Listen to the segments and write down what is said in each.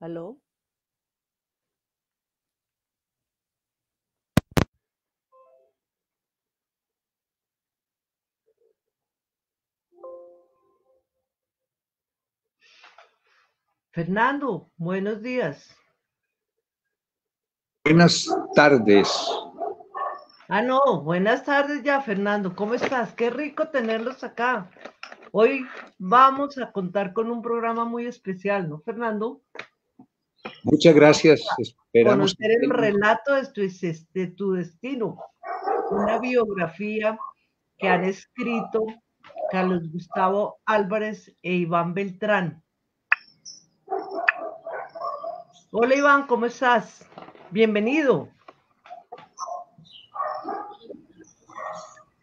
¿Aló? Fernando, buenos días. Buenas tardes. Ah, no, buenas tardes ya, Fernando. ¿Cómo estás? Qué rico tenerlos acá. Hoy vamos a contar con un programa muy especial, ¿no, Fernando? Muchas gracias. Esperamos Conocer el relato de tu, de tu destino, una biografía que han escrito Carlos Gustavo Álvarez e Iván Beltrán. Hola Iván, ¿cómo estás? Bienvenido.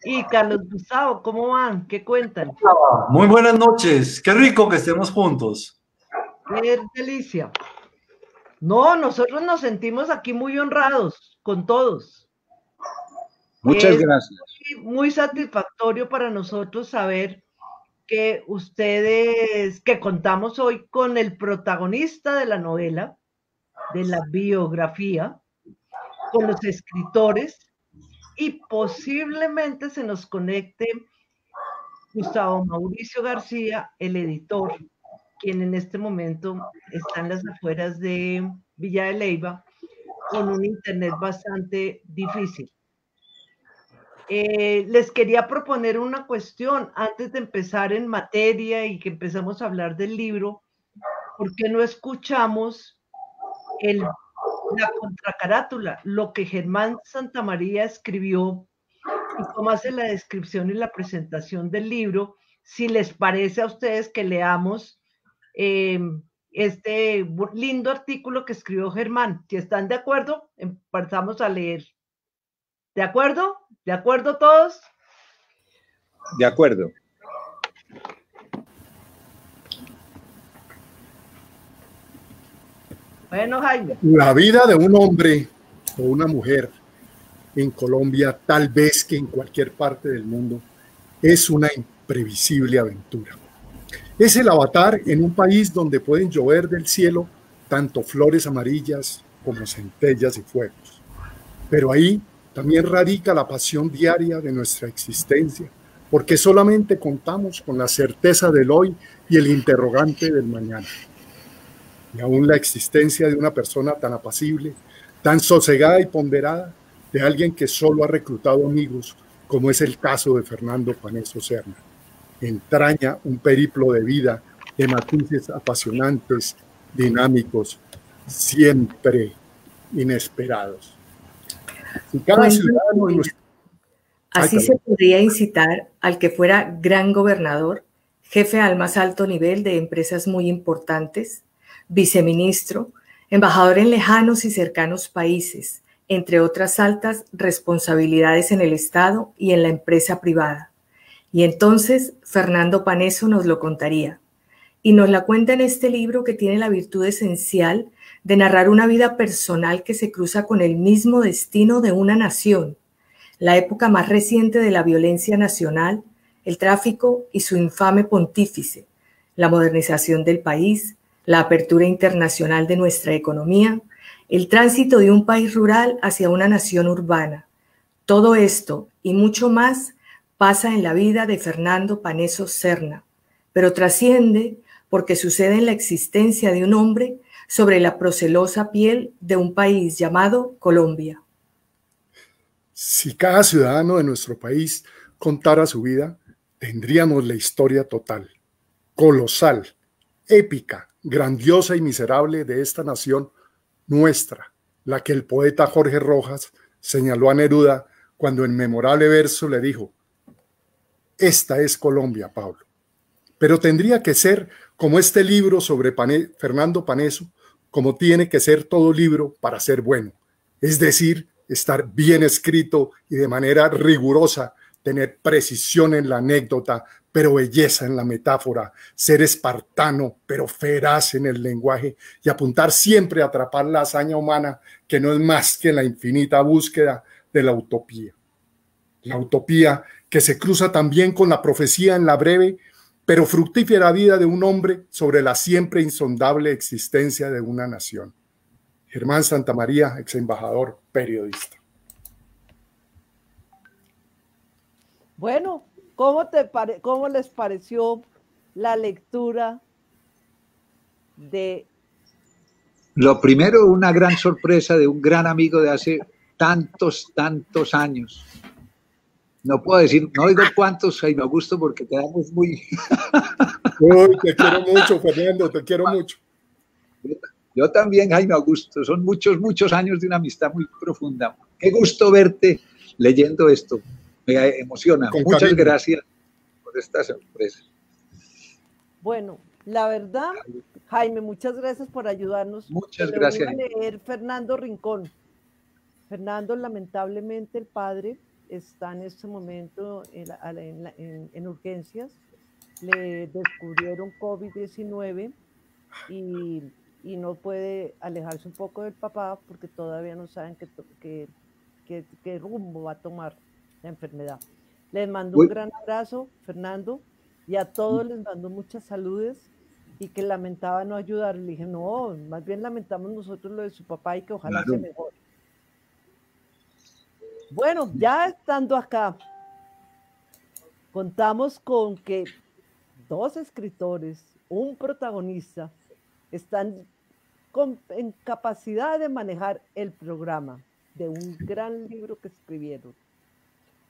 Y Carlos Gustavo, ¿cómo van? ¿Qué cuentan? Muy buenas noches. Qué rico que estemos juntos. Qué delicia. No, nosotros nos sentimos aquí muy honrados con todos. Muchas Es gracias. Muy satisfactorio para nosotros saber que ustedes, que contamos hoy con el protagonista de la novela, de la biografía, con los escritores y posiblemente se nos conecte Gustavo Mauricio García, el editor, quien en este momento está en las afueras de Villa de Leyva, con un internet bastante difícil. Eh, les quería proponer una cuestión antes de empezar en materia y que empezamos a hablar del libro. ¿Por qué no escuchamos el, la contracarátula, lo que Germán Santamaría escribió y cómo hace la descripción y la presentación del libro? Si les parece a ustedes que leamos eh, este lindo artículo que escribió Germán. Si están de acuerdo, empezamos a leer. ¿De acuerdo? ¿De acuerdo todos? De acuerdo. Bueno, Jaime. La vida de un hombre o una mujer en Colombia, tal vez que en cualquier parte del mundo, es una imprevisible aventura. Es el avatar en un país donde pueden llover del cielo tanto flores amarillas como centellas y fuegos. Pero ahí también radica la pasión diaria de nuestra existencia, porque solamente contamos con la certeza del hoy y el interrogante del mañana. Y aún la existencia de una persona tan apacible, tan sosegada y ponderada, de alguien que solo ha reclutado amigos, como es el caso de Fernando Paneso Serna, entraña un periplo de vida de matices apasionantes, dinámicos, siempre inesperados. Y cada ciudadano nuestro... Así se podría incitar al que fuera gran gobernador, jefe al más alto nivel de empresas muy importantes, viceministro, embajador en lejanos y cercanos países, entre otras altas responsabilidades en el Estado y en la empresa privada. Y entonces Fernando Paneso nos lo contaría. Y nos la cuenta en este libro que tiene la virtud esencial de narrar una vida personal que se cruza con el mismo destino de una nación, la época más reciente de la violencia nacional, el tráfico y su infame pontífice, la modernización del país, la apertura internacional de nuestra economía, el tránsito de un país rural hacia una nación urbana. Todo esto y mucho más pasa en la vida de Fernando Paneso Serna, pero trasciende porque sucede en la existencia de un hombre sobre la procelosa piel de un país llamado Colombia. Si cada ciudadano de nuestro país contara su vida, tendríamos la historia total, colosal, épica, grandiosa y miserable de esta nación nuestra, la que el poeta Jorge Rojas señaló a Neruda cuando en memorable verso le dijo, esta es Colombia, Pablo. Pero tendría que ser como este libro sobre Fernando Paneso, como tiene que ser todo libro para ser bueno, es decir, estar bien escrito y de manera rigurosa, tener precisión en la anécdota, pero belleza en la metáfora, ser espartano, pero feraz en el lenguaje y apuntar siempre a atrapar la hazaña humana, que no es más que la infinita búsqueda de la utopía. La utopía que se cruza también con la profecía en la breve pero fructífera vida de un hombre sobre la siempre insondable existencia de una nación. Germán Santamaría, ex embajador, periodista. Bueno, ¿cómo, te ¿cómo les pareció la lectura de... Lo primero, una gran sorpresa de un gran amigo de hace tantos, tantos años. No puedo decir, no digo cuántos, Jaime Augusto, porque quedamos muy... te quiero mucho, Fernando, te quiero mucho. Yo también, Jaime Augusto, son muchos, muchos años de una amistad muy profunda. Qué gusto verte leyendo esto, me emociona. Muchas gracias por esta sorpresa. Bueno, la verdad, Jaime, muchas gracias por ayudarnos. Muchas gracias. Voy a leer Fernando Rincón. Fernando, lamentablemente, el padre está en este momento en, urgencias. Le descubrieron COVID-19 y, no puede alejarse un poco del papá porque todavía no saben qué, qué, rumbo va a tomar la enfermedad. Les mando un gran abrazo, Fernando, y a todos les mando muchas saludes y que lamentaba no ayudar. Le dije, no, más bien lamentamos nosotros lo de su papá y que ojalá se mejore. Bueno, ya estando acá, contamos con que dos escritores, un protagonista, están en capacidad de manejar el programa de un gran libro que escribieron.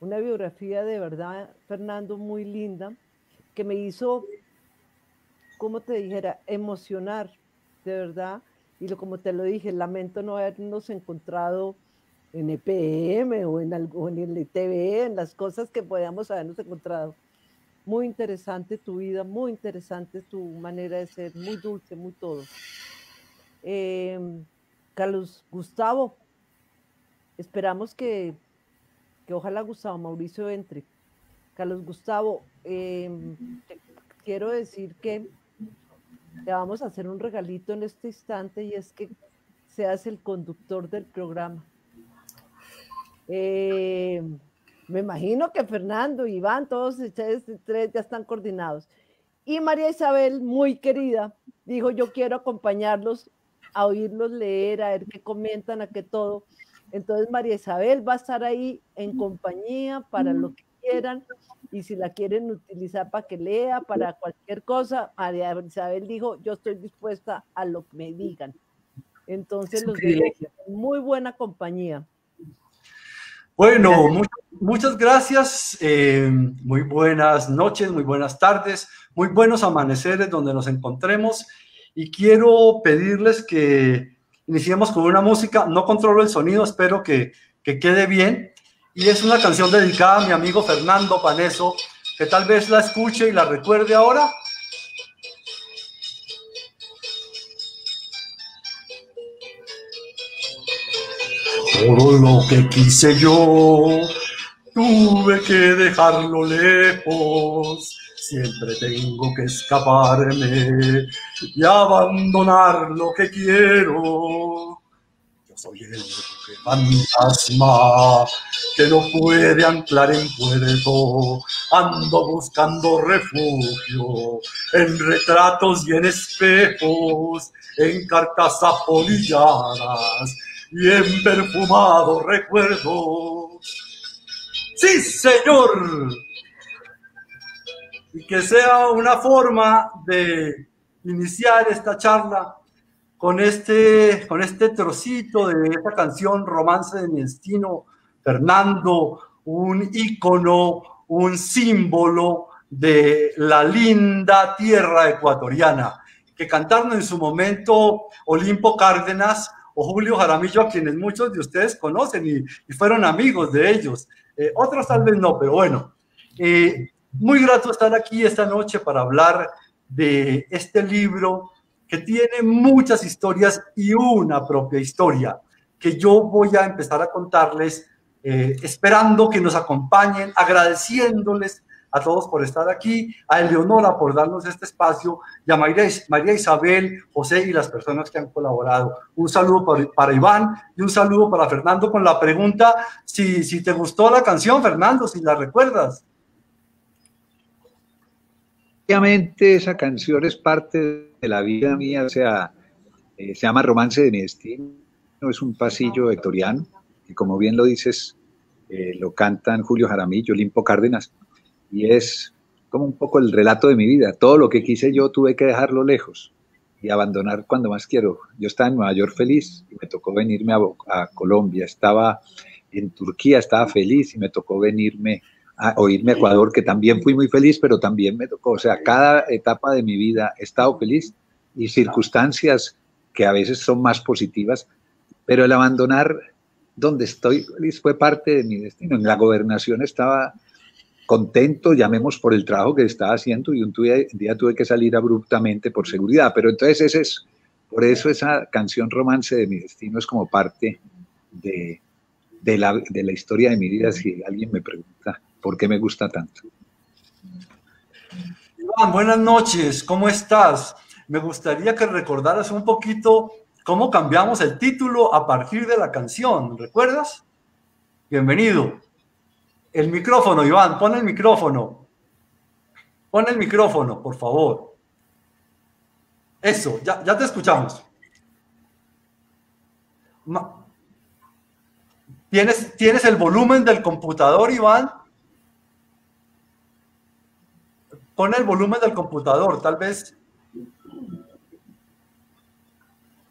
Una biografía de verdad, Fernando, muy linda, que me hizo, como te dijera, emocionar, de verdad. Y lo, como te lo dije, lamento no habernos encontrado en EPM o en, algo, en el TV, en las cosas que podíamos habernos encontrado. Muy interesante tu vida, muy interesante tu manera de ser, muy dulce, muy todo. Em, Carlos Gustavo, esperamos que, que ojalá Gustavo Mauricio entre. Carlos Gustavo, em, quiero decir que te vamos a hacer un regalito en este instante y es que seas el conductor del programa. Eh, me imagino que Fernando, Iván, todos ustedes tres ya están coordinados. Y María Isabel, muy querida, dijo, yo quiero acompañarlos a oírlos leer, a ver qué comentan, a qué todo. Entonces María Isabel va a estar ahí en compañía para lo que quieran y si la quieren utilizar para que lea, para cualquier cosa, María Isabel dijo, yo estoy dispuesta a lo que me digan. Entonces los dejo muy buena compañía. Bueno, muchas gracias. Eh, muy buenas noches, muy buenas tardes, muy buenos amaneceres donde nos encontremos. Y quiero pedirles que iniciemos con una música. No controlo el sonido, espero que, que quede bien. Y es una canción dedicada a mi amigo Fernando Paneso, que tal vez la escuche y la recuerde ahora. Todo lo que quise yo, tuve que dejarlo lejos. Siempre tengo que escaparme y abandonar lo que quiero. Yo soy el fantasma que no puede anclar en puerto. Ando buscando refugio en retratos y en espejos, en cartas apolilladas bien perfumado recuerdo. Sí, señor. Y que sea una forma de iniciar esta charla con este, con este trocito de esta canción Romance de mi destino, Fernando, un ícono, un símbolo de la linda tierra ecuatoriana, que cantaron en su momento Olimpo Cárdenas, o Julio Jaramillo, a quienes muchos de ustedes conocen y, fueron amigos de ellos. Eh, otros tal vez no, pero bueno. Eh, muy grato estar aquí esta noche para hablar de este libro que tiene muchas historias y una propia historia que yo voy a empezar a contarles, eh, esperando que nos acompañen, agradeciéndoles a todos por estar aquí, a Eleonora por darnos este espacio y a María, Isabel, José y las personas que han colaborado. Un saludo para, Iván y un saludo para Fernando con la pregunta si, si te gustó la canción, Fernando, si la recuerdas. Obviamente esa canción es parte de la vida mía, o sea, eh, se llama Romance de mi destino, es un pasillo vectoriano, y como bien lo dices, eh, lo cantan Julio Jaramillo, Limpo Cárdenas, y es como un poco el relato de mi vida. Todo lo que quise yo tuve que dejarlo lejos y abandonar cuando más quiero. Yo estaba en Nueva York feliz y me tocó venirme a, Colombia. Estaba en Turquía, estaba feliz y me tocó venirme a, o a Ecuador, que también fui muy feliz, pero también me tocó. O sea, cada etapa de mi vida he estado feliz y circunstancias que a veces son más positivas, pero el abandonar donde estoy feliz fue parte de mi destino. En la gobernación estaba contento, llamemos por el trabajo que estaba haciendo y un día, tuve que salir abruptamente por seguridad, pero entonces ese es, por eso esa canción Romance de mi destino es como parte de, de, la, de la historia de mi vida, si alguien me pregunta por qué me gusta tanto. Buenas noches, ¿cómo estás? Me gustaría que recordaras un poquito cómo cambiamos el título a partir de la canción, ¿recuerdas? Bienvenido. El micrófono, Iván, pon el micrófono. Pon el micrófono, por favor. Eso, ya, ya te escuchamos. ¿Tienes, ¿Tienes el volumen del computador, Iván? Pon el volumen del computador, tal vez.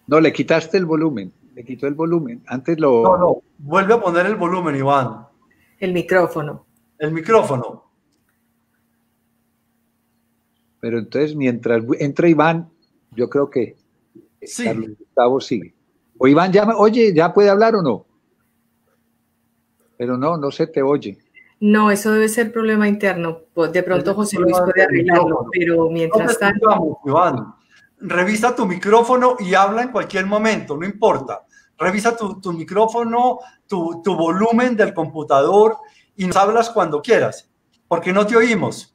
No, le quitaste el volumen. Le quitó el volumen. Antes lo. No, no. Vuelve a poner el volumen, Iván. El micrófono. El micrófono. Pero entonces, mientras entra Iván, yo creo que sí. Carlos Gustavo sigue. O Iván llama, oye, ¿ya puede hablar o no? Pero no, no se te oye. No, eso debe ser problema interno. De pronto José Luis puede arreglarlo, pero mientras tanto. Iván, revisa tu micrófono y habla en cualquier momento, no importa. Revisa tu, micrófono, tu, volumen del computador y nos hablas cuando quieras, porque no te oímos.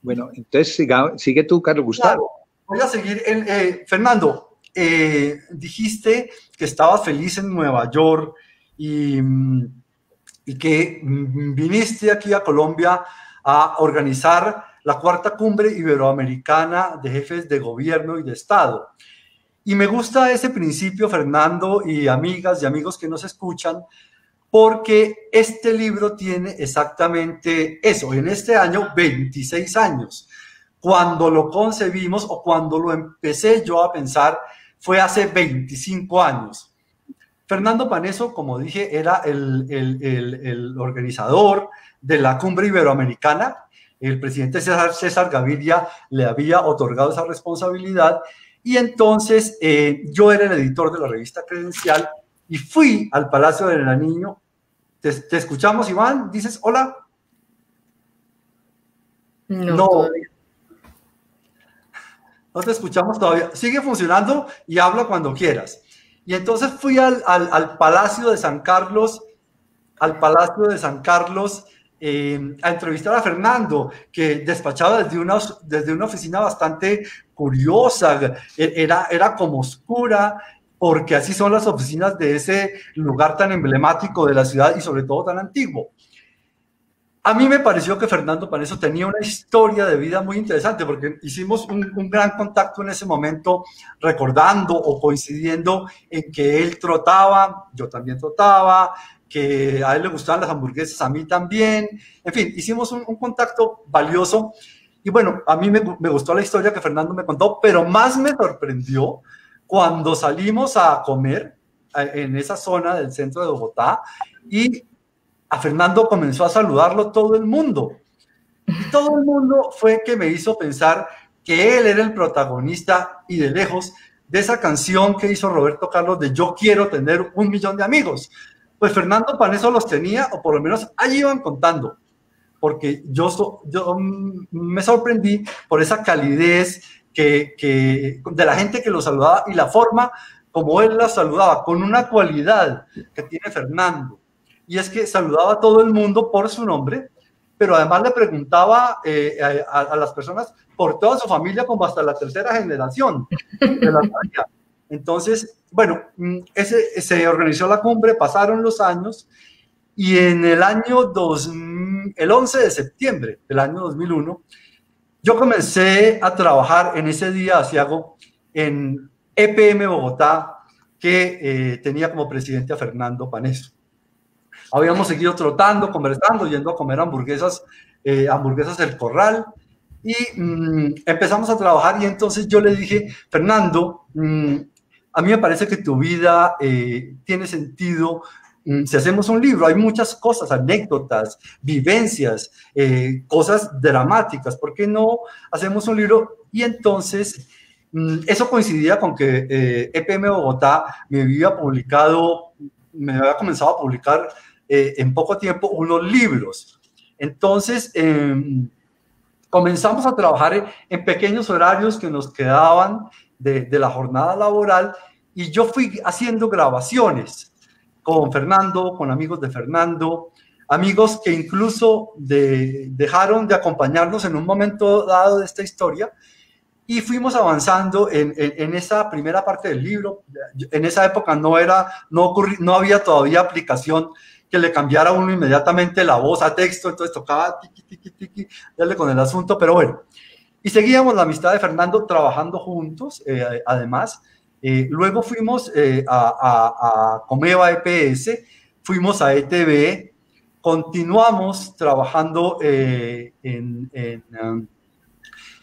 Bueno, entonces sigue tú, Carlos Gustavo. voy a seguir. Eh, Fernando, eh, dijiste que estabas feliz en Nueva York y, y que viniste aquí a Colombia a organizar la cuarta cumbre iberoamericana de jefes de gobierno y de Estado. Y me gusta ese principio, Fernando, y amigas y amigos que nos escuchan, porque este libro tiene exactamente eso. En este año, 26 años. Cuando lo concebimos o cuando lo empecé yo a pensar, fue hace 25 años. Fernando Paneso, como dije, era el, organizador de la cumbre iberoamericana. El presidente César Gaviria le había otorgado esa responsabilidad y entonces eh, yo era el editor de la revista Credencial y fui al Palacio del Niño. ¿Te, escuchamos, Iván? ¿Dices hola? No. No, te escuchamos todavía. Sigue funcionando y habla cuando quieras. Y entonces fui al, al Palacio de San Carlos, al Palacio de San Carlos eh, a entrevistar a Fernando, que despachaba desde una, desde una oficina bastante curiosa, e, era, era como oscura, porque así son las oficinas de ese lugar tan emblemático de la ciudad y sobre todo tan antiguo. A mí me pareció que Fernando Paneso tenía una historia de vida muy interesante porque hicimos un, un, gran contacto en ese momento recordando o coincidiendo en que él trotaba, yo también trotaba, que a él le gustaban las hamburguesas, a mí también. En fin, hicimos un, contacto valioso. Y bueno, a mí me, me, gustó la historia que Fernando me contó, pero más me sorprendió cuando salimos a comer en esa zona del centro de Bogotá y a Fernando comenzó a saludarlo todo el mundo. Y todo el mundo fue que me hizo pensar que él era el protagonista y de lejos de esa canción que hizo Roberto Carlos de Yo quiero tener un millón de amigos pues Fernando Paneso los tenía, o por lo menos allí iban contando, porque yo, yo me sorprendí por esa calidez que, que, de la gente que lo saludaba y la forma como él la saludaba, con una cualidad que tiene Fernando, y es que saludaba a todo el mundo por su nombre, pero además le preguntaba eh, a, las personas por toda su familia, como hasta la tercera generación. Entonces, bueno, mm, ese, se organizó la cumbre, pasaron los años y en el año 2000, el 11 de septiembre del año 2001, yo comencé a trabajar en ese día, Asiago, en EPM Bogotá, que eh, tenía como presidente a Fernando Paneso. Habíamos seguido trotando, conversando, yendo a comer hamburguesas, eh, hamburguesas del corral, y mm, empezamos a trabajar y entonces yo le dije, Fernando, mm, a mí me parece que tu vida eh, tiene sentido mm, si hacemos un libro, hay muchas cosas, anécdotas, vivencias, eh, cosas dramáticas. ¿Por qué no hacemos un libro? Y entonces, eso coincidía con que EPM eh, e Bogotá me había publicado, me había comenzado a publicar en poco tiempo unos libros. Entonces, em, comenzamos a trabajar en pequeños horarios que nos quedaban de, la jornada laboral y yo fui haciendo grabaciones con Fernando, con amigos de Fernando, amigos que incluso dejaron de acompañarnos en un momento dado de esta historia y fuimos avanzando en, esa primera parte del libro. En esa época no, era, no, no había todavía aplicación que le cambiara uno inmediatamente la voz a texto, entonces tocaba tiki, tiki, tiki, darle con el asunto, pero bueno. Y seguíamos la amistad de Fernando trabajando juntos, eh, además. Eh, luego fuimos eh, a, a, Comeva EPS, fuimos a ETV, continuamos trabajando en, en, um,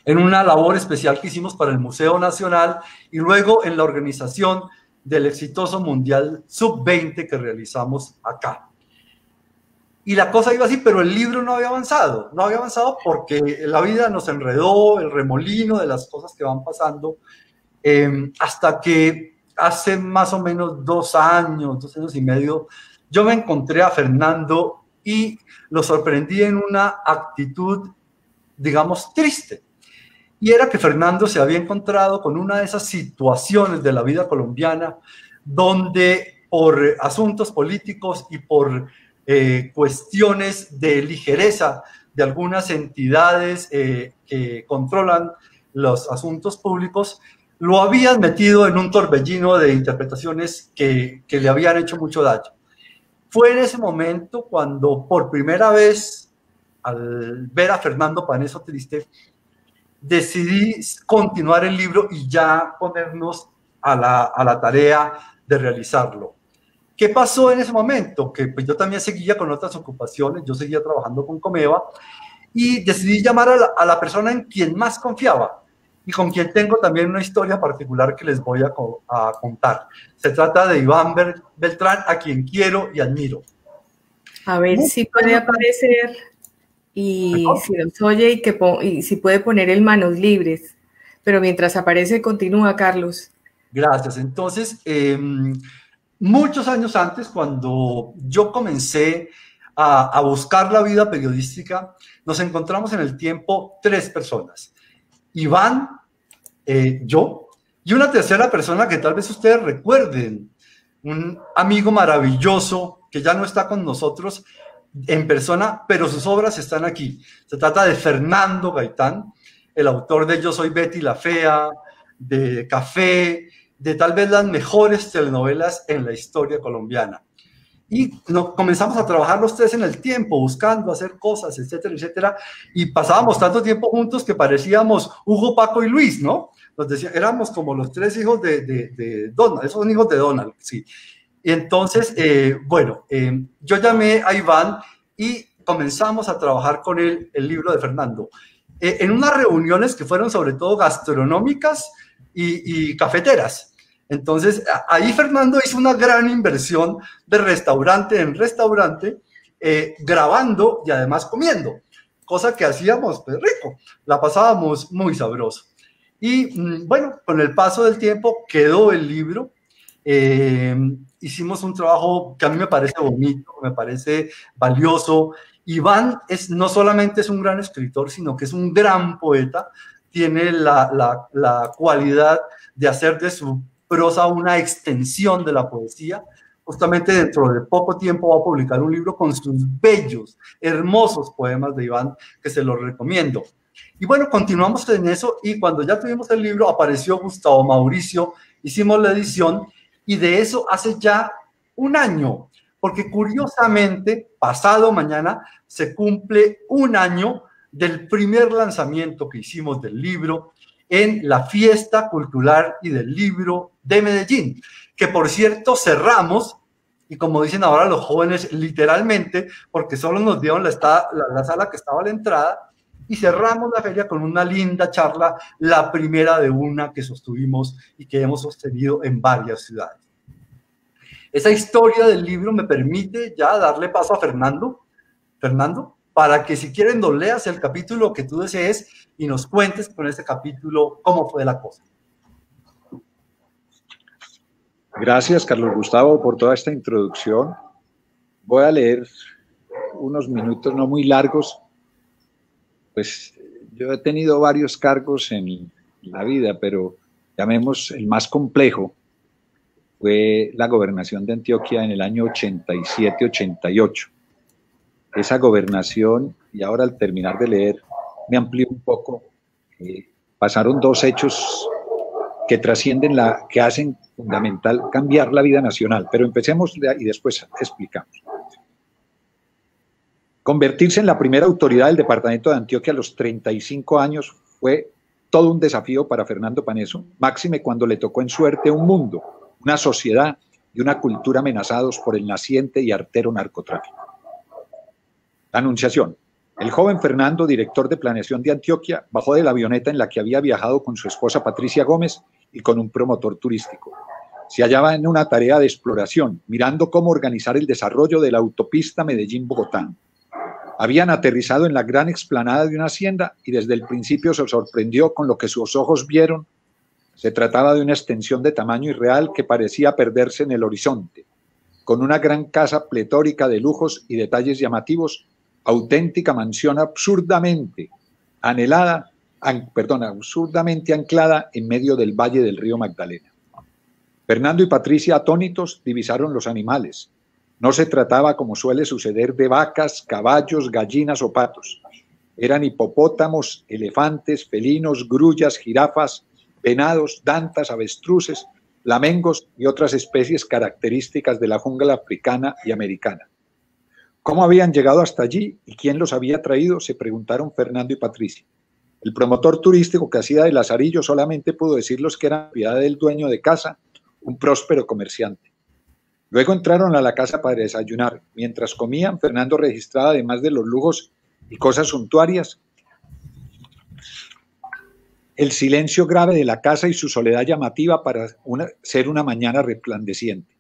en una labor especial que hicimos para el Museo Nacional y luego en la organización del exitoso Mundial Sub-20 que realizamos acá. Y la cosa iba así, pero el libro no había avanzado. No había avanzado porque la vida nos enredó, el remolino de las cosas que van pasando, em, hasta que hace más o menos dos años, dos años y medio, yo me encontré a Fernando y lo sorprendí en una actitud, digamos, triste. Y era que Fernando se había encontrado con una de esas situaciones de la vida colombiana donde por asuntos políticos y por eh, cuestiones de ligereza de algunas entidades eh, que controlan los asuntos públicos, lo habían metido en un torbellino de interpretaciones que, que le habían hecho mucho daño. Fue en ese momento cuando por primera vez, al ver a Fernando Paneso triste, decidí continuar el libro y ya ponernos a la, a la tarea de realizarlo. ¿Qué pasó en ese momento? Que pues yo también seguía con otras ocupaciones, yo seguía trabajando con Comeva y decidí llamar a la, persona en quien más confiaba y con quien tengo también una historia particular que les voy a, contar. Se trata de Iván Beltrán, a quien quiero y admiro. A ver si puede aparecer y si nos oye y, que y si puede poner el manos libres. Pero mientras aparece, continúa, Carlos. Gracias. Entonces, eh, muchos años antes, cuando yo comencé a, buscar la vida periodística, nos encontramos en el tiempo tres personas. Iván, eh, yo, y una tercera persona que tal vez ustedes recuerden, un amigo maravilloso que ya no está con nosotros en persona, pero sus obras están aquí. Se trata de Fernando Gaitán, el autor de Yo soy Betty la Fea, de Café, de tal vez las mejores telenovelas en la historia colombiana. Y nos comenzamos a trabajar los tres en el tiempo, buscando hacer cosas, etcétera, etcétera. Y pasábamos tanto tiempo juntos que parecíamos Hugo, Paco y Luis, ¿no? Nos decía, éramos como los tres hijos de, de, Donald, esos son hijos de Donald, sí. Y entonces, eh, bueno, eh, yo llamé a Iván y comenzamos a trabajar con él el libro de Fernando. Eh, en unas reuniones que fueron sobre todo gastronómicas y cafeteras. Entonces, ahí Fernando hizo una gran inversión de restaurante en restaurante, eh, grabando y además comiendo, cosa que hacíamos pues, rico, la pasábamos muy sabroso. Y mm, bueno, con el paso del tiempo quedó el libro. Eh, hicimos un trabajo que a mí me parece bonito, me parece valioso. Iván es, no solamente es un gran escritor, sino que es un gran poeta. Tiene la, la, la cualidad de hacer de su prosa una extensión de la poesía. Justamente dentro de poco tiempo va a publicar un libro con sus bellos, hermosos poemas de Iván, que se los recomiendo. Y bueno, continuamos en eso y cuando ya tuvimos el libro apareció Gustavo Mauricio, hicimos la edición y de eso hace ya un año, porque curiosamente, pasado mañana se cumple un año del primer lanzamiento que hicimos del libro en la fiesta cultural y del libro de Medellín, que por cierto cerramos, y como dicen ahora los jóvenes, literalmente, porque solo nos dieron la, la, sala que estaba a la entrada, y cerramos la feria con una linda charla, la primera de una que sostuvimos y que hemos sostenido en varias ciudades. Esa historia del libro me permite ya darle paso a Fernando. Fernando, para que si quieren nos leas el capítulo que tú desees y nos cuentes con ese capítulo cómo fue la cosa. Gracias, Carlos Gustavo, por toda esta introducción. Voy a leer unos minutos no muy largos. Pues yo he tenido varios cargos en la vida, pero llamemos el más complejo fue la gobernación de Antioquia en el año 87-88 esa gobernación, y ahora al terminar de leer, me amplió un poco, eh, pasaron dos hechos que trascienden la, que hacen fundamental cambiar la vida nacional. Pero empecemos y después explicamos. Convertirse en la primera autoridad del departamento de Antioquia a los 35 años fue todo un desafío para Fernando Paneso, máxime cuando le tocó en suerte un mundo, una sociedad y una cultura amenazados por el naciente y artero narcotráfico. Anunciación. El joven Fernando, director de planeación de Antioquia, bajó de la avioneta en la que había viajado con su esposa Patricia Gómez y con un promotor turístico. Se hallaba en una tarea de exploración, mirando cómo organizar el desarrollo de la autopista Medellín-Bogotá. Habían aterrizado en la gran explanada de una hacienda y desde el principio se sorprendió con lo que sus ojos vieron. Se trataba de una extensión de tamaño irreal que parecía perderse en el horizonte, con una gran casa pletórica de lujos y detalles llamativos auténtica mansión absurdamente anhelada, perdón, absurdamente anclada en medio del valle del río Magdalena. Fernando y Patricia, atónitos, divisaron los animales. No se trataba, como suele suceder, de vacas, caballos, gallinas o patos. Eran hipopótamos, elefantes, felinos, grullas, jirafas, venados, dantas, avestruces, lamengos y otras especies características de la jungla africana y americana. ¿Cómo habían llegado hasta allí y quién los había traído? Se preguntaron Fernando y Patricia. El promotor turístico que hacía de Lazarillo solamente pudo decirles que era propiedad del dueño de casa, un próspero comerciante. Luego entraron a la casa para desayunar. Mientras comían, Fernando registraba, además de los lujos y cosas suntuarias, el silencio grave de la casa y su soledad llamativa para ser una mañana resplandeciente.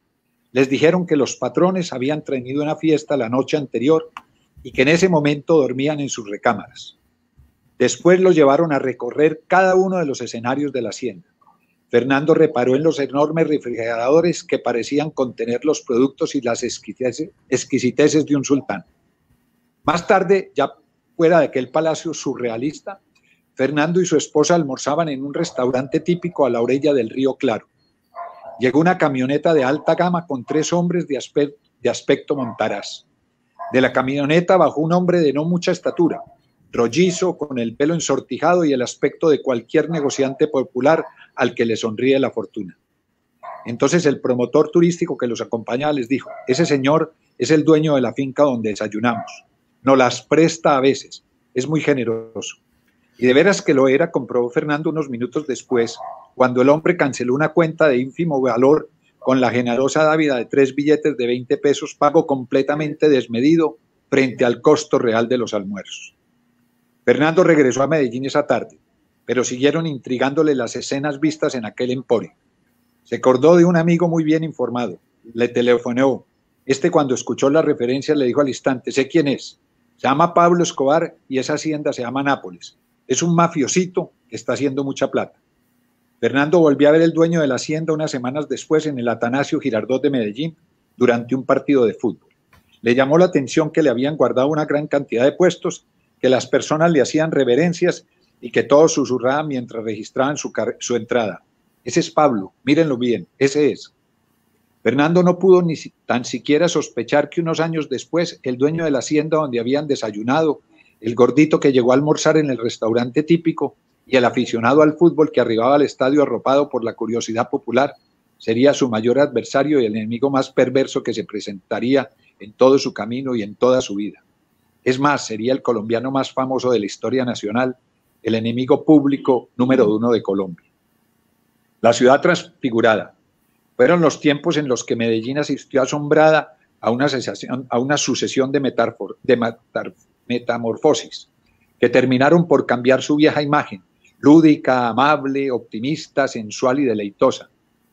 Les dijeron que los patrones habían tenido una fiesta la noche anterior y que en ese momento dormían en sus recámaras. Después los llevaron a recorrer cada uno de los escenarios de la hacienda. Fernando reparó en los enormes refrigeradores que parecían contener los productos y las exquisiteces de un sultán. Más tarde, ya fuera de aquel palacio surrealista, Fernando y su esposa almorzaban en un restaurante típico a la orilla del río Claro. Llegó una camioneta de alta gama con tres hombres de, aspecto, montaraz. De la camioneta bajó un hombre de no mucha estatura, rollizo, con el pelo ensortijado y el aspecto de cualquier negociante popular al que le sonríe la fortuna. Entonces el promotor turístico que los acompañaba les dijo, ese señor es el dueño de la finca donde desayunamos. Nos las presta a veces. Es muy generoso. Y de veras que lo era, comprobó Fernando unos minutos después, cuando el hombre canceló una cuenta de ínfimo valor con la generosa dávida de tres billetes de 20 pesos, pago completamente desmedido frente al costo real de los almuerzos. Fernando regresó a Medellín esa tarde, pero siguieron intrigándole las escenas vistas en aquel emporio. Se acordó de un amigo muy bien informado, le telefoneó. Este cuando escuchó las referencias le dijo al instante, sé quién es. Se llama Pablo Escobar y esa hacienda se llama Nápoles. Es un mafiosito que está haciendo mucha plata. Fernando volvió a ver el dueño de la hacienda unas semanas después en el Atanasio Girardot de Medellín durante un partido de fútbol. Le llamó la atención que le habían guardado una gran cantidad de puestos, que las personas le hacían reverencias y que todos susurraban mientras registraban su, entrada. Ese es Pablo, mírenlo bien, ese es. Fernando no pudo ni tan siquiera sospechar que unos años después el dueño de la hacienda donde habían desayunado, el gordito que llegó a almorzar en el restaurante típico, y el aficionado al fútbol que arribaba al estadio arropado por la curiosidad popular sería su mayor adversario y el enemigo más perverso que se presentaría en todo su camino y en toda su vida. Es más, sería el colombiano más famoso de la historia nacional, el enemigo público número uno de Colombia. La ciudad transfigurada. Fueron los tiempos en los que Medellín asistió asombrada a una, a una sucesión de, de metamorfosis que terminaron por cambiar su vieja imagen, lúdica, amable, optimista, sensual y deleitosa,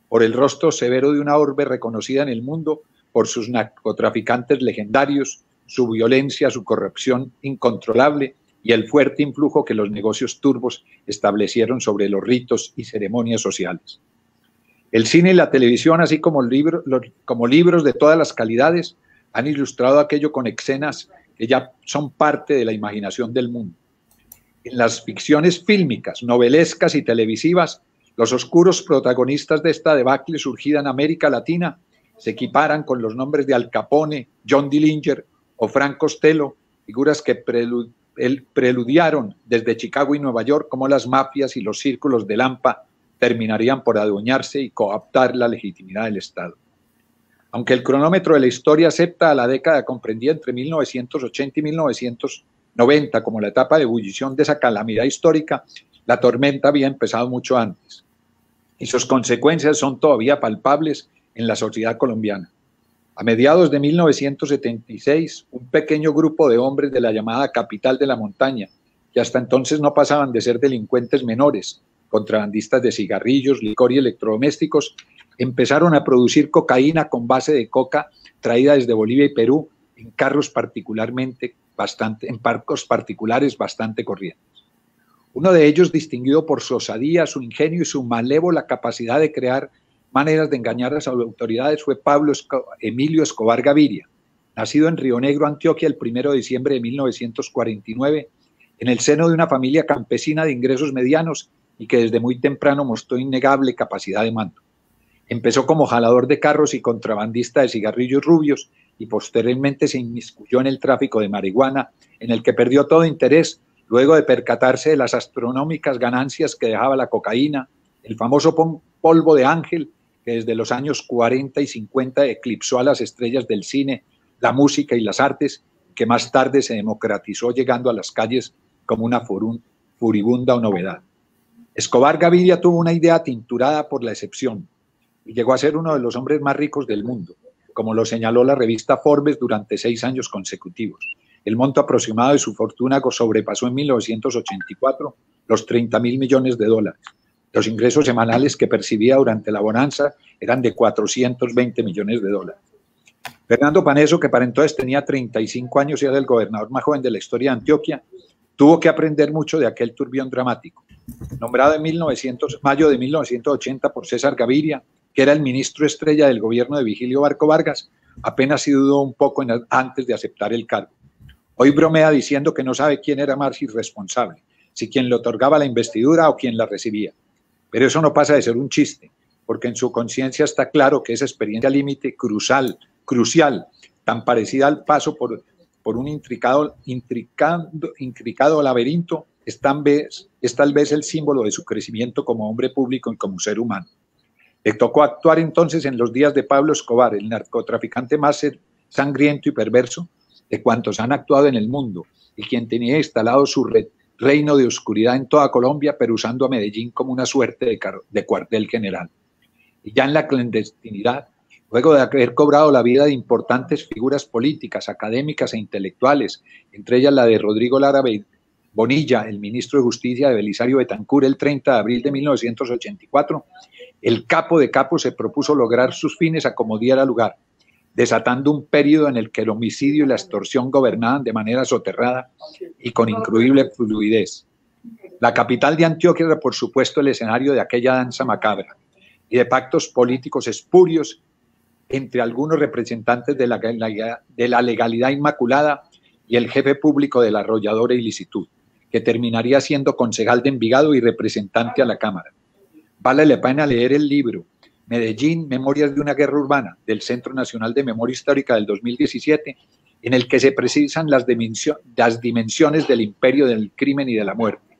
por el rostro severo de una orbe reconocida en el mundo por sus narcotraficantes legendarios, su violencia, su corrupción incontrolable y el fuerte influjo que los negocios turbos establecieron sobre los ritos y ceremonias sociales. El cine y la televisión, así como, como libros de todas las calidades, han ilustrado aquello con escenas que ya son parte de la imaginación del mundo. En las ficciones fílmicas, novelescas y televisivas, los oscuros protagonistas de esta debacle surgida en América Latina se equiparan con los nombres de Al Capone, John Dillinger o Frank Costello, figuras que preludiaron desde Chicago y Nueva York como las mafias y los círculos de Lampa terminarían por adueñarse y cooptar la legitimidad del Estado. Aunque el cronómetro de la historia acepta a la década comprendida entre 1980 y 1990 como la etapa de ebullición de esa calamidad histórica, la tormenta había empezado mucho antes y sus consecuencias son todavía palpables en la sociedad colombiana. A mediados de 1976, un pequeño grupo de hombres de la llamada capital de la montaña, que hasta entonces no pasaban de ser delincuentes menores, contrabandistas de cigarrillos, licor y electrodomésticos, empezaron a producir cocaína con base de coca traída desde Bolivia y Perú en carros particularmente bastante, en parcos particulares bastante corrientes. Uno de ellos, distinguido por su osadía, su ingenio y su malévola capacidad de crear maneras de engañar a las autoridades, fue Pablo Emilio Escobar Gaviria, nacido en Río Negro, Antioquia, el 1 de diciembre de 1949, en el seno de una familia campesina de ingresos medianos y que desde muy temprano mostró innegable capacidad de mando. Empezó como jalador de carros y contrabandista de cigarrillos rubios y posteriormente se inmiscuyó en el tráfico de marihuana, en el que perdió todo interés luego de percatarse de las astronómicas ganancias que dejaba la cocaína, el famoso polvo de ángel que desde los años 40 y 50 eclipsó a las estrellas del cine, la música y las artes, que más tarde se democratizó llegando a las calles como una furibunda novedad. Escobar Gaviria tuvo una idea tinturada por la excepción, y llegó a ser uno de los hombres más ricos del mundo, como lo señaló la revista Forbes durante seis años consecutivos. El monto aproximado de su fortuna sobrepasó en 1984 los 30 mil millones de dólares. Los ingresos semanales que percibía durante la bonanza eran de 420 millones de dólares. Fernando Paneso, que para entonces tenía 35 años y era el gobernador más joven de la historia de Antioquia, tuvo que aprender mucho de aquel turbión dramático. Nombrado en 1900, mayo de 1980 por César Gaviria, que era el ministro estrella del gobierno de Vigilio Barco Vargas, apenas se dudó un poco antes de aceptar el cargo. Hoy bromea diciendo que no sabe quién era más irresponsable, si quien le otorgaba la investidura o quien la recibía. Pero eso no pasa de ser un chiste, porque en su conciencia está claro que esa experiencia límite crucial, crucial, tan parecida al paso por, un intricado, laberinto, es tal vez el símbolo de su crecimiento como hombre público y como ser humano. Le tocó actuar entonces en los días de Pablo Escobar, el narcotraficante más sangriento y perverso de cuantos han actuado en el mundo y quien tenía instalado su reino de oscuridad en toda Colombia, pero usando a Medellín como una suerte de, cuartel general. Y ya en la clandestinidad, luego de haber cobrado la vida de importantes figuras políticas, académicas e intelectuales, entre ellas la de Rodrigo Lara Bonilla, el ministro de Justicia de Belisario Betancur, el 30 de abril de 1984, el capo de capos se propuso lograr sus fines a como lugar, desatando un periodo en el que el homicidio y la extorsión gobernaban de manera soterrada y con increíble fluidez. La capital de Antioquia era, por supuesto, el escenario de aquella danza macabra y de pactos políticos espurios entre algunos representantes de la, de la legalidad inmaculada y el jefe público de la arrolladora ilicitud, que terminaría siendo concejal de Envigado y representante a la Cámara. Vale la pena leer el libro Medellín, Memorias de una Guerra Urbana, del Centro Nacional de Memoria Histórica del 2017, en el que se precisan las, las dimensiones del imperio del crimen y de la muerte.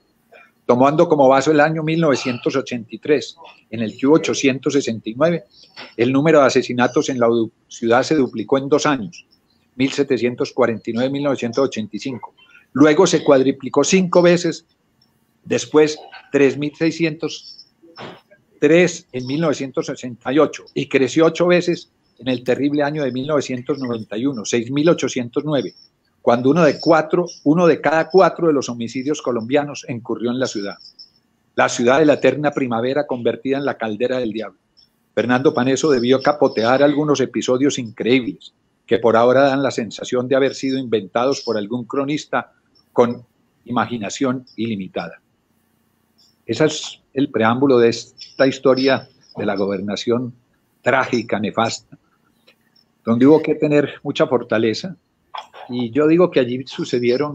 Tomando como base el año 1983, en el que hubo 869, el número de asesinatos en la ciudad se duplicó en dos años, 1749-1985. Luego se cuadriplicó cinco veces, después 3.603 en 1988 y creció ocho veces en el terrible año de 1991, 6.809, cuando uno de, cuatro, uno de cada cuatro de los homicidios colombianos incurrió en la ciudad. La ciudad de la eterna primavera convertida en la caldera del diablo. Fernando Paneso debió capotear algunos episodios increíbles que por ahora dan la sensación de haber sido inventados por algún cronista con imaginación ilimitada. Ese es el preámbulo de esta historia de la gobernación trágica, nefasta, donde hubo que tener mucha fortaleza. Y yo digo que allí sucedieron,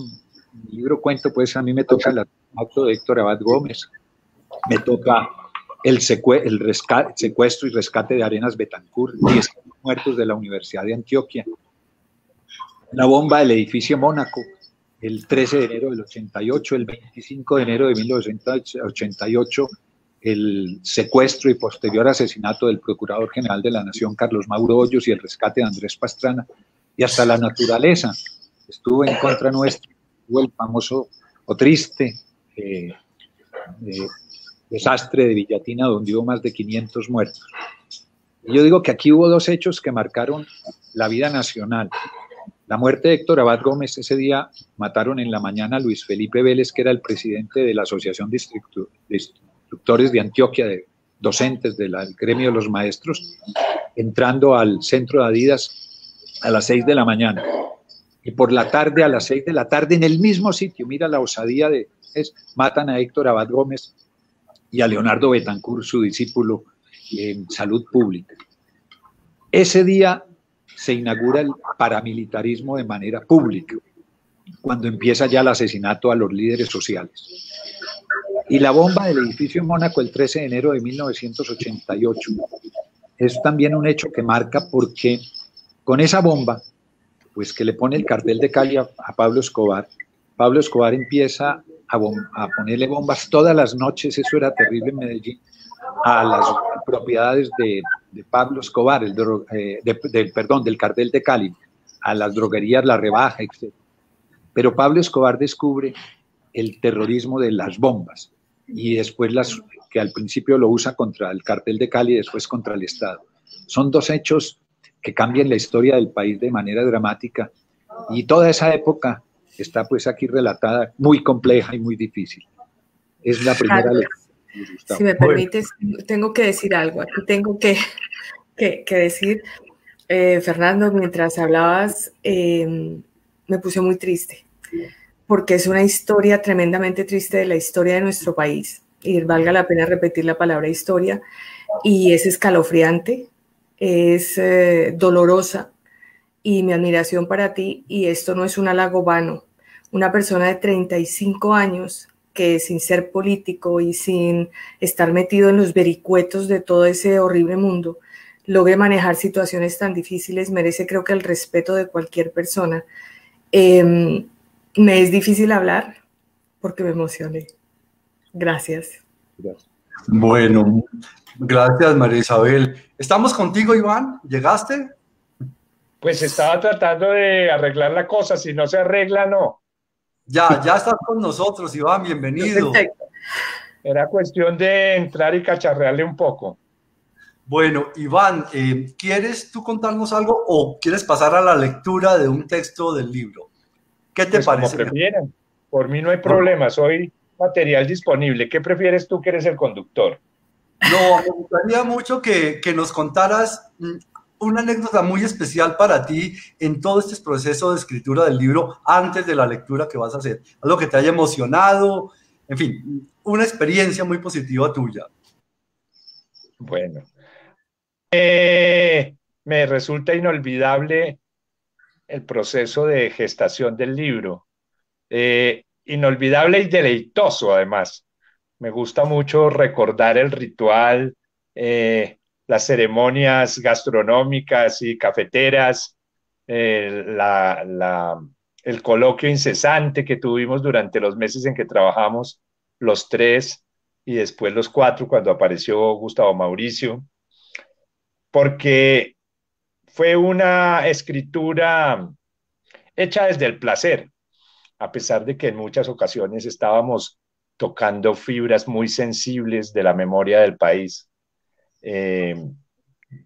el libro cuento, pues a mí me toca el acto de Héctor Abad Gómez, me toca el, secuestro y rescate de Arenas Betancourt, 10 muertos de la Universidad de Antioquia, la bomba del edificio Mónaco, el 13 de enero del 88, el 25 de enero de 1988, el secuestro y posterior asesinato del Procurador General de la Nación, Carlos Mauro Hoyos, y el rescate de Andrés Pastrana, y hasta la naturaleza estuvo en contra nuestra, hubo el famoso o triste eh, eh, desastre de Villatina, donde hubo más de 500 muertos. Yo digo que aquí hubo dos hechos que marcaron la vida nacional. La muerte de Héctor Abad Gómez, ese día mataron en la mañana a Luis Felipe Vélez, que era el presidente de la Asociación de Instructores de Antioquia, de docentes del gremio de los maestros, entrando al centro de Adidas a las 6 de la mañana. Y por la tarde, a las 6 de la tarde, en el mismo sitio, mira la osadía de, es, matan a Héctor Abad Gómez y a Leonardo Betancourt, su discípulo en salud pública. Ese día se inaugura el paramilitarismo de manera pública, cuando empieza ya el asesinato a los líderes sociales. Y la bomba del edificio en Mónaco el 13 de enero de 1988 es también un hecho que marca porque con esa bomba, pues que le pone el cartel de Cali a, Pablo Escobar, Pablo Escobar empieza a, ponerle bombas todas las noches, eso era terrible en Medellín, a las propiedades de, Pablo Escobar, el eh, del, perdón, del cartel de Cali, a las droguerías, la rebaja, etc. Pero Pablo Escobar descubre el terrorismo de las bombas y después las que al principio lo usa contra el cartel de Cali y después contra el Estado. Son dos hechos que cambian la historia del país de manera dramática y toda esa época está pues aquí relatada, muy compleja y muy difícil. Es la primera lección. Si me permites, tengo que decir algo. Aquí tengo que, que, decir, eh, Fernando, mientras hablabas, em, me puse muy triste, porque es una historia tremendamente triste de la historia de nuestro país. Y valga la pena repetir la palabra historia. Y es escalofriante, es eh, dolorosa, y mi admiración para ti, y esto no es un halago vano, una persona de 35 años que sin ser político y sin estar metido en los vericuetos de todo ese horrible mundo, logre manejar situaciones tan difíciles, merece creo que el respeto de cualquier persona. Em, me es difícil hablar porque me emocioné. Gracias. Bueno, gracias María Isabel. Estamos contigo, Iván. ¿Llegaste? Pues estaba tratando de arreglar la cosa. Si no se arregla, no. Ya, ya estás con nosotros, Iván, bienvenido. Era cuestión de entrar y cacharrearle un poco. Bueno, Iván, eh, ¿quieres tú contarnos algo o quieres pasar a la lectura de un texto del libro? ¿Qué te pues parece? Como prefieran. Por mí no hay problema, soy material disponible. ¿Qué prefieres tú que eres el conductor? No, me gustaría mucho que, que nos contaras mm, una anécdota muy especial para ti en todo este proceso de escritura del libro antes de la lectura que vas a hacer. Algo que te haya emocionado, en fin, una experiencia muy positiva tuya. Bueno, eh, me resulta inolvidable el proceso de gestación del libro. Eh, inolvidable y deleitoso además. Me gusta mucho recordar el ritual. Eh, las ceremonias gastronómicas y cafeteras, el, el coloquio incesante que tuvimos durante los meses en que trabajamos los tres y después los cuatro cuando apareció Gustavo Mauricio, porque fue una escritura hecha desde el placer, a pesar de que en muchas ocasiones estábamos tocando fibras muy sensibles de la memoria del país. Eh,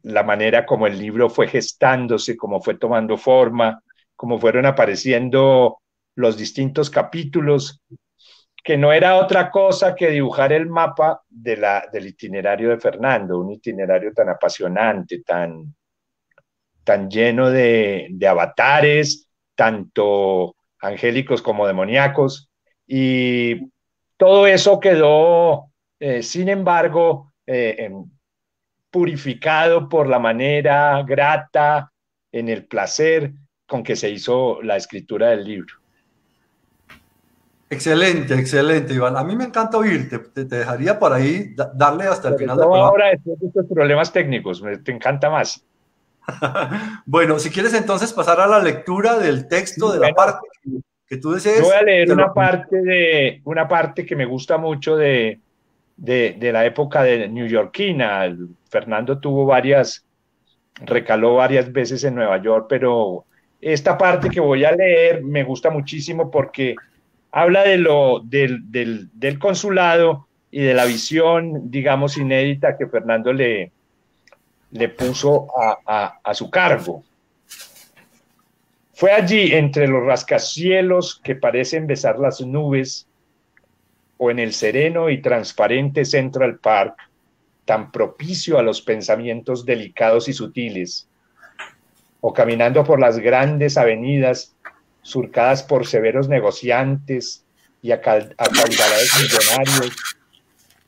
la manera como el libro fue gestándose, como fue tomando forma, como fueron apareciendo los distintos capítulos, que no era otra cosa que dibujar el mapa de del itinerario de Fernando, un itinerario tan apasionante, tan, tan lleno de, avatares, tanto angélicos como demoníacos, y todo eso quedó, eh, sin embargo, eh, purificado por la manera grata, en el placer con que se hizo la escritura del libro. Excelente, excelente, Iván. A mí me encanta oírte. Te, dejaría por ahí darle hasta el final. No, ahora, después de estos problemas técnicos, me, te encanta más. bueno, si quieres entonces pasar a la lectura del texto, de la parte que, tú desees. voy a leer una parte, de, una parte que me gusta mucho de, de, la época de New Yorkina. Fernando tuvo varias, recaló varias veces en Nueva York, pero esta parte que voy a leer me gusta muchísimo porque habla de lo, del, del, consulado y de la visión, digamos, inédita que Fernando le, le puso a, a su cargo. Fue allí, entre los rascacielos que parecen besar las nubes, o en el sereno y transparente Central Park, tan propicio a los pensamientos delicados y sutiles, o caminando por las grandes avenidas surcadas por severos negociantes y acaudalados millonarios,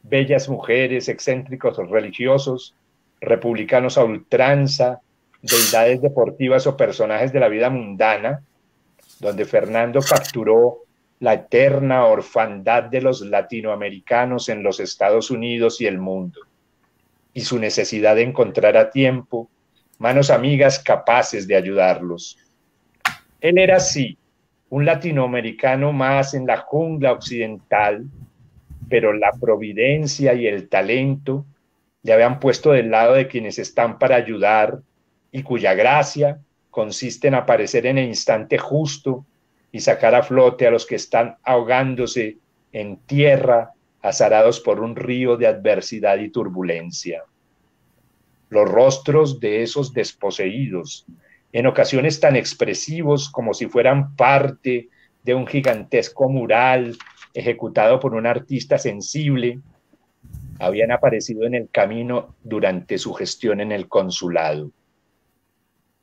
bellas mujeres, excéntricos religiosos, republicanos a ultranza, deidades deportivas o personajes de la vida mundana, donde Fernando capturó la eterna orfandad de los latinoamericanos en los Estados Unidos y el mundo, y su necesidad de encontrar a tiempo manos amigas capaces de ayudarlos. Él era así, un latinoamericano más en la jungla occidental, pero la providencia y el talento le habían puesto del lado de quienes están para ayudar y cuya gracia consiste en aparecer en el instante justo y sacar a flote a los que están ahogándose en tierra, azarados por un río de adversidad y turbulencia. Los rostros de esos desposeídos, en ocasiones tan expresivos como si fueran parte de un gigantesco mural ejecutado por un artista sensible, habían aparecido en el camino durante su gestión en el consulado.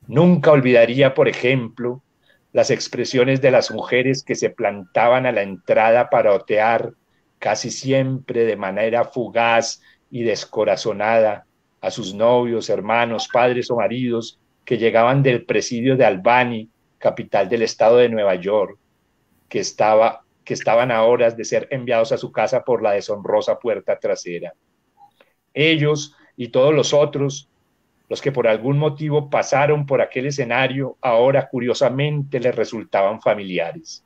Nunca olvidaría, por ejemplo, las expresiones de las mujeres que se plantaban a la entrada para otear, casi siempre de manera fugaz y descorazonada, a sus novios, hermanos, padres o maridos que llegaban del presidio de Albany, capital del estado de Nueva York, que, estaba, que estaban a horas de ser enviados a su casa por la deshonrosa puerta trasera. Ellos y todos los otros los que por algún motivo pasaron por aquel escenario ahora curiosamente les resultaban familiares,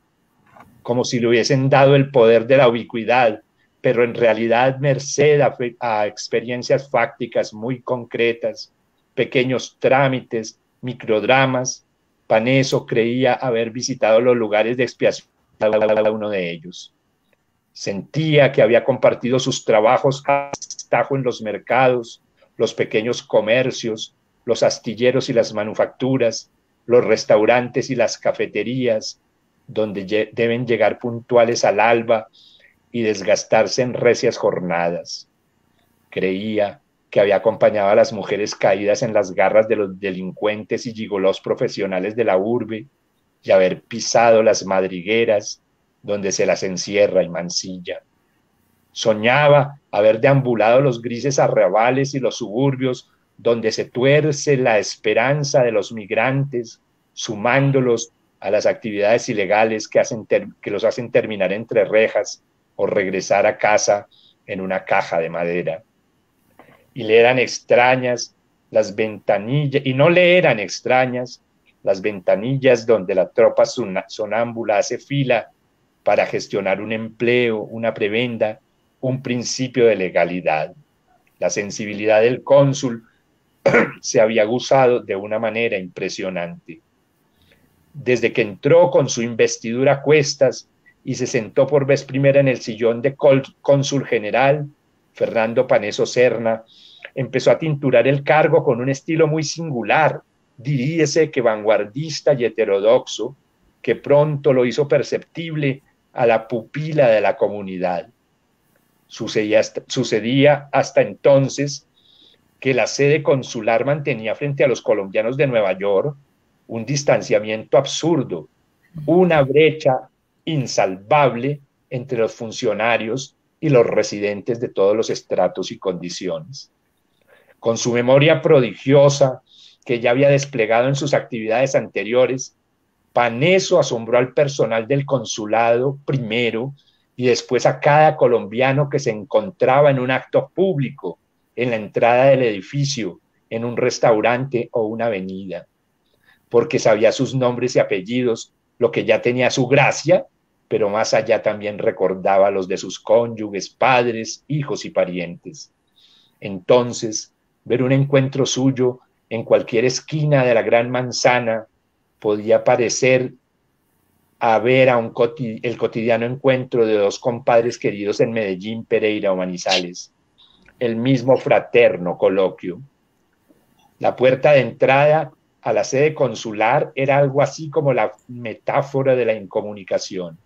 como si le hubiesen dado el poder de la ubicuidad, pero en realidad merced a, experiencias fácticas muy concretas, pequeños trámites, microdramas. Paneso creía haber visitado los lugares de expiación cada uno de ellos. Sentía que había compartido sus trabajos a en los mercados, los pequeños comercios, los astilleros y las manufacturas, los restaurantes y las cafeterías, donde deben llegar puntuales al alba y desgastarse en recias jornadas. Creía que había acompañado a las mujeres caídas en las garras de los delincuentes y gigolos profesionales de la urbe y haber pisado las madrigueras donde se las encierra y mancilla. Soñaba haber deambulado los grises arrabales y los suburbios donde se tuerce la esperanza de los migrantes, sumándolos a las actividades ilegales que, hacen que los hacen terminar entre rejas o regresar a casa en una caja de madera. Y le eran extrañas las ventanillas, y no le eran extrañas las ventanillas donde la tropa sonámbula hace fila para gestionar un empleo, una prebenda un principio de legalidad. La sensibilidad del cónsul se había gozado de una manera impresionante. Desde que entró con su investidura a cuestas y se sentó por vez primera en el sillón de cónsul general, Fernando Paneso Serna, empezó a tinturar el cargo con un estilo muy singular, diríese que vanguardista y heterodoxo, que pronto lo hizo perceptible a la pupila de la comunidad. Sucedía hasta, sucedía hasta entonces que la sede consular mantenía frente a los colombianos de Nueva York un distanciamiento absurdo, una brecha insalvable entre los funcionarios y los residentes de todos los estratos y condiciones. Con su memoria prodigiosa que ya había desplegado en sus actividades anteriores, Paneso asombró al personal del consulado primero y después a cada colombiano que se encontraba en un acto público, en la entrada del edificio, en un restaurante o una avenida porque sabía sus nombres y apellidos, lo que ya tenía su gracia, pero más allá también recordaba los de sus cónyuges, padres, hijos y parientes. Entonces, ver un encuentro suyo en cualquier esquina de la gran manzana podía parecer a ver a un el cotidiano encuentro de dos compadres queridos en Medellín, Pereira o Manizales, el mismo fraterno coloquio. La puerta de entrada a la sede consular era algo así como la metáfora de la incomunicación,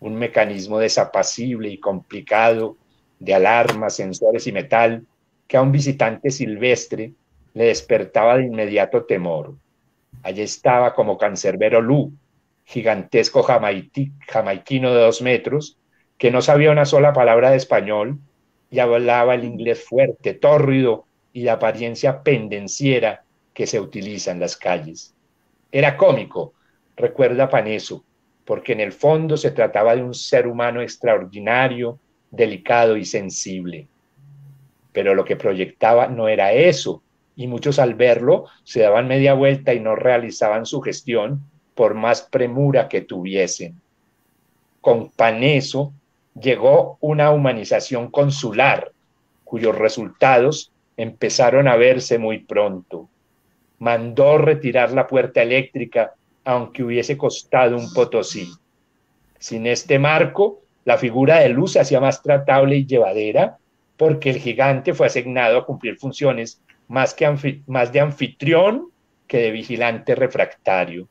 un mecanismo desapacible y complicado de alarmas, sensores y metal que a un visitante silvestre le despertaba de inmediato temor. Allí estaba como cancerbero Lu, gigantesco jamaiquino de dos metros, que no sabía una sola palabra de español y hablaba el inglés fuerte, tórrido y de apariencia pendenciera que se utiliza en las calles. Era cómico, recuerda Paneso, porque en el fondo se trataba de un ser humano extraordinario, delicado y sensible. Pero lo que proyectaba no era eso, y muchos al verlo se daban media vuelta y no realizaban su gestión por más premura que tuviesen. Con Paneso llegó una humanización consular, cuyos resultados empezaron a verse muy pronto mandó retirar la puerta eléctrica, aunque hubiese costado un potosí. Sin este marco, la figura de luz hacía más tratable y llevadera, porque el gigante fue asignado a cumplir funciones más, que más de anfitrión que de vigilante refractario.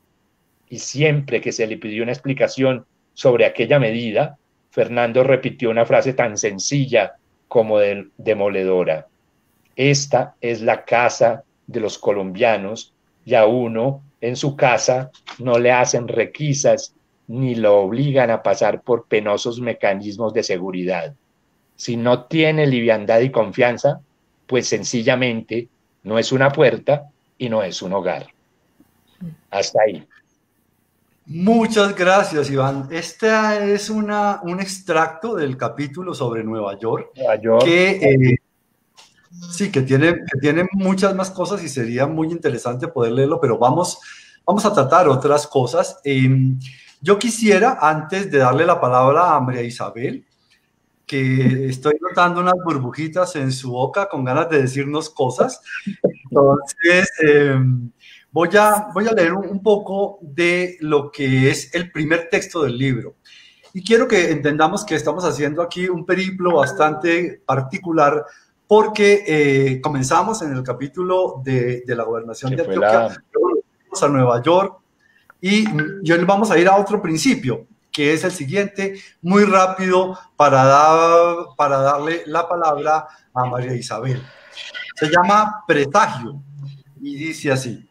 Y siempre que se le pidió una explicación sobre aquella medida, Fernando repitió una frase tan sencilla como demoledora. Esta es la casa de los colombianos y a uno en su casa no le hacen requisas ni lo obligan a pasar por penosos mecanismos de seguridad. Si no tiene liviandad y confianza, pues sencillamente no es una puerta y no es un hogar. Hasta ahí. Muchas gracias, Iván. Este es una, un extracto del capítulo sobre Nueva York, Nueva York. que eh, Sí, que tiene, que tiene muchas más cosas y sería muy interesante poder leerlo, pero vamos, vamos a tratar otras cosas. Em, yo quisiera, antes de darle la palabra a María Isabel, que estoy notando unas burbujitas en su boca con ganas de decirnos cosas. Entonces, em, voy, a, voy a leer un poco de lo que es el primer texto del libro. Y quiero que entendamos que estamos haciendo aquí un periplo bastante particular porque eh, comenzamos en el capítulo de, la gobernación de Antioquia, luego a Nueva York y yo vamos a ir a otro principio, que es el siguiente, muy rápido para, dar, para darle la palabra a María Isabel. Se llama presagio y dice así,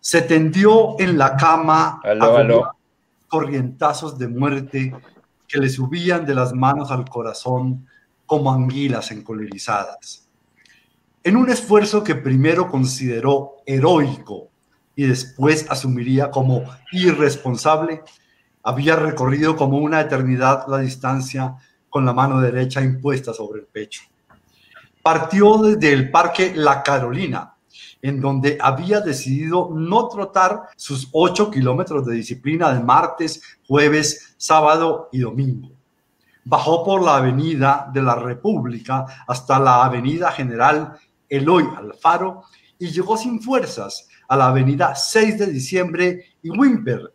se tendió en la cama a corrientazos de muerte que le subían de las manos al corazón como anguilas encolerizadas. En un esfuerzo que primero consideró heroico y después asumiría como irresponsable, había recorrido como una eternidad la distancia con la mano derecha impuesta sobre el pecho. Partió desde el Parque La Carolina, en donde había decidido no trotar sus ocho kilómetros de disciplina de martes, jueves, sábado y domingo bajó por la avenida de la República hasta la avenida General Eloy Alfaro y llegó sin fuerzas a la avenida 6 de diciembre y Wimper,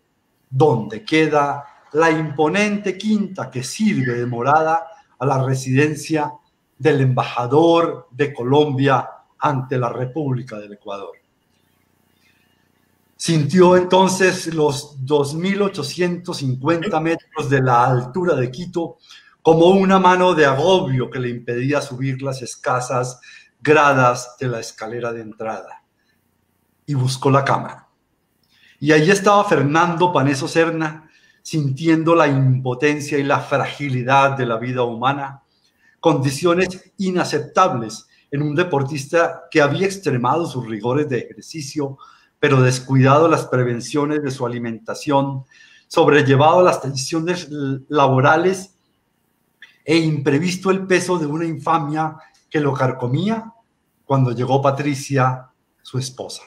donde queda la imponente quinta que sirve de morada a la residencia del embajador de Colombia ante la República del Ecuador. Sintió entonces los 2.850 metros de la altura de Quito como una mano de agobio que le impedía subir las escasas gradas de la escalera de entrada. Y buscó la cama. Y allí estaba Fernando Paneso Serna, sintiendo la impotencia y la fragilidad de la vida humana, condiciones inaceptables en un deportista que había extremado sus rigores de ejercicio, pero descuidado las prevenciones de su alimentación, sobrellevado las tensiones laborales e imprevisto el peso de una infamia que lo carcomía cuando llegó Patricia, su esposa.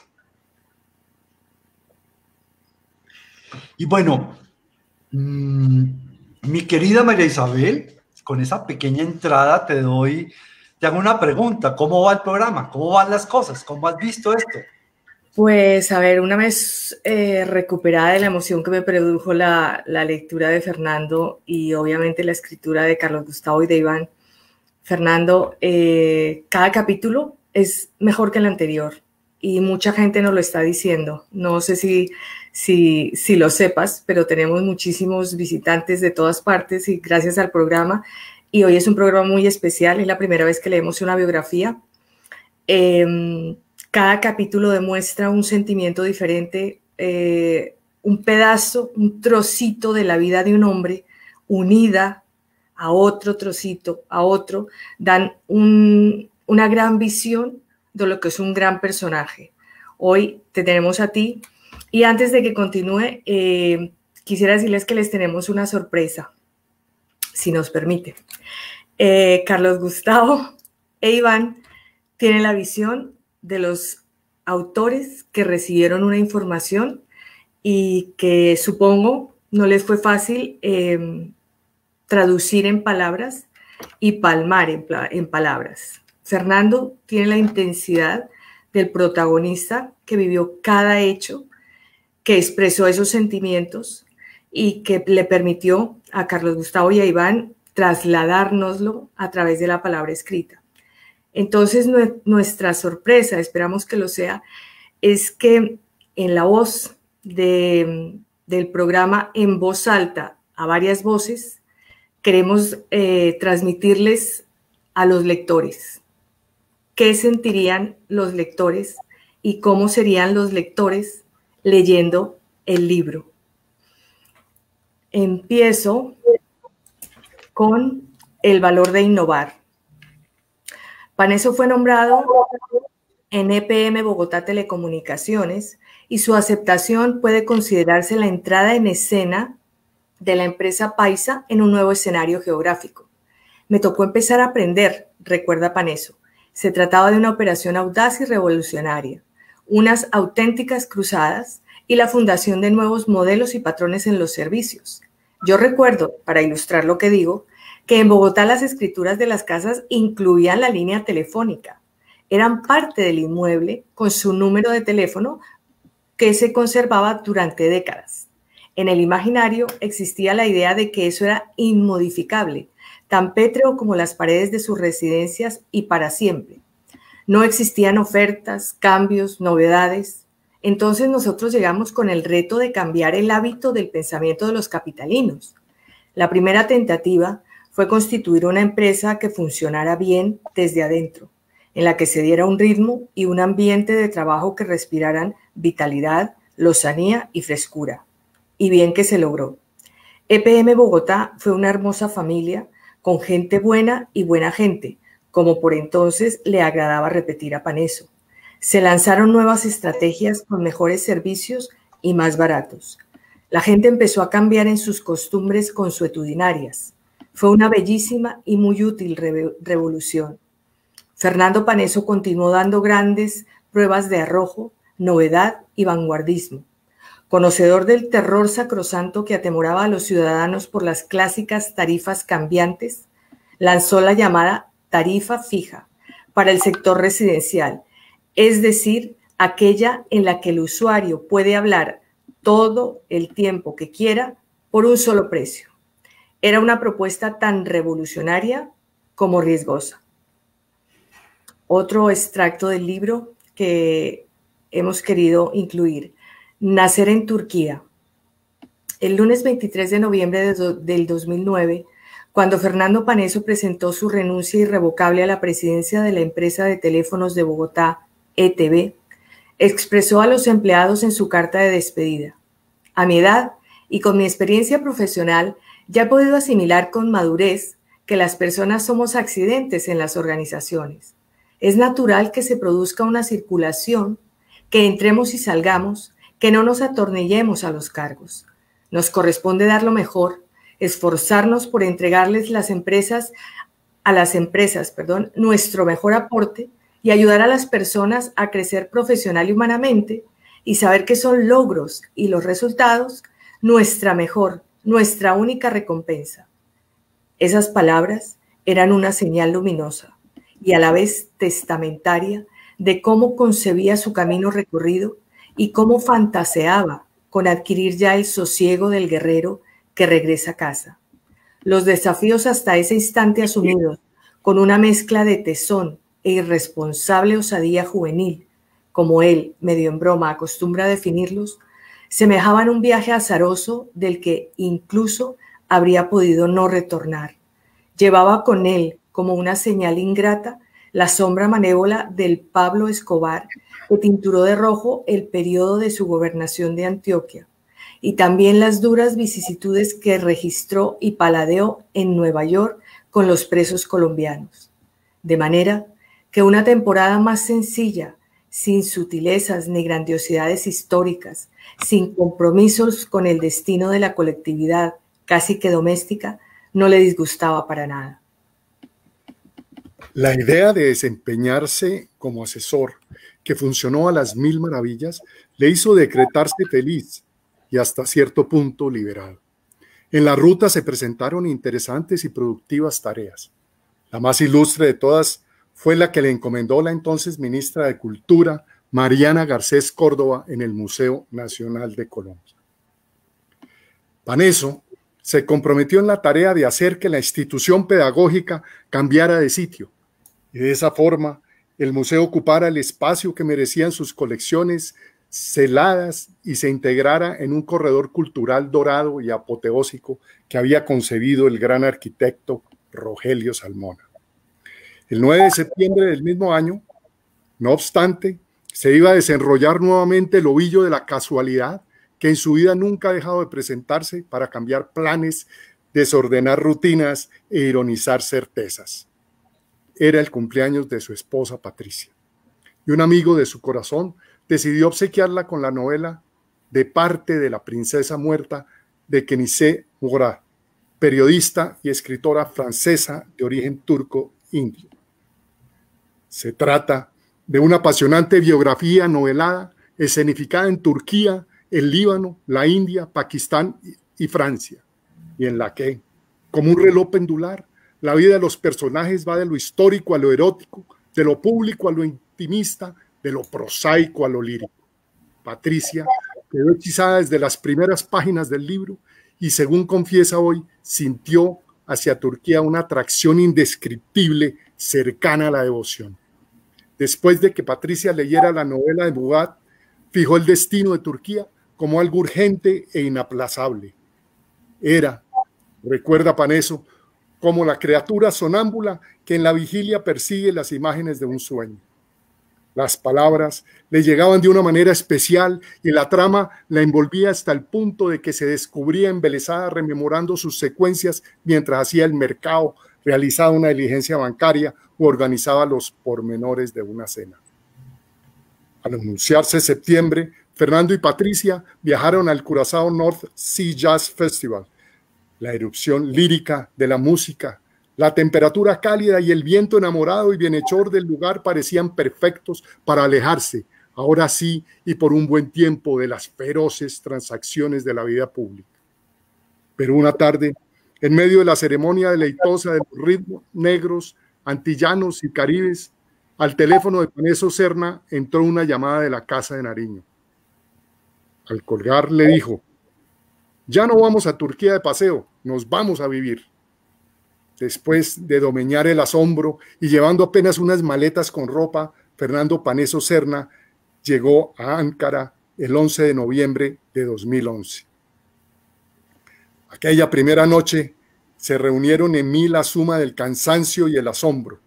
Y bueno, mm, mi querida María Isabel, con esa pequeña entrada te doy, te hago una pregunta, ¿cómo va el programa? ¿Cómo van las cosas? ¿Cómo has visto esto? Pues a ver, una vez eh, recuperada la emoción que me produjo la, lectura de Fernando y obviamente la escritura de Carlos Gustavo y de Iván, Fernando, eh, cada capítulo es mejor que el anterior y mucha gente nos lo está diciendo. No sé si, si, si lo sepas, pero tenemos muchísimos visitantes de todas partes y gracias al programa. Y hoy es un programa muy especial, es la primera vez que leemos una biografía. Eh, cada capítulo demuestra un sentimiento diferente, eh, un pedazo, un trocito de la vida de un hombre unida a otro trocito, a otro, dan una gran visión de lo que es un gran personaje. Hoy te tenemos a ti y antes de que continúe, eh, quisiera decirles que les tenemos una sorpresa, si nos permite. Eh, Carlos Gustavo e Iván tienen la visión de los autores que recibieron una información y que supongo no les fue fácil em, traducir en palabras y palmar en, en palabras. Fernando tiene la intensidad del protagonista que vivió cada hecho, que expresó esos sentimientos y que le permitió a Carlos Gustavo y a Iván trasladárnoslo a través de la palabra escrita. Entonces, nuestra sorpresa, esperamos que lo sea, es que en la voz del programa en voz alta a varias voces, queremos eh, transmitirles a los lectores qué sentirían los lectores y cómo serían los lectores leyendo el libro. Empiezo con el valor de innovar. Paneso fue nombrado en EPM Bogotá Telecomunicaciones y su aceptación puede considerarse la entrada en escena de la empresa Paisa en un nuevo escenario geográfico. Me tocó empezar a aprender, recuerda Paneso. Se trataba de una operación audaz y revolucionaria, unas auténticas cruzadas y la fundación de nuevos modelos y patrones en los servicios. Yo recuerdo, para ilustrar lo que digo, que en Bogotá las escrituras de las casas incluían la línea telefónica. Eran parte del inmueble con su número de teléfono que se conservaba durante décadas. En el imaginario existía la idea de que eso era inmodificable, tan pétreo como las paredes de sus residencias y para siempre. No existían ofertas, cambios, novedades. Entonces nosotros llegamos con el reto de cambiar el hábito del pensamiento de los capitalinos. La primera tentativa fue constituir una empresa que funcionara bien desde adentro, en la que se diera un ritmo y un ambiente de trabajo que respiraran vitalidad, lozanía y frescura. Y bien que se logró. EPM Bogotá fue una hermosa familia con gente buena y buena gente, como por entonces le agradaba repetir a Paneso. Se lanzaron nuevas estrategias con mejores servicios y más baratos. La gente empezó a cambiar en sus costumbres consuetudinarias. Fue una bellísima y muy útil revolución. Fernando Paneso continuó dando grandes pruebas de arrojo, novedad y vanguardismo. Conocedor del terror sacrosanto que atemoraba a los ciudadanos por las clásicas tarifas cambiantes, lanzó la llamada tarifa fija para el sector residencial, es decir, aquella en la que el usuario puede hablar todo el tiempo que quiera por un solo precio. Era una propuesta tan revolucionaria como riesgosa. Otro extracto del libro que hemos querido incluir, Nacer en Turquía. El lunes 23 de noviembre del 2009, cuando Fernando Paneso presentó su renuncia irrevocable a la presidencia de la empresa de teléfonos de Bogotá, ETB, expresó a los empleados en su carta de despedida. A mi edad y con mi experiencia profesional, ya he podido asimilar con madurez que las personas somos accidentes en las organizaciones. Es natural que se produzca una circulación, que entremos y salgamos, que no nos atornillemos a los cargos. Nos corresponde dar lo mejor, esforzarnos por entregarles las empresas a las empresas, perdón, nuestro mejor aporte y ayudar a las personas a crecer profesional y humanamente y saber que son logros y los resultados nuestra mejor, nuestra única recompensa. Esas palabras eran una señal luminosa y a la vez testamentaria de cómo concebía su camino recorrido y cómo fantaseaba con adquirir ya el sosiego del guerrero que regresa a casa. Los desafíos hasta ese instante asumidos, con una mezcla de tesón e irresponsable osadía juvenil, como él, medio en broma, acostumbra definirlos, semejaban un viaje azaroso del que incluso habría podido no retornar. Llevaba con él, como una señal ingrata, la sombra manévola del Pablo Escobar, que tinturó de rojo el periodo de su gobernación de Antioquia, y también las duras vicisitudes que registró y paladeó en Nueva York con los presos colombianos. De manera que una temporada más sencilla, sin sutilezas ni grandiosidades históricas, sin compromisos con el destino de la colectividad, casi que doméstica, no le disgustaba para nada. La idea de desempeñarse como asesor, que funcionó a las mil maravillas, le hizo decretarse feliz y hasta cierto punto liberado. En la ruta se presentaron interesantes y productivas tareas. La más ilustre de todas fue la que le encomendó la entonces ministra de Cultura, Mariana Garcés Córdoba, en el Museo Nacional de Colombia. Paneso se comprometió en la tarea de hacer que la institución pedagógica cambiara de sitio y de esa forma el museo ocupara el espacio que merecían sus colecciones celadas y se integrara en un corredor cultural dorado y apoteósico que había concebido el gran arquitecto Rogelio Salmona. El 9 de septiembre del mismo año, no obstante, se iba a desenrollar nuevamente el ovillo de la casualidad que en su vida nunca ha dejado de presentarse para cambiar planes, desordenar rutinas e ironizar certezas. Era el cumpleaños de su esposa Patricia. Y un amigo de su corazón decidió obsequiarla con la novela De parte de la princesa muerta de Kenise Murat, periodista y escritora francesa de origen turco-indio. Se trata de una apasionante biografía novelada escenificada en Turquía, el Líbano, la India, Pakistán y Francia, y en la que, como un reloj pendular, la vida de los personajes va de lo histórico a lo erótico, de lo público a lo intimista, de lo prosaico a lo lírico. Patricia quedó hechizada desde las primeras páginas del libro y según confiesa hoy, sintió hacia Turquía una atracción indescriptible cercana a la devoción después de que Patricia leyera la novela de Bugat, fijó el destino de Turquía como algo urgente e inaplazable. Era, recuerda Paneso, como la criatura sonámbula que en la vigilia persigue las imágenes de un sueño. Las palabras le llegaban de una manera especial y la trama la envolvía hasta el punto de que se descubría embelesada rememorando sus secuencias mientras hacía el mercado, realizaba una diligencia bancaria organizaba los pormenores de una cena. Al anunciarse septiembre, Fernando y Patricia viajaron al Curazao North Sea Jazz Festival. La erupción lírica de la música, la temperatura cálida y el viento enamorado y bienhechor del lugar parecían perfectos para alejarse, ahora sí y por un buen tiempo, de las feroces transacciones de la vida pública. Pero una tarde, en medio de la ceremonia deleitosa de los ritmos negros, antillanos y caribes, Al teléfono de Paneso Serna entró una llamada de la casa de Nariño. Al colgar le dijo, ya no vamos a Turquía de paseo, nos vamos a vivir. Después de domeñar el asombro y llevando apenas unas maletas con ropa, Fernando Paneso Serna llegó a Ankara el 11 de noviembre de 2011. Aquella primera noche se reunieron en mí la suma del cansancio y el asombro,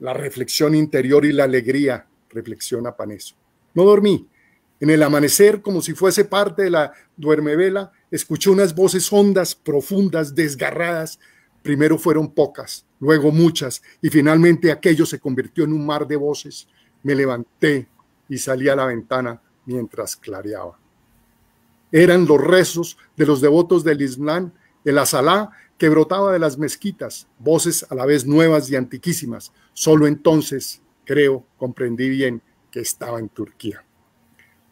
la reflexión interior y la alegría, reflexiona Paneso. No dormí. En el amanecer, como si fuese parte de la duermevela, escuché unas voces hondas, profundas, desgarradas. Primero fueron pocas, luego muchas, y finalmente aquello se convirtió en un mar de voces. Me levanté y salí a la ventana mientras clareaba. Eran los rezos de los devotos del Islam, el azalá que brotaba de las mezquitas, voces a la vez nuevas y antiquísimas. Solo entonces, creo, comprendí bien que estaba en Turquía.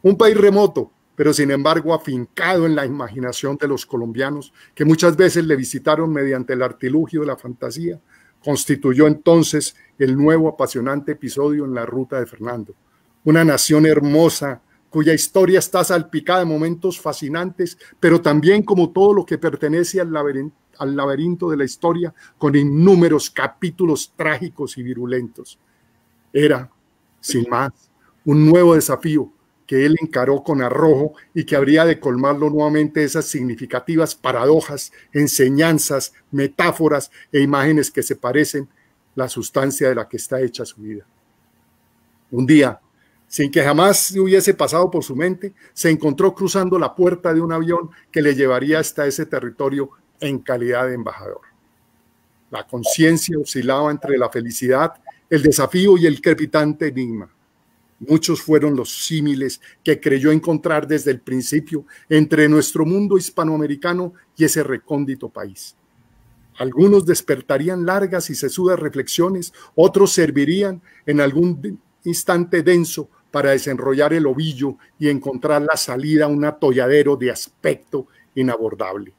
Un país remoto, pero sin embargo afincado en la imaginación de los colombianos, que muchas veces le visitaron mediante el artilugio de la fantasía, constituyó entonces el nuevo apasionante episodio en la ruta de Fernando. Una nación hermosa cuya historia está salpicada de momentos fascinantes, pero también como todo lo que pertenece al laberinto, al laberinto de la historia, con innúmeros capítulos trágicos y virulentos. Era, sin más, un nuevo desafío que él encaró con arrojo y que habría de colmarlo nuevamente esas significativas paradojas, enseñanzas, metáforas e imágenes que se parecen la sustancia de la que está hecha su vida. Un día, sin que jamás hubiese pasado por su mente, se encontró cruzando la puerta de un avión que le llevaría hasta ese territorio en calidad de embajador. La conciencia oscilaba entre la felicidad, el desafío y el crepitante enigma. Muchos fueron los símiles que creyó encontrar desde el principio entre nuestro mundo hispanoamericano y ese recóndito país. Algunos despertarían largas y sesudas reflexiones, otros servirían en algún instante denso para desenrollar el ovillo y encontrar la salida a un atolladero de aspecto inabordable.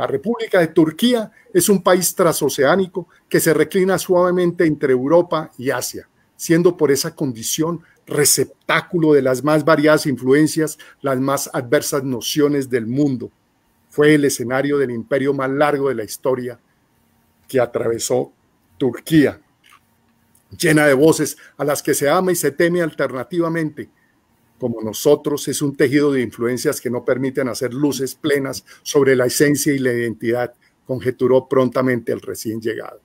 La República de Turquía es un país transoceánico que se reclina suavemente entre Europa y Asia, siendo por esa condición receptáculo de las más variadas influencias, las más adversas nociones del mundo. Fue el escenario del imperio más largo de la historia que atravesó Turquía, llena de voces a las que se ama y se teme alternativamente. Como nosotros, es un tejido de influencias que no permiten hacer luces plenas sobre la esencia y la identidad, conjeturó prontamente el recién llegado.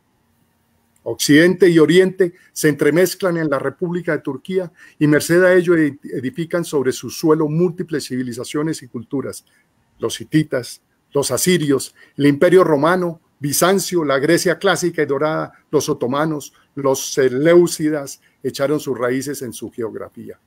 Occidente y Oriente se entremezclan en la República de Turquía y merced a ello edifican sobre su suelo múltiples civilizaciones y culturas. Los hititas, los asirios, el imperio romano, Bizancio, la Grecia clásica y dorada, los otomanos, los seleucidas echaron sus raíces en su geografía.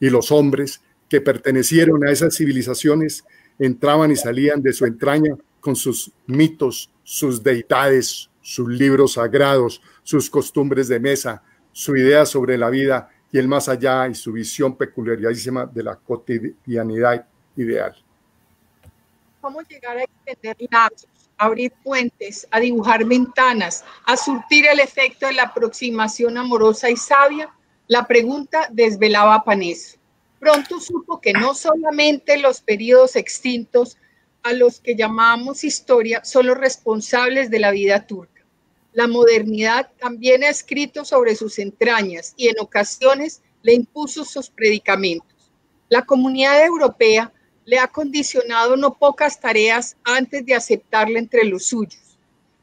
Y los hombres que pertenecieron a esas civilizaciones entraban y salían de su entraña con sus mitos, sus deidades, sus libros sagrados, sus costumbres de mesa, su idea sobre la vida y el más allá y su visión peculiarísima de la cotidianidad ideal. ¿Cómo llegar a entender lazos, abrir puentes, a dibujar ventanas, a surtir el efecto de la aproximación amorosa y sabia? La pregunta desvelaba a Panés. Pronto supo que no solamente los periodos extintos a los que llamamos historia son los responsables de la vida turca la modernidad también ha escrito sobre sus entrañas y en ocasiones le impuso sus predicamentos. La comunidad europea le ha condicionado no pocas tareas antes de aceptarla entre los suyos.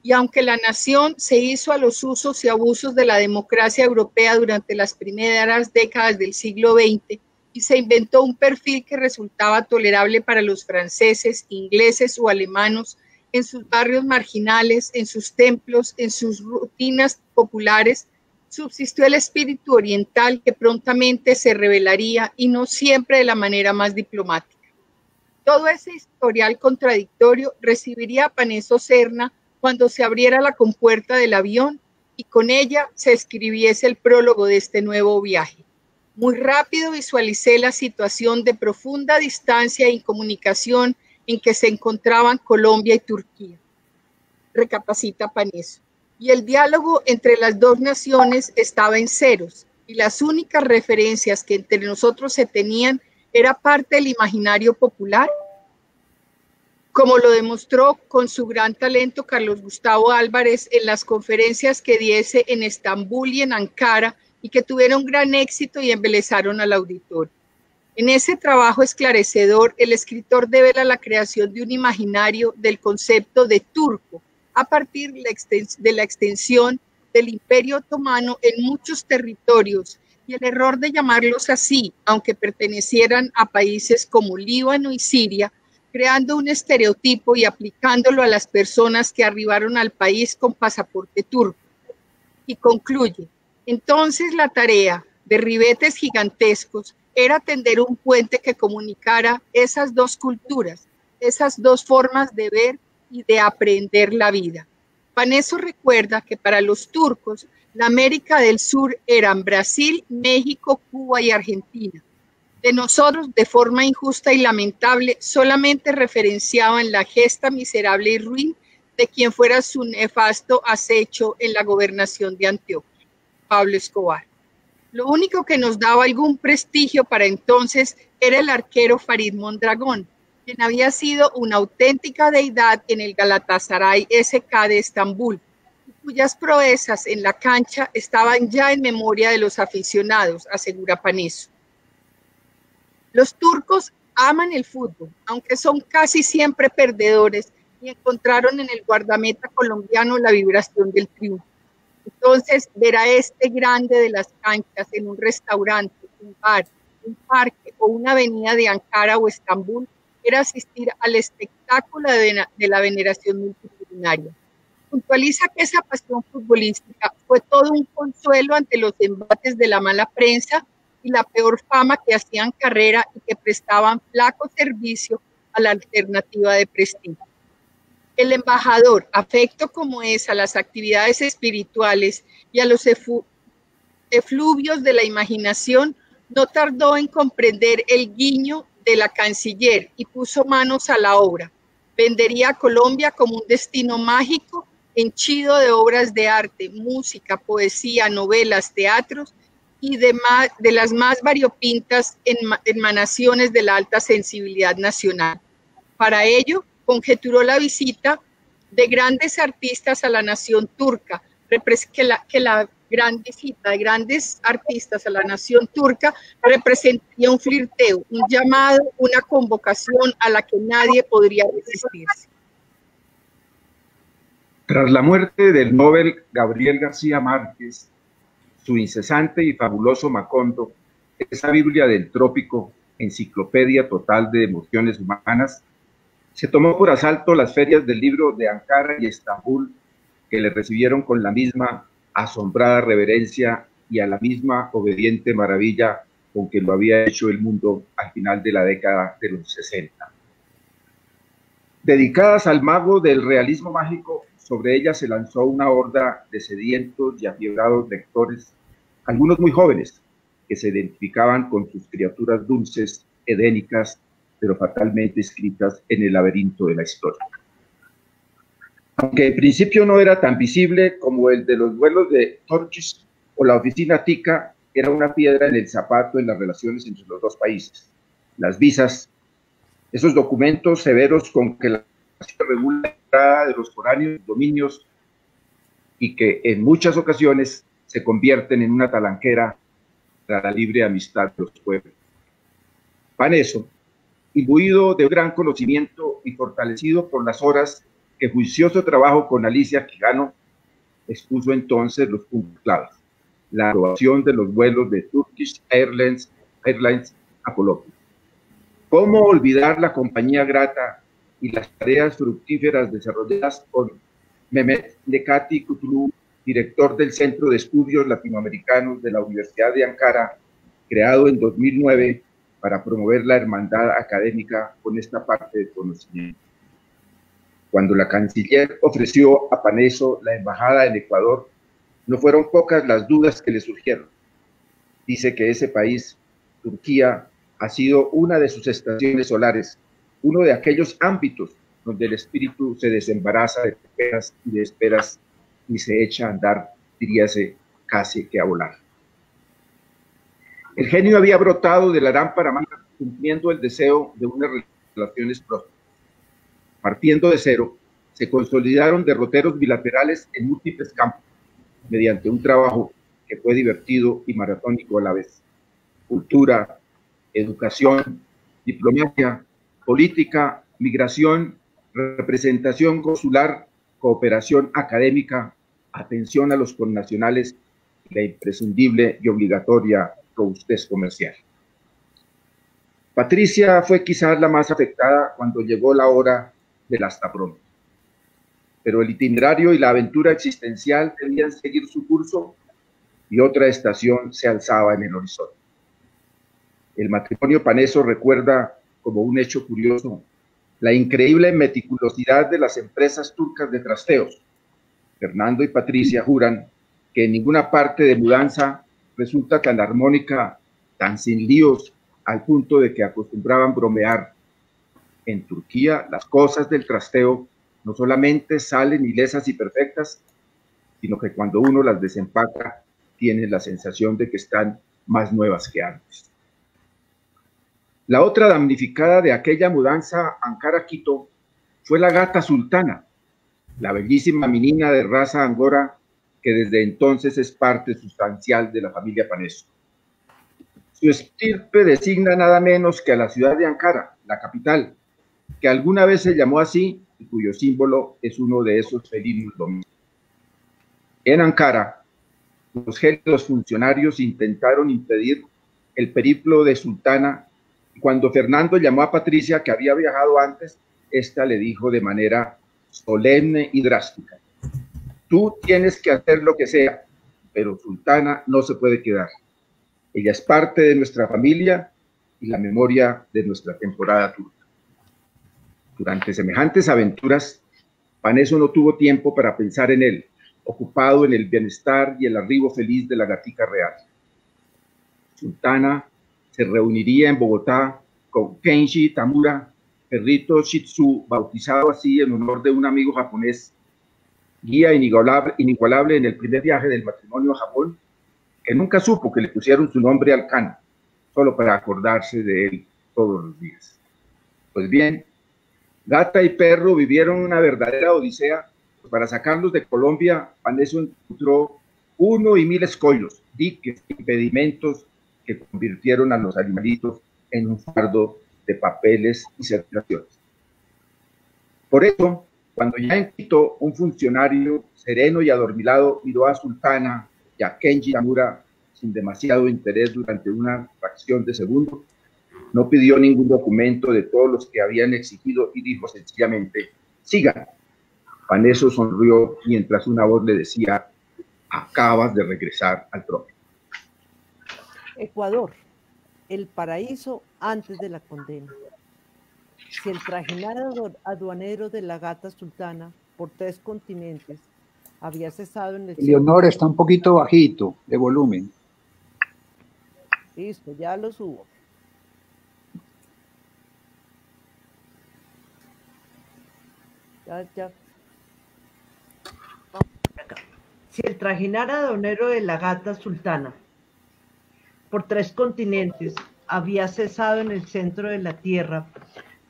Y aunque la nación se hizo a los usos y abusos de la democracia europea durante las primeras décadas del siglo XX y se inventó un perfil que resultaba tolerable para los franceses, ingleses o alemanos en sus barrios marginales, en sus templos, en sus rutinas populares, subsistió el espíritu oriental que prontamente se revelaría y no siempre de la manera más diplomática. Todo ese historial contradictorio recibiría a Paneso Serna cuando se abriera la compuerta del avión y con ella se escribiese el prólogo de este nuevo viaje. Muy rápido visualicé la situación de profunda distancia e incomunicación en que se encontraban Colombia y Turquía. Recapacita Paneso. y el diálogo entre las dos naciones estaba en ceros y las únicas referencias que entre nosotros se tenían era parte del imaginario popular, como lo demostró con su gran talento Carlos Gustavo Álvarez en las conferencias que diese en Estambul y en Ankara y que tuvieron gran éxito y embelezaron al auditorio. En ese trabajo esclarecedor, el escritor devela la creación de un imaginario del concepto de turco a partir de la extensión del Imperio Otomano en muchos territorios y el error de llamarlos así, aunque pertenecieran a países como Líbano y Siria, creando un estereotipo y aplicándolo a las personas que arribaron al país con pasaporte turco. Y concluye, entonces la tarea de ribetes gigantescos era tender un puente que comunicara esas dos culturas, esas dos formas de ver y de aprender la vida. Paneso recuerda que para los turcos la América del Sur eran Brasil, México, Cuba y Argentina. De nosotros, de forma injusta y lamentable, solamente referenciaban la gesta miserable y ruin de quien fuera su nefasto acecho en la gobernación de Antioquia, Pablo Escobar. Lo único que nos daba algún prestigio para entonces era el arquero Farid Mondragón, quien había sido una auténtica deidad en el Galatasaray SK de Estambul, cuyas proezas en la cancha estaban ya en memoria de los aficionados, asegura Paneso. Los turcos aman el fútbol, aunque son casi siempre perdedores y encontraron en el guardameta colombiano la vibración del triunfo. Entonces, ver a este grande de las canchas en un restaurante, un bar, un parque o una avenida de Ankara o Estambul era asistir al espectáculo de, la veneración multitudinaria. Puntualiza que esa pasión futbolística fue todo un consuelo ante los embates de la mala prensa y la peor fama que hacían carrera y que prestaban flaco servicio a la alternativa de prestigio. El embajador, afecto como es a las actividades espirituales y a los efluvios de la imaginación, no tardó en comprender el guiño de la canciller y puso manos a la obra. Vendería a Colombia como un destino mágico, henchido de obras de arte, música, poesía, novelas, teatros y de, de las más variopintas emanaciones de la alta sensibilidad nacional. Para ello, conjeturó la visita de grandes artistas a la nación turca, que la, gran visita de grandes artistas a la nación turca representaría un flirteo, un llamado, una convocación a la que nadie podría resistirse. Tras la muerte del Nobel Gabriel García Márquez, su incesante y fabuloso Macondo, esa Biblia del trópico, enciclopedia total de emociones humanas, se tomó por asalto las ferias del libro de Ankara y Estambul, que le recibieron con la misma asombrada reverencia y a la misma obediente maravilla con que lo había hecho el mundo al final de la década de los 60. Dedicadas al mago del realismo mágico, sobre ella se lanzó una horda de sedientos y afiebrados lectores, algunos muy jóvenes, que se identificaban con sus criaturas dulces, edénicas pero fatalmente escritas en el laberinto de la historia. Aunque en principio no era tan visible como el de los vuelos de Torchis o la oficina TICA, era una piedra en el zapato en las relaciones entre los dos países. Las visas, esos documentos severos con que la regula de los foráneos dominios y que en muchas ocasiones se convierten en una talanquera para la libre amistad de los pueblos. Para eso, imbuido de gran conocimiento y fortalecido por las horas que juicioso trabajo con Alicia Quijano expuso entonces los puntos claves. La aprobación de los vuelos de Turkish Airlines, Airlines a Colombia. ¿Cómo olvidar la compañía grata y las tareas fructíferas desarrolladas con Mehmet Nekati Kutlu, director del Centro de Estudios Latinoamericanos de la Universidad de Ankara, creado en 2009 para promover la hermandad académica con esta parte de conocimiento. Cuando la canciller ofreció a Paneso la embajada en Ecuador, no fueron pocas las dudas que le surgieron. Dice que ese país, Turquía, ha sido una de sus estaciones solares, uno de aquellos ámbitos donde el espíritu se desembaraza de penas y de esperas y se echa a andar, diríase, casi que a volar. El genio había brotado de la lámpara cumpliendo el deseo de unas relaciones prósperas. Partiendo de cero, se consolidaron derroteros bilaterales en múltiples campos, mediante un trabajo que fue divertido y maratónico a la vez. Cultura, educación, diplomacia, política, migración, representación consular, cooperación académica, atención a los connacionales la imprescindible y obligatoria robustez comercial. Patricia fue quizás la más afectada cuando llegó la hora del hasta pronto. Pero el itinerario y la aventura existencial debían seguir su curso y otra estación se alzaba en el horizonte. El matrimonio paneso recuerda como un hecho curioso la increíble meticulosidad de las empresas turcas de trasteos. Fernando y Patricia juran que en ninguna parte de mudanza resulta tan armónica, tan sin líos, al punto de que acostumbraban bromear. En Turquía las cosas del trasteo no solamente salen ilesas y perfectas, sino que cuando uno las desempaca, tiene la sensación de que están más nuevas que antes. La otra damnificada de aquella mudanza Ankara-Quito fue la gata sultana, la bellísima menina de raza angora que desde entonces es parte sustancial de la familia Paneso. Su estirpe designa nada menos que a la ciudad de Ankara, la capital, que alguna vez se llamó así y cuyo símbolo es uno de esos felinos domingos. En Ankara, los géneros funcionarios intentaron impedir el periplo de Sultana cuando Fernando llamó a Patricia, que había viajado antes, ésta le dijo de manera solemne y drástica, Tú tienes que hacer lo que sea, pero Sultana no se puede quedar. Ella es parte de nuestra familia y la memoria de nuestra temporada turca. Durante semejantes aventuras, Paneso no tuvo tiempo para pensar en él, ocupado en el bienestar y el arribo feliz de la gatica real. Sultana se reuniría en Bogotá con Kenji Tamura, perrito Shih Tzu, bautizado así en honor de un amigo japonés guía inigualable, en el primer viaje del matrimonio a Japón, que nunca supo que le pusieron su nombre al can, solo para acordarse de él todos los días. Pues bien, Gata y Perro vivieron una verdadera odisea. Para sacarlos de Colombia, Paneso encontró uno y mil escollos, diques, impedimentos que convirtieron a los animalitos en un fardo de papeles y certificaciones. Por eso, cuando ya en Quito un funcionario sereno y adormilado miró a Sultana y a Kenji Tamura sin demasiado interés durante una fracción de segundo, no pidió ningún documento de todos los que habían exigido y dijo sencillamente, sigan. Paneso sonrió mientras una voz le decía, acabas de regresar al trono. Ecuador, el paraíso antes de la condena si el trajinar aduanero de la gata sultana por tres continentes había cesado en el... Leonor está un poquito bajito de volumen. Listo, ya lo subo. Ya, ya. Si el trajinar aduanero de la gata sultana por tres continentes había cesado en el centro de la Tierra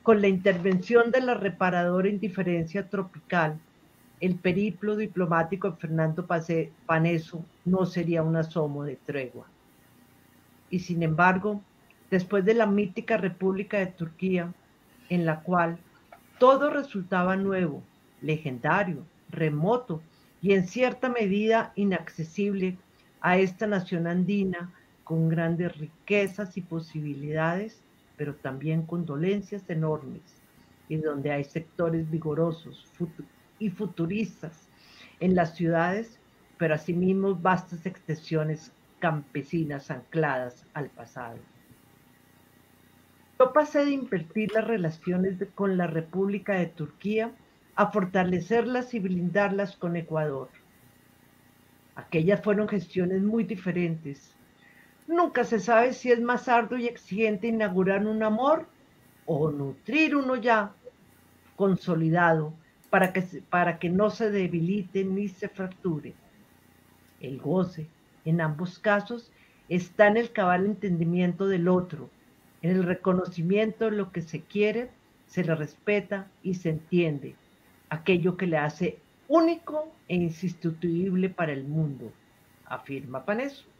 con la intervención de la reparadora indiferencia tropical, el periplo diplomático de Fernando Paneso no sería un asomo de tregua. Y sin embargo, después de la mítica República de Turquía, en la cual todo resultaba nuevo, legendario, remoto y en cierta medida inaccesible a esta nación andina con grandes riquezas y posibilidades, pero también con dolencias enormes, y donde hay sectores vigorosos y futuristas en las ciudades, pero asimismo vastas extensiones campesinas ancladas al pasado. Yo pasé de invertir las relaciones con la República de Turquía a fortalecerlas y blindarlas con Ecuador. Aquellas fueron gestiones muy diferentes, Nunca se sabe si es más arduo y exigente inaugurar un amor o nutrir uno ya consolidado para que, para que no se debilite ni se fracture. El goce, en ambos casos, está en el cabal entendimiento del otro, en el reconocimiento de lo que se quiere, se le respeta y se entiende, aquello que le hace único e insustituible para el mundo, afirma Paneso.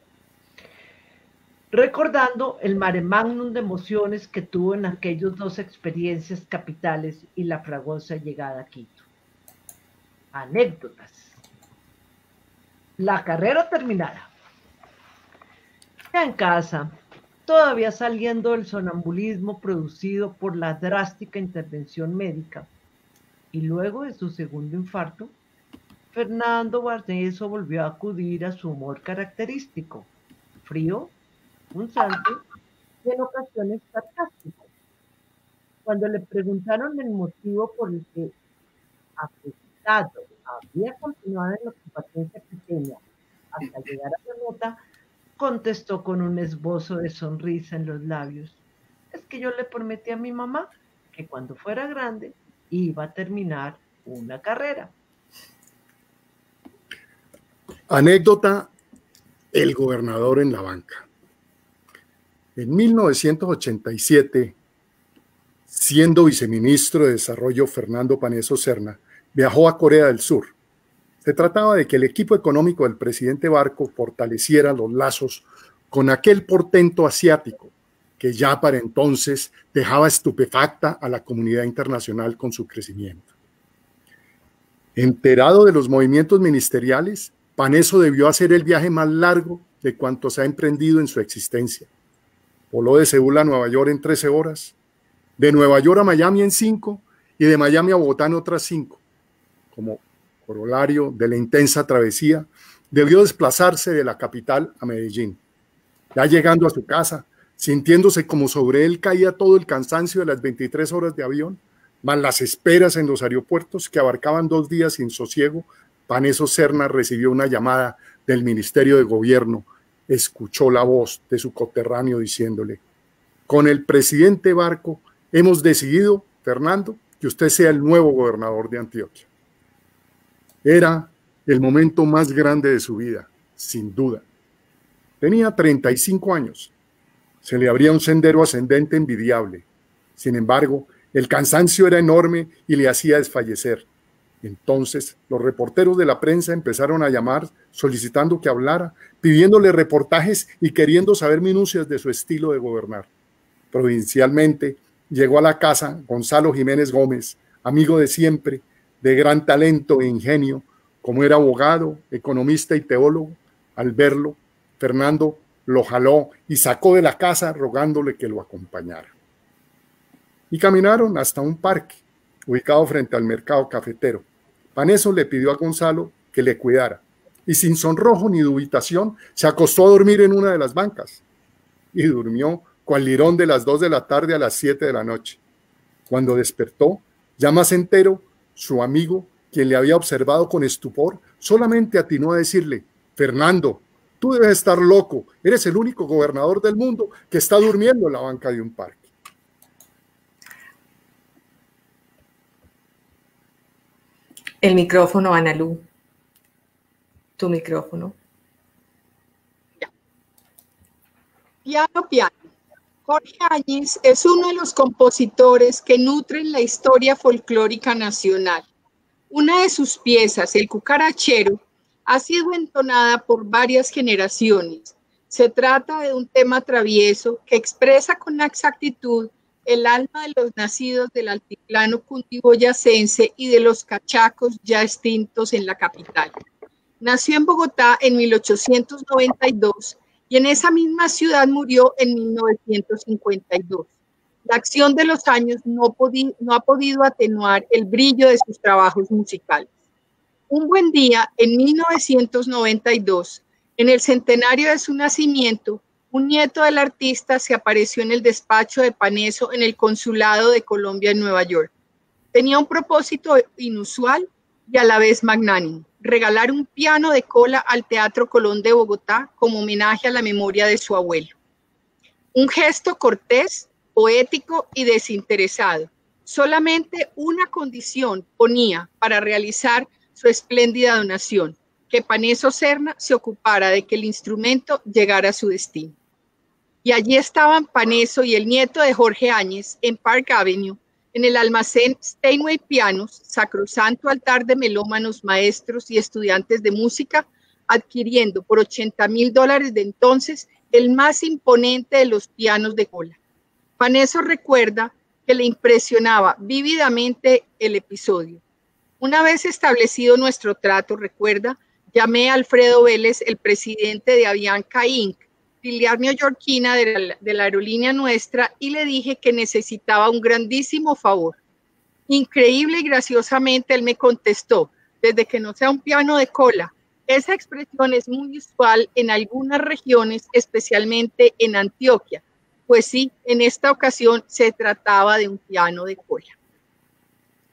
Recordando el mare magnum de emociones que tuvo en aquellas dos experiencias capitales y la fragosa llegada a Quito. Anécdotas. La carrera terminada. Ya en casa, todavía saliendo del sonambulismo producido por la drástica intervención médica, y luego de su segundo infarto, Fernando Barneso volvió a acudir a su humor característico, frío, un santo y en ocasiones sarcástico. Cuando le preguntaron el motivo por el que, afectado, había continuado en la competencia pequeña hasta llegar a la nota, contestó con un esbozo de sonrisa en los labios. Es que yo le prometí a mi mamá que cuando fuera grande iba a terminar una carrera. Anécdota, el gobernador en la banca. En 1987, siendo viceministro de Desarrollo Fernando Paneso Serna, viajó a Corea del Sur. Se trataba de que el equipo económico del presidente Barco fortaleciera los lazos con aquel portento asiático que ya para entonces dejaba estupefacta a la comunidad internacional con su crecimiento. Enterado de los movimientos ministeriales, Paneso debió hacer el viaje más largo de cuantos ha emprendido en su existencia. Voló de Seúl a Nueva York en 13 horas, de Nueva York a Miami en 5 y de Miami a Bogotá en otras 5. Como corolario de la intensa travesía, debió desplazarse de la capital a Medellín. Ya llegando a su casa, sintiéndose como sobre él caía todo el cansancio de las 23 horas de avión, más las esperas en los aeropuertos que abarcaban dos días sin sosiego, Paneso Serna recibió una llamada del Ministerio de Gobierno, escuchó la voz de su coterráneo diciéndole, con el presidente Barco hemos decidido, Fernando, que usted sea el nuevo gobernador de Antioquia. Era el momento más grande de su vida, sin duda. Tenía 35 años. Se le abría un sendero ascendente envidiable. Sin embargo, el cansancio era enorme y le hacía desfallecer. Entonces, los reporteros de la prensa empezaron a llamar solicitando que hablara, pidiéndole reportajes y queriendo saber minucias de su estilo de gobernar. Provincialmente, llegó a la casa Gonzalo Jiménez Gómez, amigo de siempre, de gran talento e ingenio, como era abogado, economista y teólogo. Al verlo, Fernando lo jaló y sacó de la casa rogándole que lo acompañara. Y caminaron hasta un parque ubicado frente al mercado cafetero. Paneso le pidió a Gonzalo que le cuidara y sin sonrojo ni dubitación se acostó a dormir en una de las bancas y durmió cual lirón de las dos de la tarde a las siete de la noche. Cuando despertó, ya más entero, su amigo, quien le había observado con estupor, solamente atinó a decirle, Fernando, tú debes estar loco, eres el único gobernador del mundo que está durmiendo en la banca de un parque. El micrófono, Analú. Tu micrófono. Piano, piano. Jorge Áñez es uno de los compositores que nutren la historia folclórica nacional. Una de sus piezas, El cucarachero, ha sido entonada por varias generaciones. Se trata de un tema travieso que expresa con exactitud el alma de los nacidos del altiplano cundiboyacense y de los cachacos ya extintos en la capital. Nació en Bogotá en 1892 y en esa misma ciudad murió en 1952. La acción de los años no, no ha podido atenuar el brillo de sus trabajos musicales. Un buen día, en 1992, en el centenario de su nacimiento, un nieto del artista se apareció en el despacho de Paneso en el consulado de Colombia en Nueva York. Tenía un propósito inusual y a la vez magnánimo, regalar un piano de cola al Teatro Colón de Bogotá como homenaje a la memoria de su abuelo. Un gesto cortés, poético y desinteresado, Solamente una condición ponía para realizar su espléndida donación, que Paneso Serna se ocupara de que el instrumento llegara a su destino. Y allí estaban Paneso y el nieto de Jorge Áñez en Park Avenue, en el almacén Steinway Pianos, sacrosanto altar de melómanos, maestros y estudiantes de música, adquiriendo por 80 mil dólares de entonces el más imponente de los pianos de cola. Paneso recuerda que le impresionaba vívidamente el episodio. Una vez establecido nuestro trato, recuerda, llamé a Alfredo Vélez, el presidente de Avianca Inc., filial neoyorquina de la, de la aerolínea nuestra, y le dije que necesitaba un grandísimo favor. Increíble y graciosamente él me contestó, desde que no sea un piano de cola. Esa expresión es muy usual en algunas regiones, especialmente en Antioquia. Pues sí, en esta ocasión se trataba de un piano de cola.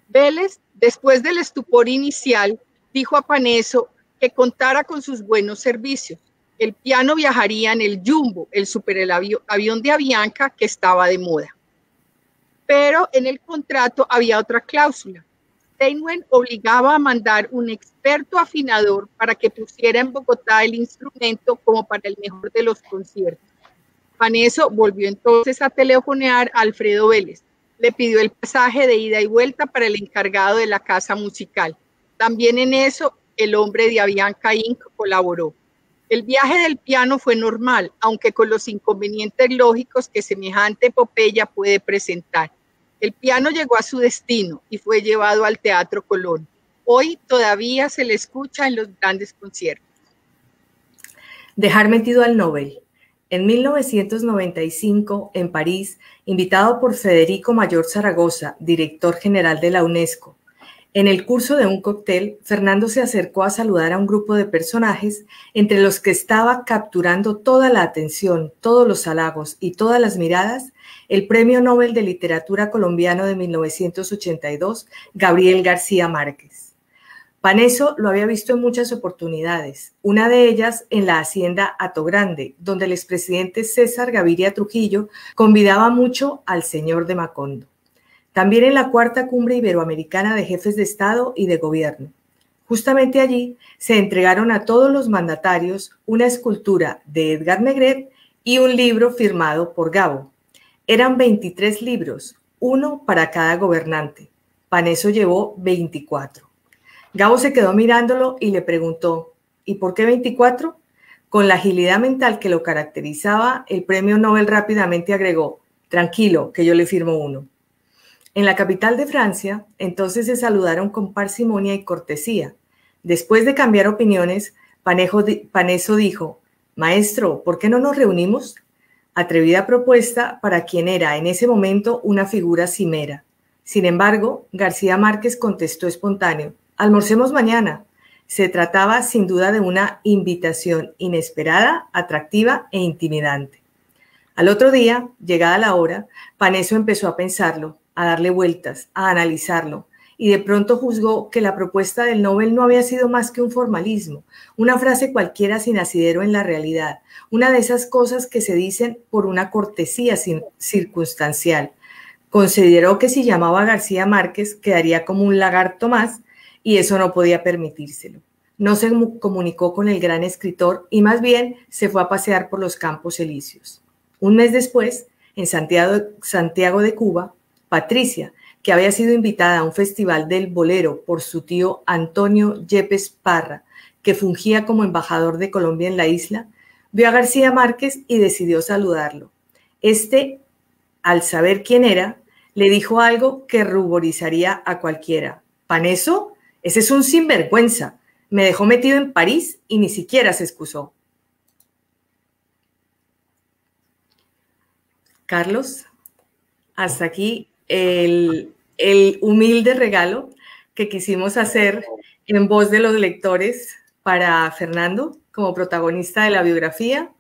Vélez, después del estupor inicial, dijo a Paneso que contara con sus buenos servicios. El piano viajaría en el Jumbo, el superavión de Avianca que estaba de moda. Pero en el contrato había otra cláusula. Steinway obligaba a mandar un experto afinador para que pusiera en Bogotá el instrumento como para el mejor de los conciertos. Paneso volvió entonces a telefonear a Alfredo Vélez. Le pidió el pasaje de ida y vuelta para el encargado de la casa musical. También en eso el hombre de Avianca Inc. colaboró. El viaje del piano fue normal, aunque con los inconvenientes lógicos que semejante epopeya puede presentar. El piano llegó a su destino y fue llevado al Teatro Colón. Hoy todavía se le escucha en los grandes conciertos. Dejar metido al Nobel. En 1995, en París, invitado por Federico Mayor Zaragoza, director general de la UNESCO, en el curso de un cóctel, Fernando se acercó a saludar a un grupo de personajes entre los que estaba capturando toda la atención, todos los halagos y todas las miradas el Premio Nobel de Literatura colombiano de 1982, Gabriel García Márquez. Paneso lo había visto en muchas oportunidades, una de ellas en la hacienda Grande, donde el expresidente César Gaviria Trujillo convidaba mucho al señor de Macondo. También en la cuarta cumbre iberoamericana de jefes de Estado y de Gobierno. Justamente allí se entregaron a todos los mandatarios una escultura de Edgar Negret y un libro firmado por Gabo. Eran 23 libros, uno para cada gobernante. Paneso llevó 24. Gabo se quedó mirándolo y le preguntó, ¿y por qué 24? Con la agilidad mental que lo caracterizaba, el premio Nobel rápidamente agregó, tranquilo, que yo le firmo uno. En la capital de Francia, entonces se saludaron con parsimonia y cortesía. Después de cambiar opiniones, Paneso dijo, Maestro, ¿por qué no nos reunimos? Atrevida propuesta para quien era en ese momento una figura cimera. Sin embargo, García Márquez contestó espontáneo, almorcemos mañana. Se trataba sin duda de una invitación inesperada, atractiva e intimidante. Al otro día, llegada la hora, Paneso empezó a pensarlo a darle vueltas, a analizarlo, y de pronto juzgó que la propuesta del Nobel no había sido más que un formalismo, una frase cualquiera sin asidero en la realidad, una de esas cosas que se dicen por una cortesía circunstancial. Consideró que si llamaba a García Márquez quedaría como un lagarto más y eso no podía permitírselo. No se comunicó con el gran escritor y más bien se fue a pasear por los campos elíseos. Un mes después, en Santiago, Santiago de Cuba, Patricia, que había sido invitada a un festival del bolero por su tío Antonio Yepes Parra, que fungía como embajador de Colombia en la isla, vio a García Márquez y decidió saludarlo. Este, al saber quién era, le dijo algo que ruborizaría a cualquiera. ¿Paneso? Ese es un sinvergüenza. Me dejó metido en París y ni siquiera se excusó. Carlos, hasta aquí el, humilde regalo que quisimos hacer en voz de los lectores para Fernando como protagonista de la biografía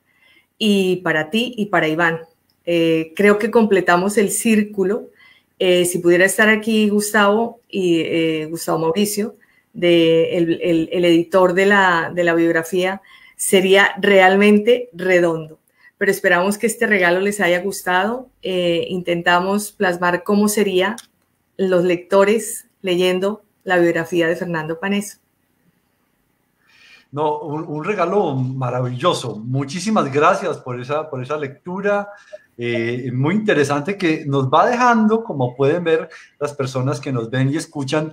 y para ti y para Iván. Eh, creo que completamos el círculo. Eh, si pudiera estar aquí Gustavo y eh, Gustavo Mauricio, el, editor de la biografía, sería realmente redondo pero esperamos que este regalo les haya gustado. Eh, intentamos plasmar cómo sería los lectores leyendo la biografía de Fernando Paneso. No, un, regalo maravilloso. Muchísimas gracias por esa, por esa lectura. Eh, muy interesante que nos va dejando, como pueden ver las personas que nos ven y escuchan,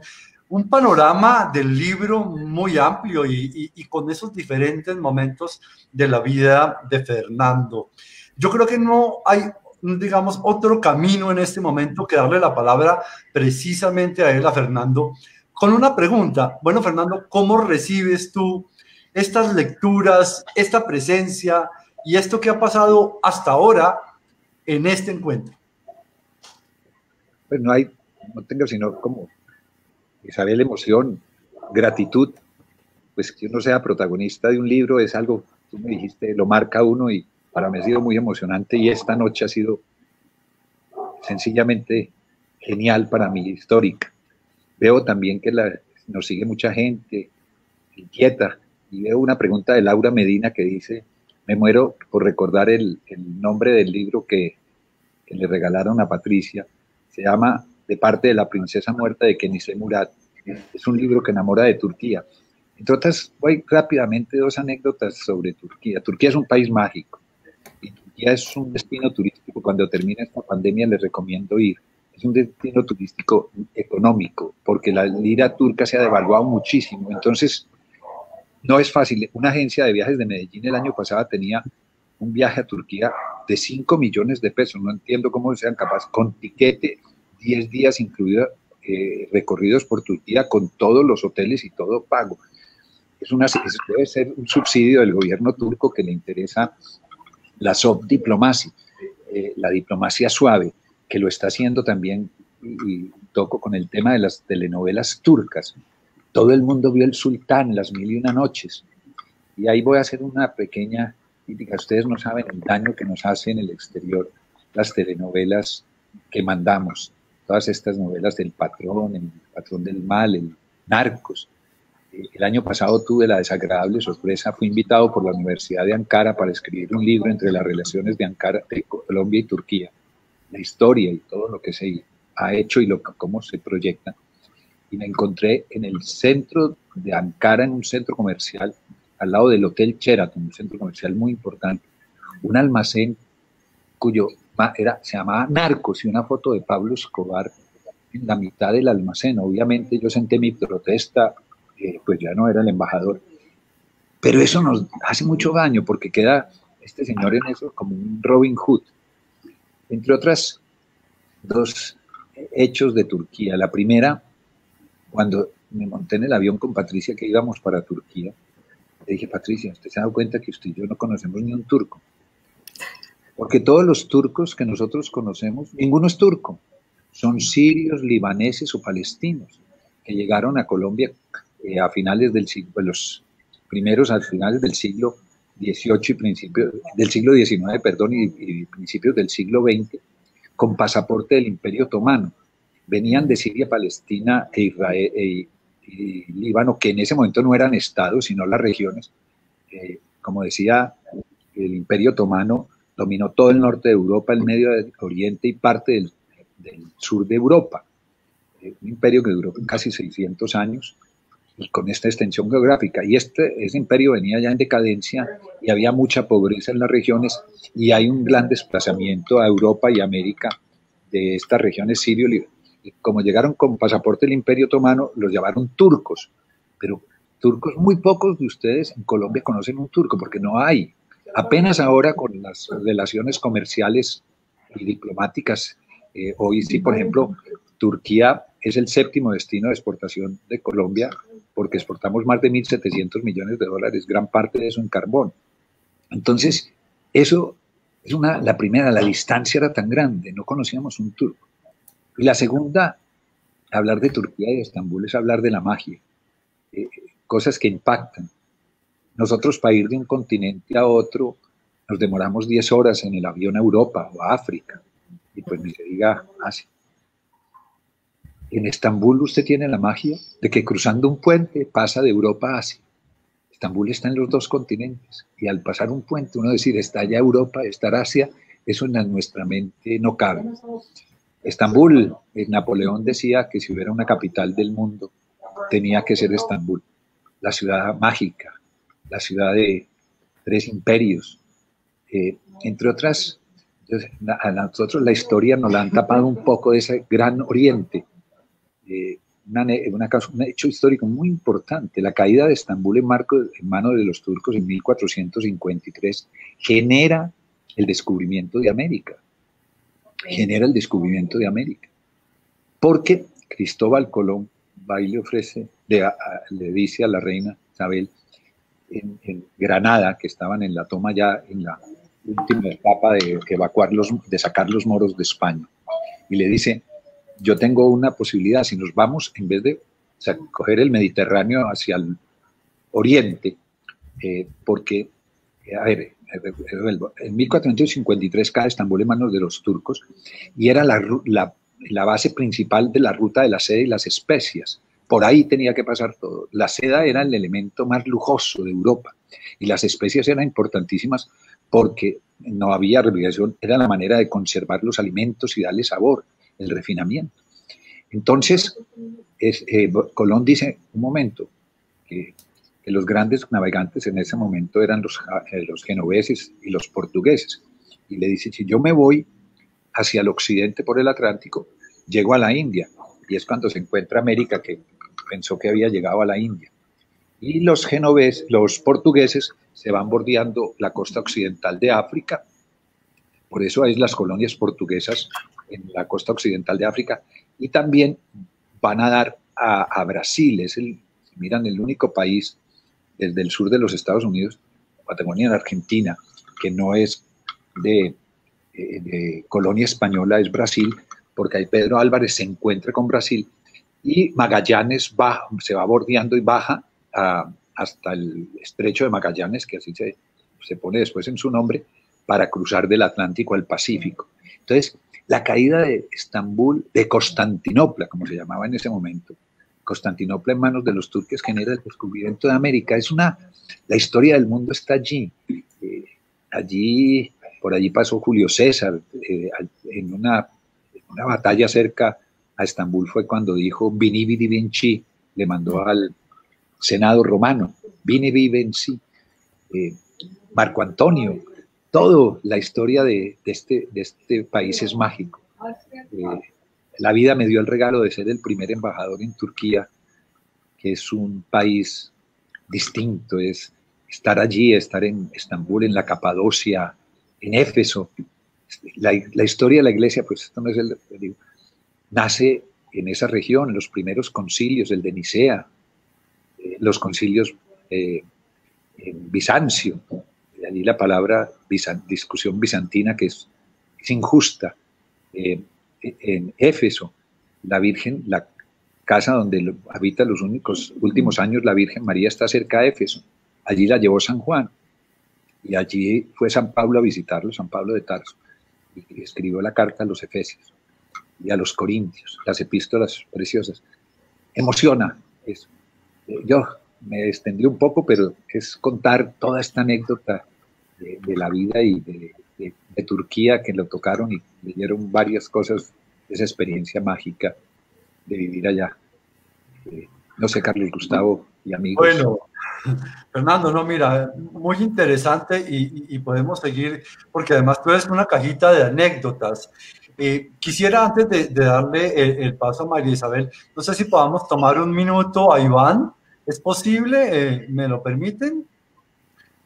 un panorama del libro muy amplio y, con esos diferentes momentos de la vida de Fernando. Yo creo que no hay, digamos, otro camino en este momento que darle la palabra precisamente a él, a Fernando, con una pregunta. Bueno, Fernando, ¿cómo recibes tú estas lecturas, esta presencia y esto que ha pasado hasta ahora en este encuentro? Pues no hay, no tengo sino como Isabel, emoción, gratitud, pues que uno sea protagonista de un libro es algo, tú me dijiste, lo marca uno y para mí ha sido muy emocionante y esta noche ha sido sencillamente genial para mí, histórica. Veo también que nos sigue mucha gente inquieta y veo una pregunta de Laura Medina que dice, me muero por recordar el, nombre del libro que, que le regalaron a Patricia. Se llama de parte de la princesa muerta de Kenise Murat. Es un libro que enamora de Turquía. Entre otras, voy rápidamente dos anécdotas sobre Turquía. Turquía es un país mágico y Turquía es un destino turístico. Cuando termine esta pandemia les recomiendo ir. Es un destino turístico económico porque la lira turca se ha devaluado muchísimo. Entonces, no es fácil. Una agencia de viajes de Medellín el año pasado tenía un viaje a Turquía de 5 millones de pesos. No entiendo cómo sean capaces, con tiquete 10 días incluidos eh, recorridos por Turquía con todos los hoteles y todo pago. Es una, debe ser un subsidio del gobierno turco que le interesa la soft diplomacia, eh, la diplomacia suave, que lo está haciendo también, y, toco con el tema de las telenovelas turcas. Todo el mundo vio El Sultán, Las Mil y Una Noches. Y ahí voy a hacer una pequeña crítica. Ustedes no saben el daño que nos hace en el exterior las telenovelas que mandamos todas estas novelas del patrón, el patrón del mal, el narcos. El año pasado tuve la desagradable sorpresa, fui invitado por la Universidad de Ankara para escribir un libro entre las relaciones de Ankara, de Colombia y Turquía, la historia y todo lo que se ha hecho y lo, cómo se proyecta. Y me encontré en el centro de Ankara, en un centro comercial, al lado del Hotel Sheraton, un centro comercial muy importante, un almacén cuyo se llamaba Narcos y una foto de Pablo Escobar en la mitad del almacén. Obviamente yo senté mi protesta, eh, pues ya no era el embajador, pero eso nos hace mucho daño porque queda este señor en eso como un Robin Hood. Entre otras dos hechos de Turquía. La primera, cuando me monté en el avión con Patricia que íbamos para Turquía, le dije, Patricia, ¿usted se ha dado cuenta que usted y yo no conocemos ni un turco? Porque todos los turcos que nosotros conocemos, ninguno es turco, son sirios, libaneses o palestinos que llegaron a Colombia eh, a finales del siglo, pues, los primeros a finales del siglo XVIII y principios del siglo XIX, perdón, y, principios del siglo XX, con pasaporte del Imperio Otomano. Venían de Siria, Palestina e Israel e, y Líbano, que en ese momento no eran estados, sino las regiones. Eh, como decía el Imperio Otomano, dominó todo el norte de Europa, el Medio Oriente y parte del, sur de Europa. Eh, un imperio que duró casi 600 años y con esta extensión geográfica. Y este, ese imperio venía ya en decadencia y había mucha pobreza en las regiones y hay un gran desplazamiento a Europa y América de estas regiones sirio y como llegaron con pasaporte del Imperio Otomano, los llamaron turcos. Pero turcos, muy pocos de ustedes en Colombia conocen un turco, porque no hay. Apenas ahora con las relaciones comerciales y diplomáticas, eh, hoy sí, por ejemplo, Turquía es el séptimo destino de exportación de Colombia porque exportamos más de 1.700 millones de dólares, gran parte de eso en carbón. Entonces, eso es una, la primera, la distancia era tan grande, no conocíamos un turco. Y la segunda, hablar de Turquía y de Estambul es hablar de la magia, eh, cosas que impactan. Nosotros para ir de un continente a otro nos demoramos 10 horas en el avión a Europa o a África. Y pues ni se diga Asia. En Estambul usted tiene la magia de que cruzando un puente pasa de Europa a Asia. Estambul está en los dos continentes y al pasar un puente uno decir está allá Europa, está Asia, eso en nuestra mente no cabe. Estambul, eh, Napoleón decía que si hubiera una capital del mundo, tenía que ser Estambul, la ciudad mágica, la ciudad de tres imperios, eh, entre otras. A nosotros la historia nos la han tapado un poco de ese gran oriente. Eh, una, un hecho histórico muy importante. La caída de Estambul en, marco, en manos de los turcos en 1453 genera el descubrimiento de América. Genera el descubrimiento de América. Porque Cristóbal Colón va y le ofrece, le, dice a la reina Isabel en, Granada, que estaban en la toma ya en la última etapa de evacuar los, de sacar los moros de España. Y le dice, yo tengo una posibilidad, si nos vamos, en vez de coger el Mediterráneo hacia el oriente, eh, porque, a ver, en 1453 cae Estambul en manos de los turcos y era la, la, la, base principal de la ruta de la seda y las especias. Por ahí tenía que pasar todo. La seda era el elemento más lujoso de Europa y las especias eran importantísimas porque no había refrigeración, era la manera de conservar los alimentos y darle sabor el refinamiento. Entonces, eh, Colón dice, un momento, que, los grandes navegantes en ese momento eran los, eh, los genoveses y los portugueses. Y le dice, si yo me voy hacia el occidente por el Atlántico, llego a la India. Y es cuando se encuentra América, que pensó que había llegado a la India. Y los genoveses, los portugueses, se van bordeando la costa occidental de África. Por eso hay las colonias portuguesas en la costa occidental de África, y también van a dar a, Brasil, es el, miran, el único país desde el sur de los Estados Unidos, Patagonia en Argentina, que no es de, de, colonia española, es Brasil, porque ahí Pedro Álvarez se encuentra con Brasil y Magallanes va, se va bordeando y baja hasta el estrecho de Magallanes, que así se, se pone después en su nombre, para cruzar del Atlántico al Pacífico. Entonces, la caída de Estambul, de Constantinopla, como se llamaba en ese momento, Constantinopla en manos de los turques genera el descubrimiento de América. Es una, la historia del mundo está allí. Eh, allí, por allí pasó Julio César, eh, en, una, una, batalla cerca a Estambul fue cuando dijo Vini Vidi Vinci, le mandó al Senado romano, Vini Vidi Vinci. Eh, Marco Antonio, todo la historia de, este, de este país es mágico. Eh, la vida me dio el regalo de ser el primer embajador en Turquía, que es un país distinto, es estar allí, estar en Estambul, en la Capadocia, en Éfeso. La, historia de la iglesia, pues esto no es el, digo, nace en esa región, los primeros concilios, el de Nicea, eh, los concilios eh, en Bizancio, allí la palabra discusión bizantina que es, injusta. Eh, en Éfeso, la Virgen, la casa donde habita los últimos años, la Virgen María está cerca de Éfeso. Allí la llevó San Juan y allí fue San Pablo a visitarlo, San Pablo de Tarso, y escribió la carta a los Efesios y a los Corintios, las epístolas preciosas. Emociona eso. Eh, yo me extendí un poco, pero es contar toda esta anécdota de, la vida y de, Turquía que lo tocaron y leyeron varias cosas de esa experiencia mágica de vivir allá. Eh, no sé, Carlos Gustavo y amigos. Bueno, Fernando, no, mira, muy interesante y, podemos seguir, porque además tú eres una cajita de anécdotas. Eh, quisiera antes de, darle el, el, paso a María Isabel, no sé si podamos tomar un minuto a Iván ¿Es posible? Eh, ¿Me lo permiten?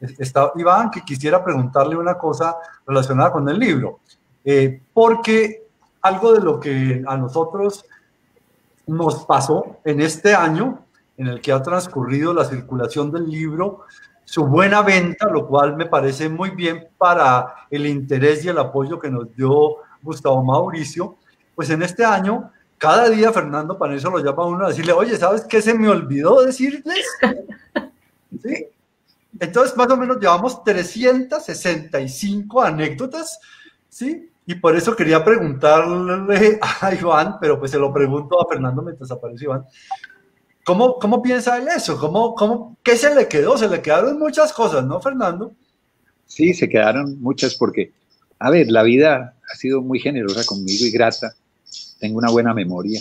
Está Iván, que quisiera preguntarle una cosa relacionada con el libro, eh, porque algo de lo que a nosotros nos pasó en este año, en el que ha transcurrido la circulación del libro, su buena venta, lo cual me parece muy bien para el interés y el apoyo que nos dio Gustavo Mauricio, pues en este año cada día Fernando eso lo llama a uno a decirle, oye, ¿sabes qué se me olvidó decirles? ¿Sí? Entonces, más o menos llevamos 365 anécdotas, ¿sí? Y por eso quería preguntarle a Iván, pero pues se lo pregunto a Fernando mientras aparece Iván. ¿Cómo, cómo piensa él eso? ¿Cómo, cómo, ¿Qué se le quedó? Se le quedaron muchas cosas, ¿no, Fernando? Sí, se quedaron muchas porque, a ver, la vida ha sido muy generosa conmigo y grata tengo una buena memoria.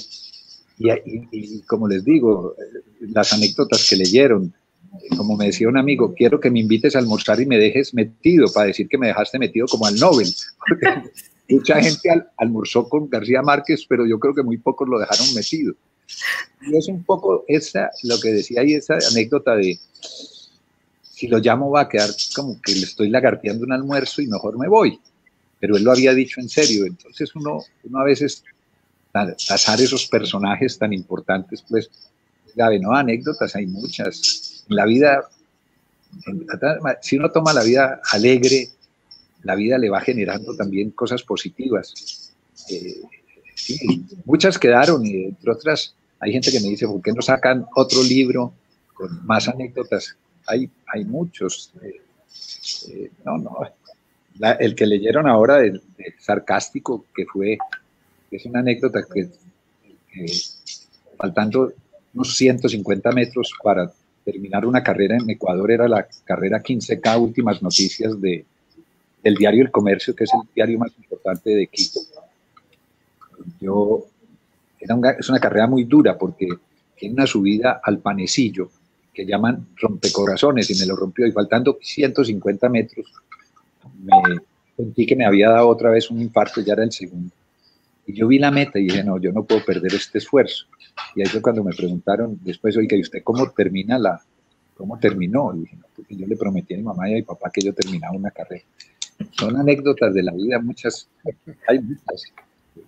Y, como les digo, las anécdotas que leyeron, como me decía un amigo, quiero que me invites a almorzar y me dejes metido para decir que me dejaste metido como al Nobel. mucha gente almorzó con García Márquez, pero yo creo que muy pocos lo dejaron metido. Y es un poco esa, lo que decía ahí, esa anécdota de si lo llamo va a quedar como que le estoy lagarteando un almuerzo y mejor me voy. Pero él lo había dicho en serio. Entonces uno, a veces, pasar esos personajes tan importantes, pues, sabe, ¿no? Anécdotas hay muchas. La vida, si uno toma la vida alegre, la vida le va generando también cosas positivas. Eh, muchas quedaron y entre otras hay gente que me dice, ¿por qué no sacan otro libro con más anécdotas? Hay, hay muchos. Eh, eh, no, no. El que leyeron ahora, de, sarcástico, que fue, es una anécdota que, faltando unos 150 metros para terminar una carrera en Ecuador, era la carrera 15K Últimas Noticias de, del diario El Comercio, que es el diario más importante de Quito. Yo, era es una carrera muy dura porque tiene una subida al panecillo que llaman rompecorazones y me lo rompió y faltando 150 metros me sentí que me había dado otra vez un infarto, ya era el segundo. Y yo vi la meta y dije, no, yo no puedo perder este esfuerzo. Y ahí fue cuando me preguntaron después, oiga, ¿y usted cómo termina la, cómo terminó? Y dije, no, porque yo le prometí a mi mamá y a mi papá que yo terminaba una carrera. Son anécdotas de la vida, muchas, hay muchas,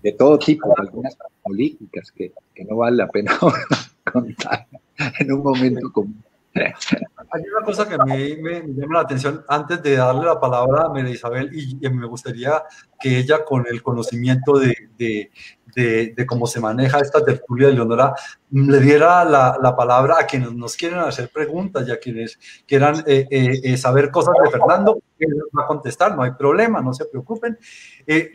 de todo tipo, algunas políticas que, que no vale la pena contar en un momento común. Hay una cosa que me, me, llama la atención antes de darle la palabra a María Isabel y, me gustaría que ella con el conocimiento de, de, de, cómo se maneja esta tertulia de Leonora le diera la, la, palabra a quienes nos quieren hacer preguntas y a quienes quieran eh, eh, eh, saber cosas de Fernando, que va a contestar, no hay problema, no se preocupen.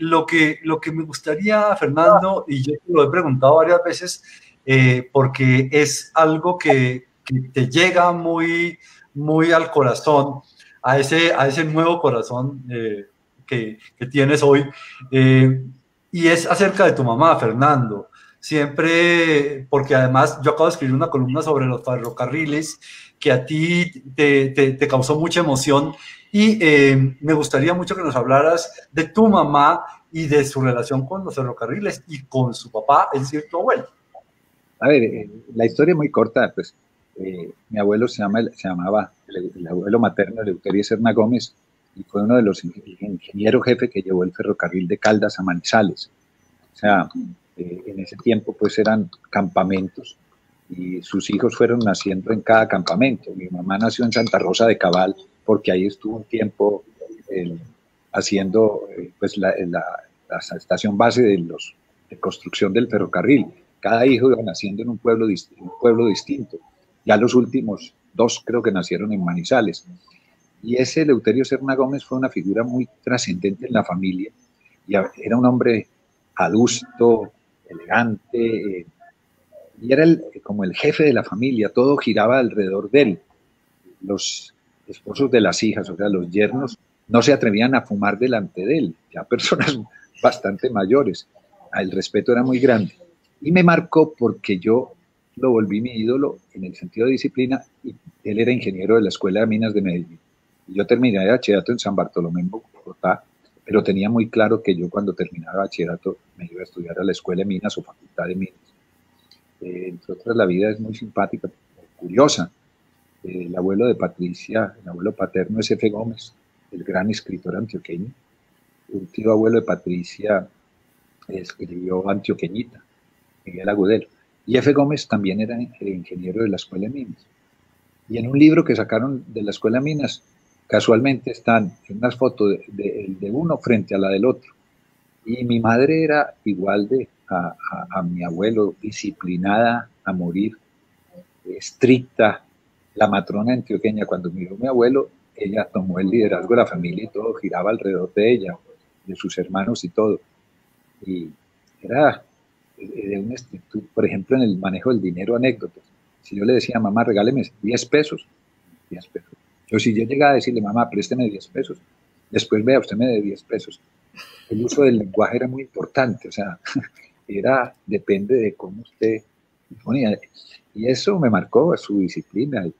lo, que, lo que me gustaría, Fernando, y yo lo he preguntado varias veces, eh, porque es algo que, te llega muy, muy al corazón, a ese, a ese nuevo corazón eh, que, tienes hoy. Eh, y es acerca de tu mamá, Fernando. Siempre, porque además yo acabo de escribir una columna sobre los ferrocarriles que a ti te, te, causó mucha emoción y me gustaría mucho que nos hablaras de tu mamá y de su relación con los ferrocarriles y con su papá, es decir, tu abuelo. A ver, eh, la historia es muy corta, pues eh, mi abuelo se, llama, se llamaba, el, abuelo materno, Eleuterio Serna Gómez, y fue uno de los ingenieros jefe que llevó el ferrocarril de Caldas a Manizales. O sea, eh, en ese tiempo pues eran campamentos y sus hijos fueron naciendo en cada campamento. Mi mamá nació en Santa Rosa de Cabal porque ahí estuvo un tiempo haciendo pues la, la, estación base de, los, de construcción del ferrocarril cada hijo iba naciendo en un pueblo, un pueblo distinto. Ya los últimos dos creo que nacieron en Manizales. Y ese Leuterio Serna Gómez fue una figura muy trascendente en la familia. Y era un hombre adusto, elegante, eh, y era el, como el jefe de la familia, todo giraba alrededor de él. Los esposos de las hijas, o sea, los yernos, no se atrevían a fumar delante de él, ya personas bastante mayores. El respeto era muy grande. Y me marcó porque yo lo volví mi ídolo en el sentido de disciplina y él era ingeniero de la Escuela de Minas de Medellín. Yo terminé de bachillerato en San Bartolomé, en Bogotá, pero tenía muy claro que yo cuando terminara bachillerato me iba a estudiar a la Escuela de Minas o Facultad de Minas. Eh, entre otras, la vida es muy simpática, curiosa. Eh, el abuelo de Patricia, el abuelo paterno es F. Gómez, el gran escritor antioqueño. Un tío abuelo de Patricia escribió Antioqueñita Miguel Agudelo. Y. Gómez también era ingeniero de la Escuela de Minas. Y en un libro que sacaron de la Escuela de Minas, casualmente están unas fotos de, uno frente a la del otro. Y mi madre era igual de a, a, mi abuelo, disciplinada a morir, estricta, la matrona antioqueña. Cuando miró a mi abuelo, ella tomó el liderazgo de la familia y todo giraba alrededor de ella, de sus hermanos y todo. Y era de una estructura, por ejemplo, en el manejo del dinero, anécdotas. Si yo le decía, mamá, regáleme 10 pesos, 10 pesos. Yo si yo llegaba a decirle, mamá, présteme 10 pesos, después vea, usted me dé 10 pesos. El uso del lenguaje era muy importante, o sea, era, depende de cómo usted ponía. Y eso me marcó su disciplina y,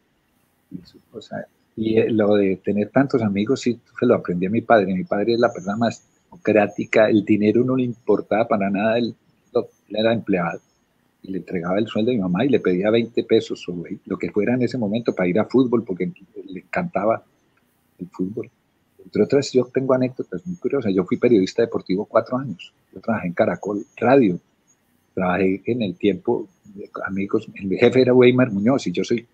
su cosa. Y eh, lo de tener tantos amigos, sí, se lo aprendí a mi padre. Mi padre es la persona más democrática, el dinero no le importaba para nada, era empleado y le entregaba el sueldo a mi mamá y le pedía 20 pesos o lo que fuera en ese momento para ir a fútbol porque le encantaba el fútbol. Entre otras, yo tengo anécdotas muy curiosas. Yo fui periodista deportivo cuatro años. Yo trabajé en Caracol Radio. Trabajé en el tiempo, amigos, mi jefe era Weimar Muñoz y yo soy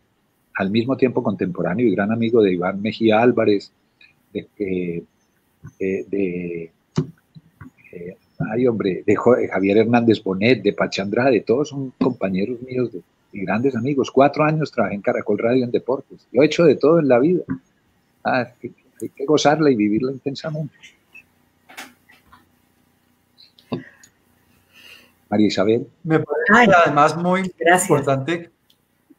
al mismo tiempo contemporáneo y gran amigo de Iván Mejía Álvarez, de, eh, de, eh, ay hombre, de Javier Hernández Bonet, de Pachandrade, todos son compañeros míos de, y grandes amigos. Cuatro años trabajé en Caracol Radio en deportes. Yo he hecho de todo en la vida. Ah, hay que gozarla y vivirla intensamente. María Isabel. Me parece además muy importante.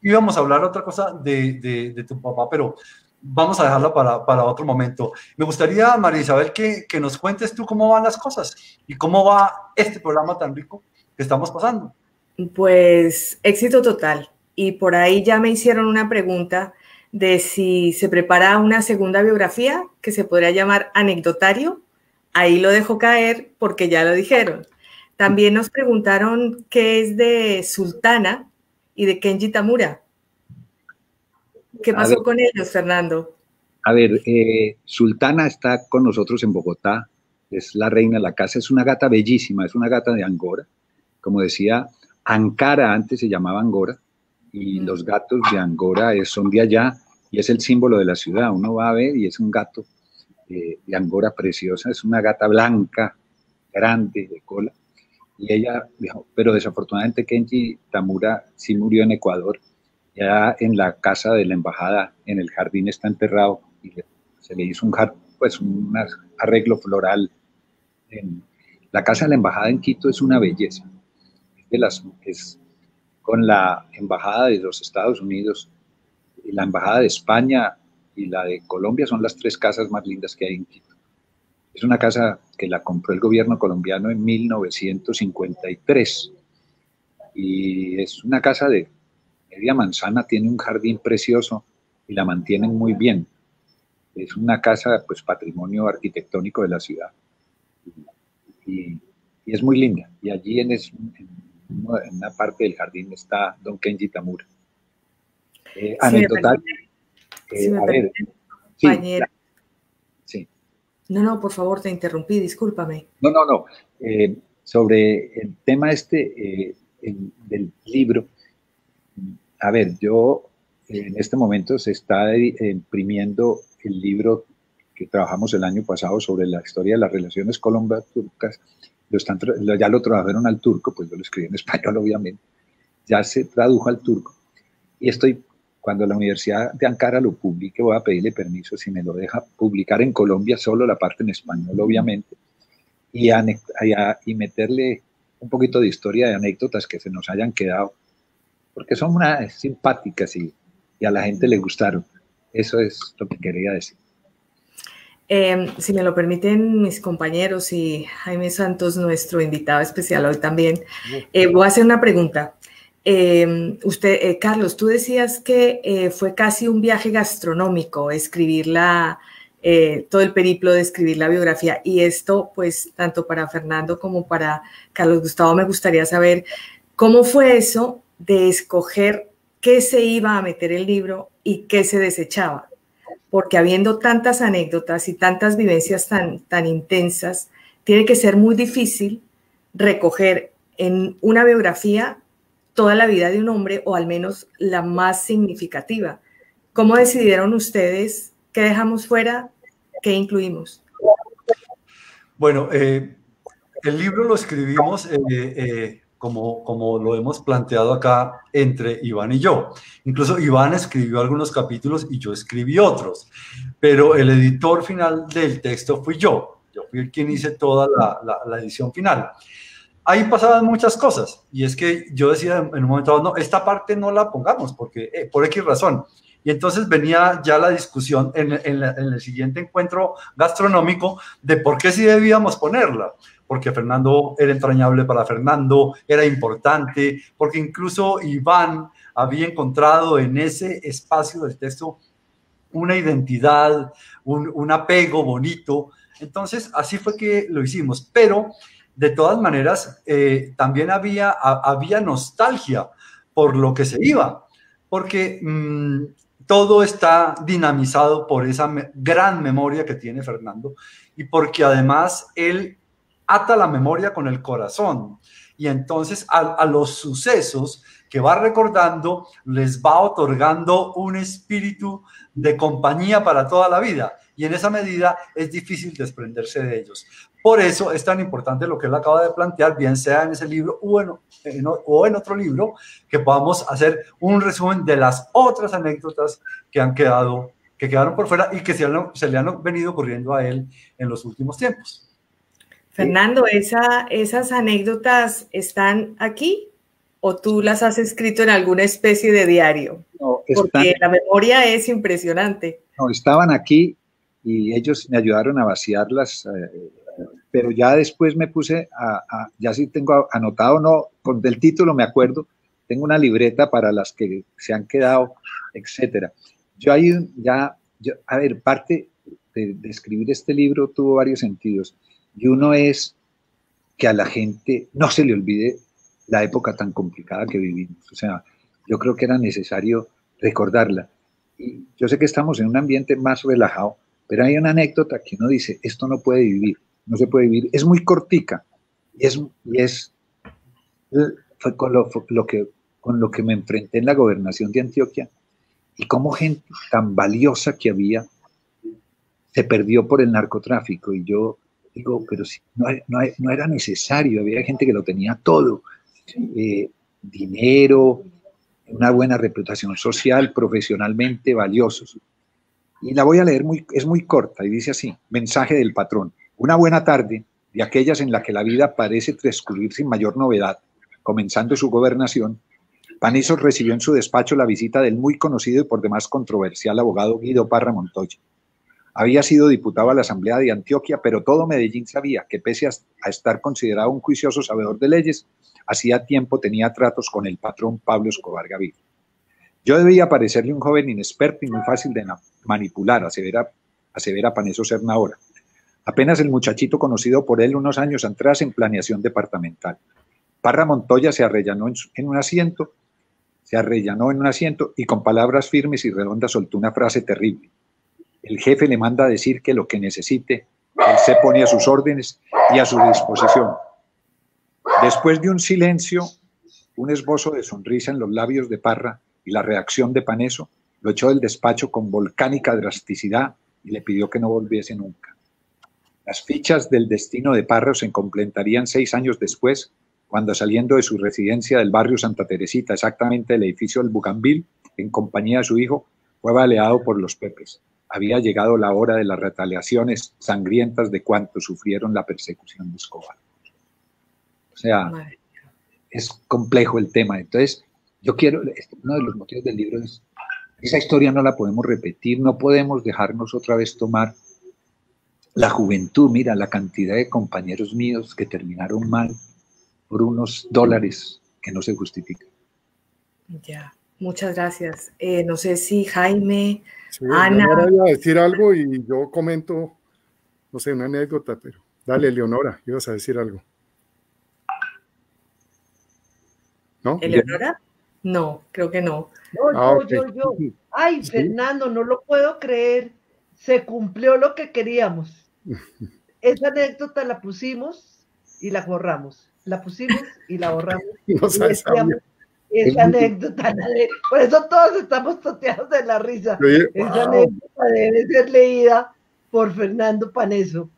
Íbamos a hablar otra cosa de, de, tu papá, pero vamos a dejarla para, para, otro momento. Me gustaría, María Isabel, que, que, nos cuentes tú cómo van las cosas y cómo va este programa tan rico que estamos pasando. Pues éxito total. Y por ahí ya me hicieron una pregunta de si se prepara una segunda biografía que se podría llamar anecdotario. Ahí lo dejo caer porque ya lo dijeron. También nos preguntaron qué es de Sultana y de Kenji Tamura. ¿Qué pasó con ellos, Fernando? A ver, eh, Sultana está con nosotros en Bogotá, es la reina de la casa, es una gata bellísima, es una gata de Angora. Como decía, Ankara antes se llamaba Angora, y los gatos de Angora son de allá, y es el símbolo de la ciudad. Uno va a ver y es un gato eh, de Angora preciosa, es una gata blanca, grande, de cola. Y ella dijo, pero desafortunadamente Kenji Tamura sí murió en Ecuador, ya en la casa de la embajada, en el jardín está enterrado y se le hizo un, pues, arreglo floral. La casa de la embajada en Quito es una belleza, es, con la embajada de los Estados Unidos la embajada de España y la de Colombia son las tres casas más lindas que hay en Quito. Es una casa que la compró el gobierno colombiano en 1953 y es una casa de media manzana, tiene un jardín precioso y la mantienen muy bien. Es una casa, pues, patrimonio arquitectónico de la ciudad. Y, es muy linda. Y allí en, en, una parte del jardín está Don Kenji Tamura. Eh, anecdotal. Eh, a ver, sí, No, no, por favor, te interrumpí, discúlpame. No, no, no. Eh, sobre el tema este del libro, a ver, yo en este momento se está imprimiendo el libro que trabajamos el año pasado sobre la historia de las relaciones colombo-turcas. Lo están, ya lo tradujeron al turco, pues yo lo escribí en español, obviamente. Ya se tradujo al turco. Y estoy cuando la Universidad de Ankara lo publique, voy a pedirle permiso si me lo deja publicar en Colombia, solo la parte en español, obviamente, y, y meterle un poquito de historia, de anécdotas que se nos hayan quedado, porque son simpáticas y, a la gente le gustaron. Eso es lo que quería decir. Em, si me lo permiten mis compañeros y Jaime Santos, nuestro invitado especial hoy también, eh, voy a hacer una pregunta. Em, usted, eh, Carlos, tú decías que eh, fue casi un viaje gastronómico escribir la, todo el periplo de escribir la biografía. Y esto, pues, tanto para Fernando como para Carlos Gustavo, me gustaría saber cómo fue eso de escoger qué se iba a meter el libro y qué se desechaba. Porque habiendo tantas anécdotas y tantas vivencias tan, tan intensas, tiene que ser muy difícil recoger en una biografía toda la vida de un hombre o al menos la más significativa. ¿Cómo decidieron ustedes qué dejamos fuera, qué incluimos? Bueno, eh, el libro lo escribimos eh, eh, como, como lo hemos planteado acá entre Iván y yo. Incluso Iván escribió algunos capítulos y yo escribí otros, pero el editor final del texto fui yo. Yo fui el quien hice toda la, la edición final ahí pasaban muchas cosas y es que yo decía en un momento no, esta parte no la pongamos porque eh, por X razón. Y entonces venía ya la discusión en, el siguiente encuentro gastronómico de por qué sí debíamos ponerla. Porque Fernando era entrañable para Fernando, era importante, porque incluso Iván había encontrado en ese espacio del texto una identidad, un, apego bonito. Entonces, así fue que lo hicimos. Pero, de todas maneras, eh, también había, había nostalgia por lo que se iba, porque mm, todo está dinamizado por esa gran memoria que tiene Fernando y porque además él ata la memoria con el corazón y entonces a, los sucesos que va recordando les va otorgando un espíritu de compañía para toda la vida y en esa medida es difícil desprenderse de ellos. Por eso es tan importante lo que él acaba de plantear, bien sea en ese libro o en, otro libro, que podamos hacer un resumen de las otras anécdotas que han quedado, que quedaron por fuera y que se le han venido ocurriendo a él en los últimos tiempos. Fernando, esa, ¿esas anécdotas están aquí o tú las has escrito en alguna especie de diario? No, Porque la memoria es impresionante. No, estaban aquí y ellos me ayudaron a vaciarlas, eh, pero ya después me puse a, ya sí tengo anotado, no, con del título me acuerdo, tengo una libreta para las que se han quedado, etcétera. Yo ahí ya, a ver, parte de, de escribir este libro tuvo varios sentidos, y uno es que a la gente no se le olvide la época tan complicada que vivimos. O sea, yo creo que era necesario recordarla. Y yo sé que estamos en un ambiente más relajado, pero hay una anécdota que uno dice, esto no puede vivir, no se puede vivir. Es muy cortica y es, y es fue con lo, que, con lo que me enfrenté en la gobernación de Antioquia y cómo gente tan valiosa que había se perdió por el narcotráfico. Y yo digo, pero no, era necesario, había gente que lo tenía todo, eh, dinero, una buena reputación social, profesionalmente valiosos. Y la voy a leer, muy, es muy corta y dice así, mensaje del patrón. Una buena tarde, de aquellas en la que la vida parece transcurrir sin mayor novedad, comenzando su gobernación, Panizo recibió en su despacho la visita del muy conocido y por demás controversial abogado Guido Parra Montoya. Había sido diputado a la Asamblea de Antioquia, pero todo Medellín sabía que pese a estar considerado un juicioso sabedor de leyes, hacía tiempo tenía tratos con el patrón Pablo Escobar Gaviria. Yo debía parecerle un joven inexperto y muy fácil de manipular, asevera, asevera Paneso ahora. Apenas el muchachito conocido por él unos años atrás en planeación departamental. Parra Montoya se arrellanó en, un asiento, se arrellanó en un asiento y con palabras firmes y redondas soltó una frase terrible. El jefe le manda a decir que lo que necesite, él se pone a sus órdenes y a su disposición. Después de un silencio, un esbozo de sonrisa en los labios de Parra y la reacción de Paneso, lo echó del despacho con volcánica drasticidad y le pidió que no volviese nunca. Las fichas del destino de Parra se completarían seis años después, cuando saliendo de su residencia del barrio Santa Teresita, exactamente del edificio del Bucambil, en compañía de su hijo, fue baleado por los Pepes. Había llegado la hora de las retaliaciones sangrientas de cuanto sufrieron la persecución de Escobar. O sea, es complejo el tema. Entonces, yo quiero, uno de los motivos del libro es, esa historia no la podemos repetir, no podemos dejarnos otra vez tomar la juventud, mira, la cantidad de compañeros míos que terminaron mal por unos dólares que no se justifican. Ya, muchas gracias. Eh, no sé si Jaime, Ana. Ahora voy a decir algo y yo comento, no sé, una anécdota, pero dale, Leonora, ibas a decir algo. ¿No? ¿Eleonora? No, creo que no. No, ah, yo, yo, yo. Ay, Fernando, no lo puedo creer. Se cumplió lo que queríamos. Esa anécdota la pusimos y la borramos. La pusimos y la borramos. esa anécdota, por eso todos estamos toteados de la risa. esa anécdota debe ser leída por Fernando Paneso.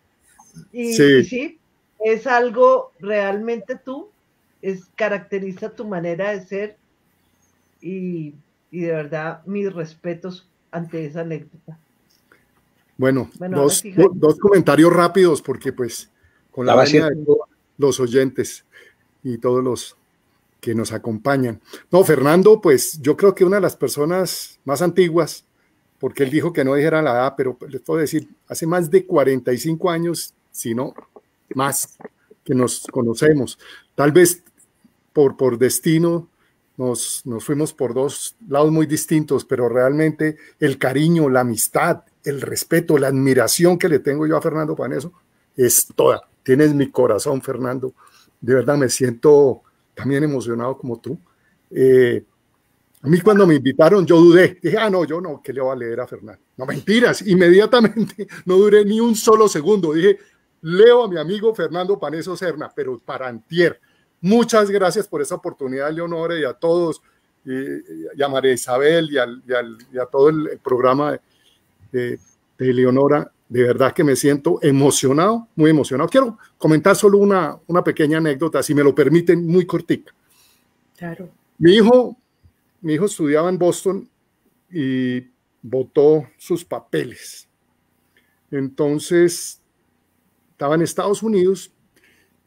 Y sí. sí, es algo realmente tú, es caracteriza tu manera de ser y, de verdad mis respetos ante esa anécdota. Bueno, dos, comentarios rápidos porque pues con la, base de los oyentes y todos los que nos acompañan. No, Fernando, pues yo creo que una de las personas más antiguas, porque él dijo que no dijera la edad, pero les puedo decir, hace más de 45 años, si no más, que nos conocemos. Tal vez por, por destino nos, nos fuimos por dos lados muy distintos, pero realmente el cariño, la amistad, el respeto, la admiración que le tengo yo a Fernando Paneso es toda. Tienes mi corazón, Fernando. De verdad me siento también emocionado como tú. Eh, a mí cuando me invitaron yo dudé, dije, ah, no, yo no, ¿qué le voy a leer a Fernando? No, mentiras, inmediatamente, no duré ni un solo segundo, dije, leo a mi amigo Fernando Paneso Serna, pero para antier. Muchas gracias por esa oportunidad, Leonora, y a todos, y, a María Isabel y, a todo el, programa de Leonora de verdad que me siento emocionado, muy emocionado. Quiero comentar solo una, una pequeña anécdota, si me lo permiten, muy cortica. Claro. Mi hijo, mi hijo estudiaba en Boston y votó sus papeles. Entonces, estaba en Estados Unidos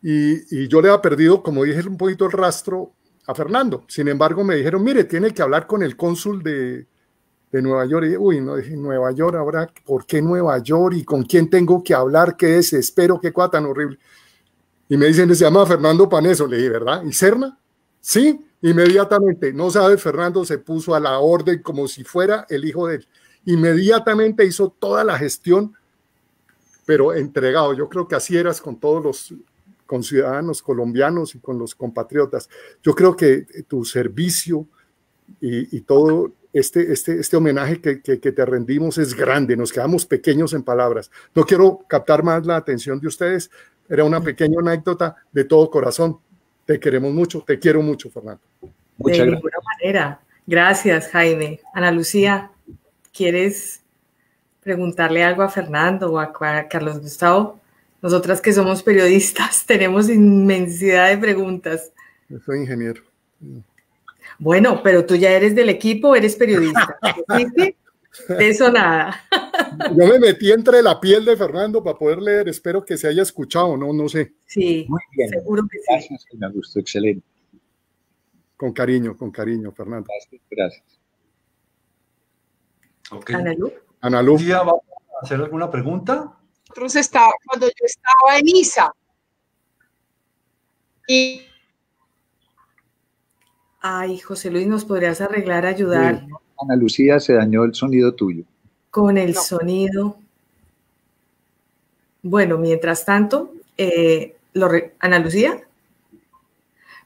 y, y, yo le había perdido, como dije, un poquito el rastro a Fernando. Sin embargo, me dijeron, mire, tiene que hablar con el cónsul de, de Nueva York. Y uy, no dije Nueva York, ahora, ¿por qué Nueva York? ¿Y con quién tengo que hablar? ¿Qué desespero? ¿Qué cosa tan horrible? Y me dicen, se llama Fernando Paneso. Le dije, ¿verdad? ¿Y Serna? Sí, inmediatamente. No sabe, Fernando se puso a la orden como si fuera el hijo de él. Inmediatamente hizo toda la gestión, pero entregado. Yo creo que así eras con todos los con ciudadanos colombianos y con los compatriotas. Yo creo que tu servicio y, y todo este, este, este homenaje que, que, te rendimos es grande, nos quedamos pequeños en palabras. No quiero captar más la atención de ustedes, era una pequeña anécdota de todo corazón. Te queremos mucho, te quiero mucho, Fernando. Muchas de ninguna manera. Gracias, Jaime. Ana Lucía, ¿quieres preguntarle algo a Fernando o a Carlos Gustavo? Nosotras que somos periodistas tenemos inmensidad de preguntas. soy ingeniero. Bueno, pero tú ya eres del equipo, eres periodista. Eso nada. Yo me metí entre la piel de Fernando para poder leer. Espero que se haya escuchado, no, no sé. Sí, Muy bien. seguro que sí. Gracias, me gustó, excelente. Con cariño, con cariño, Fernando. Gracias. gracias. Okay. Ana Lu. ¿Va a hacer alguna pregunta? Nosotros estaba, cuando yo estaba en ISA y Ay, José Luis, ¿nos podrías arreglar, ayudar? Ana Lucía, se dañó el sonido tuyo. Con el sonido. Bueno, mientras tanto, eh, Ana Lucía.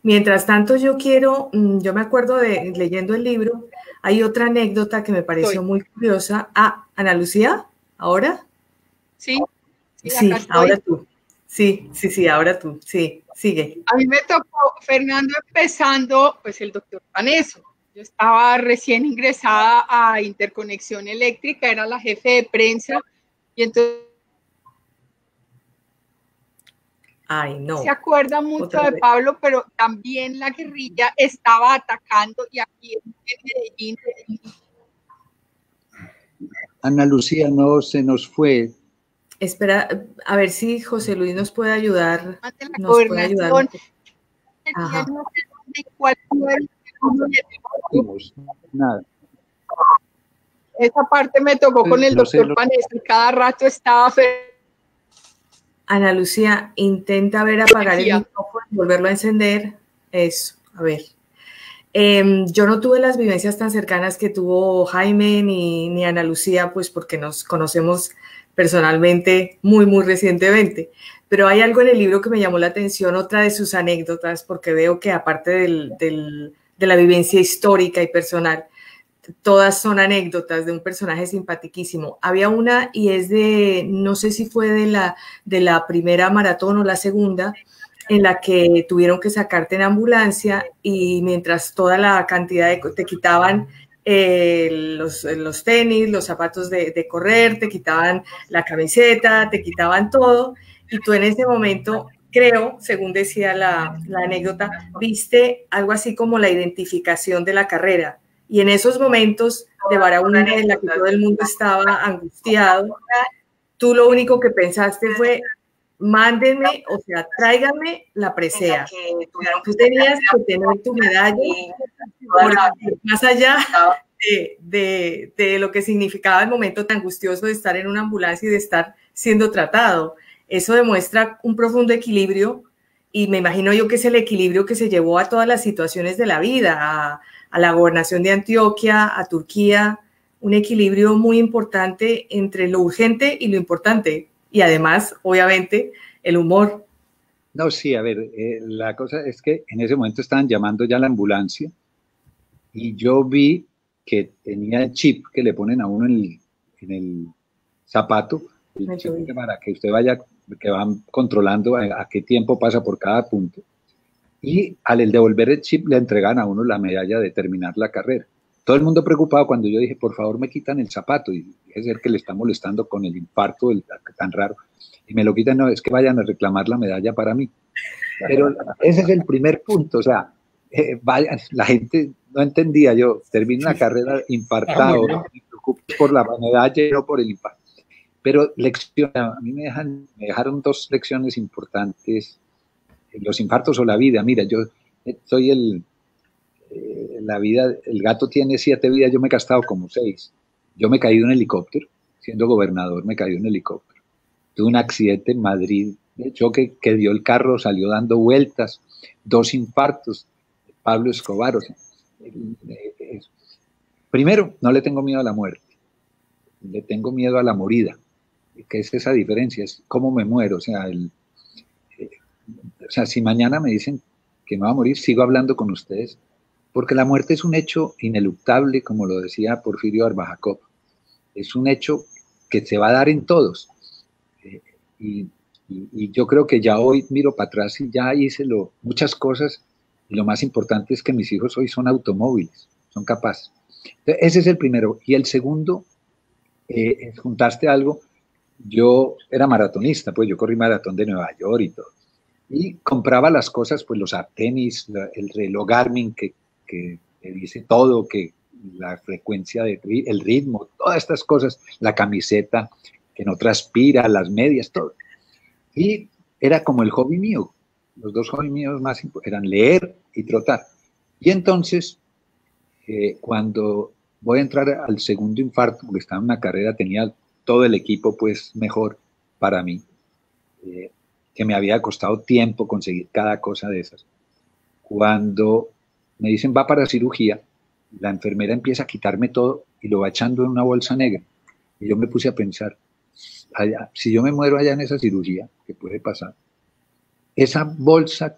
Mientras tanto, yo quiero, mm, yo me acuerdo de leyendo el libro, hay otra anécdota que me pareció muy curiosa. Ah, Ana Lucía, ¿ahora? Sí. Sí, ahora tú. Sí, sí, sí, ahora tú. Sí. Sigue. A mí me tocó, Fernando, empezando, pues el doctor Paneso. Yo estaba recién ingresada a Interconexión Eléctrica, era la jefe de prensa, y entonces... Ay, no. Se acuerda mucho de Pablo, pero también la guerrilla estaba atacando y aquí en Medellín. Ana Lucía no se nos fue, Espera, a ver si José Luis nos puede ayudar. Nos puede ayudar. Esa parte me tocó con el doctor Panés y cada rato estaba Ana Lucía, intenta ver apagar el micrófono y volverlo a encender. Eso, a ver. Em, yo no tuve las vivencias tan cercanas que tuvo Jaime ni, ni Ana Lucía, pues porque nos conocemos personalmente muy, muy recientemente. Pero hay algo en el libro que me llamó la atención, otra de sus anécdotas, porque veo que aparte del, de la vivencia histórica y personal, todas son anécdotas de un personaje simpaticísimo. Había una y es de, no sé si fue de la, de la primera maratón o la segunda, en la que tuvieron que sacarte en ambulancia y mientras toda la cantidad de, te quitaban eh, los, los, tenis, los zapatos de, de, correr, te quitaban la camiseta, te quitaban todo, y tú en ese momento, creo, según decía la, la anécdota, viste algo así como la identificación de la carrera. Y en esos momentos de Barahona en la que todo el mundo estaba angustiado, tú lo único que pensaste fue, mándenme, o sea, tráiganme la presea. Tú tenías que tener tu medalla, más allá de, de, lo que significaba el momento tan angustioso de estar en una ambulancia y de estar siendo tratado. Eso demuestra un profundo equilibrio y me imagino yo que es el equilibrio que se llevó a todas las situaciones de la vida, a, a la gobernación de Antioquia, a Turquía, un equilibrio muy importante entre lo urgente y lo importante. Y además, obviamente, el humor. No, sí, a ver, eh, la cosa es que en ese momento estaban llamando ya a la ambulancia y yo vi que tenía el chip que le ponen a uno en el, en el zapato, para que usted vaya, que van controlando a, qué tiempo pasa por cada punto. Y al devolver el chip le entregan a uno la medalla de terminar la carrera. Todo el mundo preocupado cuando yo dije, por favor me quitan el zapato, y es ser que le está molestando con el infarto el, tan raro, y me lo quitan, no, es que vayan a reclamar la medalla para mí. Pero ese es el primer punto, o sea, eh, la gente no entendía yo, termino una carrera infartado, ah, por la medalla y no por el infarto. Pero lección, a mí me, dejan, me dejaron dos lecciones importantes, los infartos o la vida. Mira, yo soy el, eh, la vida, el gato tiene siete vidas, yo me he gastado como seis. Yo me he caído en helicóptero, siendo gobernador me he caído en helicóptero. Tuve un accidente en Madrid, de choque que dio el carro, salió dando vueltas, dos infartos, Pablo Escobar, o sea, Primero, no le tengo miedo a la muerte, le tengo miedo a la morida, que es esa diferencia, es cómo me muero, o sea, el, eh, o sea, si mañana me dicen que me va a morir, sigo hablando con ustedes, porque la muerte es un hecho ineluctable, como lo decía Porfirio Arbajacop, es un hecho que se va a dar en todos. Eh, y, yo creo que ya hoy miro para atrás y ya hice lo, muchas cosas y lo más importante es que mis hijos hoy son automóviles, son capaces. ese es el primero. Y el segundo, eh, juntaste algo, yo era maratonista, pues yo corrí maratón de Nueva York y todo. Y compraba las cosas, pues los tenis, el reloj Garmin que, que, dice todo, que la frecuencia, de, el ritmo, todas estas cosas, la camiseta que no transpira, las medias, todo. Y era como el hobby mío, los dos hobbies míos más eran leer y trotar. Y entonces, eh, cuando voy a entrar al segundo infarto, porque estaba en una carrera, tenía todo el equipo pues mejor para mí, eh, que me había costado tiempo conseguir cada cosa de esas. Cuando me dicen va para cirugía, la enfermera empieza a quitarme todo y lo va echando en una bolsa negra. Y yo me puse a pensar, si yo me muero allá en esa cirugía, ¿qué puede pasar? Esa bolsa,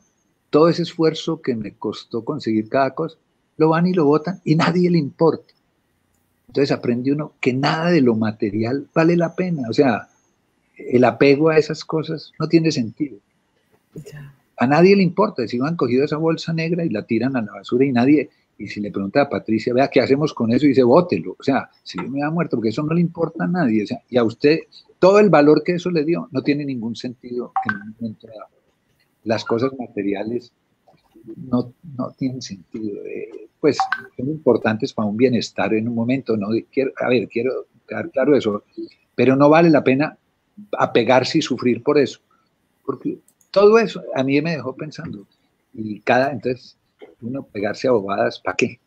todo ese esfuerzo que me costó conseguir cada cosa, lo van y lo botan y nadie le importa. Entonces aprende uno que nada de lo material vale la pena. O sea, el apego a esas cosas no tiene sentido. A nadie le importa. Si han cogido esa bolsa negra y la tiran a la basura y nadie, y si le pregunta a Patricia, vea, ¿qué hacemos con eso? Y dice, bótelo. O sea, si yo me ha muerto, porque eso no le importa a nadie. O sea, y a usted, todo el valor que eso le dio no tiene ningún sentido en un momento dado las cosas materiales no, no tienen sentido. Eh, pues son importantes para un bienestar en un momento, ¿no? Quiero, a ver, quiero dejar claro eso, pero no vale la pena apegarse y sufrir por eso, porque todo eso a mí me dejó pensando, y cada, entonces, uno pegarse a bobadas, ¿para qué?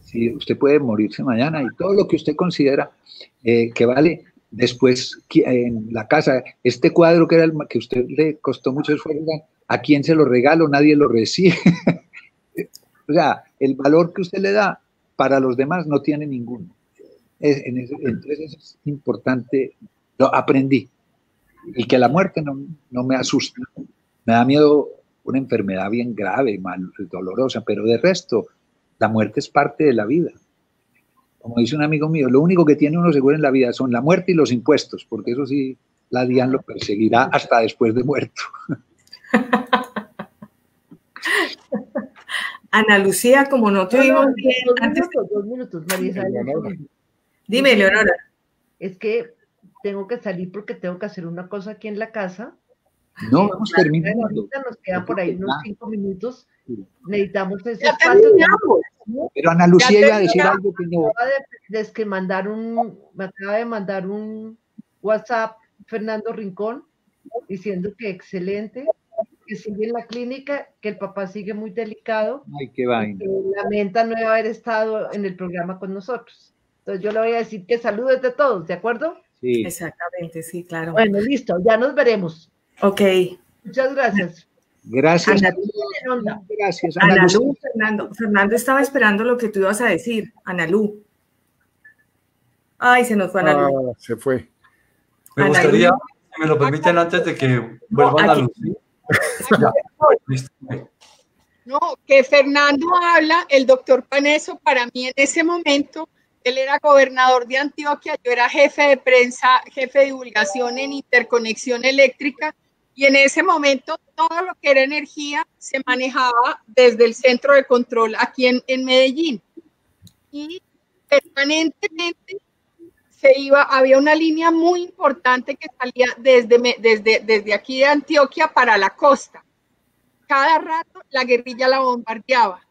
Si usted puede morirse mañana y todo lo que usted considera eh, que vale, después en la casa, este cuadro que era el que usted le costó mucho esfuerzo, ¿A quién se lo regalo? Nadie lo recibe. o sea, el valor que usted le da para los demás no tiene ninguno. entonces es importante, lo aprendí. Y que la muerte no, no, me asusta. Me da miedo una enfermedad bien grave, mal, dolorosa, pero de resto, la muerte es parte de la vida. Como dice un amigo mío, lo único que tiene uno seguro en la vida son la muerte y los impuestos, porque eso sí, la DIAN lo perseguirá hasta después de muerto. Ana Lucía, como no te oímos bien. Dos minutos, Marisa. Dime, Leonora. Es que tengo que salir porque tengo que hacer una cosa aquí en la casa. No, vamos terminando. Nos quedan por ahí unos cinco minutos. Necesitamos ese espacio. Pero Ana Lucía iba a decir algo que no. Es que mandar un, me acaba de mandar un WhatsApp Fernando Rincón diciendo que excelente, que sigue en la clínica, que el papá sigue muy delicado. Ay, qué vaina. lamenta no haber estado en el programa con nosotros. Entonces yo le voy a decir que saludes de todos, ¿de acuerdo? Sí. Exactamente, sí, claro. Bueno, listo, ya nos veremos. Ok. Muchas gracias. Gracias. Ana, gracias. Ana, Lu, Fernando. Fernando estaba esperando lo que tú ibas a decir, Ana Lu. Ay, se nos fue Ana Lu. Ah, se fue. Me gustaría, si me lo permiten, antes de que vuelvan a lucir. No, que Fernando habla, el doctor Paneso, para mí en ese momento, él era gobernador de Antioquia, yo era jefe de prensa, jefe de divulgación en interconexión eléctrica, y en ese momento todo lo que era energía se manejaba desde el centro de control aquí en, en Medellín. Y permanentemente se iba, había una línea muy importante que salía desde, desde, desde aquí de Antioquia para la costa. Cada rato la guerrilla la bombardeaba,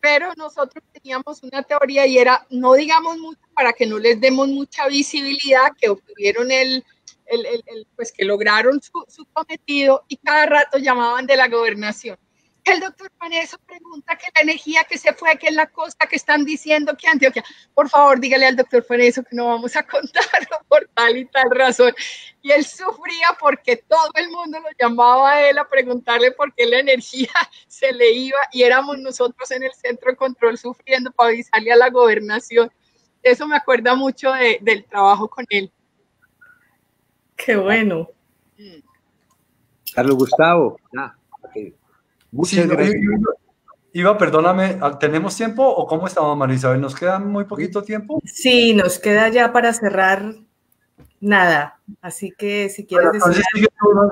pero nosotros teníamos una teoría y era, no digamos mucho para que no les demos mucha visibilidad, que obtuvieron el, el, el, pues que lograron su, su cometido y cada rato llamaban de la gobernación el doctor Paneso pregunta que la energía que se fue, que es la costa que están diciendo que Antioquia, por favor, dígale al doctor Paneso que no vamos a contarlo por tal y tal razón. Y él sufría porque todo el mundo lo llamaba a él a preguntarle por qué la energía se le iba y éramos nosotros en el centro de control sufriendo para avisarle a la gobernación. Eso me acuerda mucho del trabajo con él. Qué bueno. Carlos Gustavo. Ah, Muchas gracias. Iba, perdóname, ¿tenemos tiempo o cómo estamos, Marisabel? ¿Nos queda muy poquito tiempo? Sí, nos queda ya para cerrar nada. Así que si quieres decir.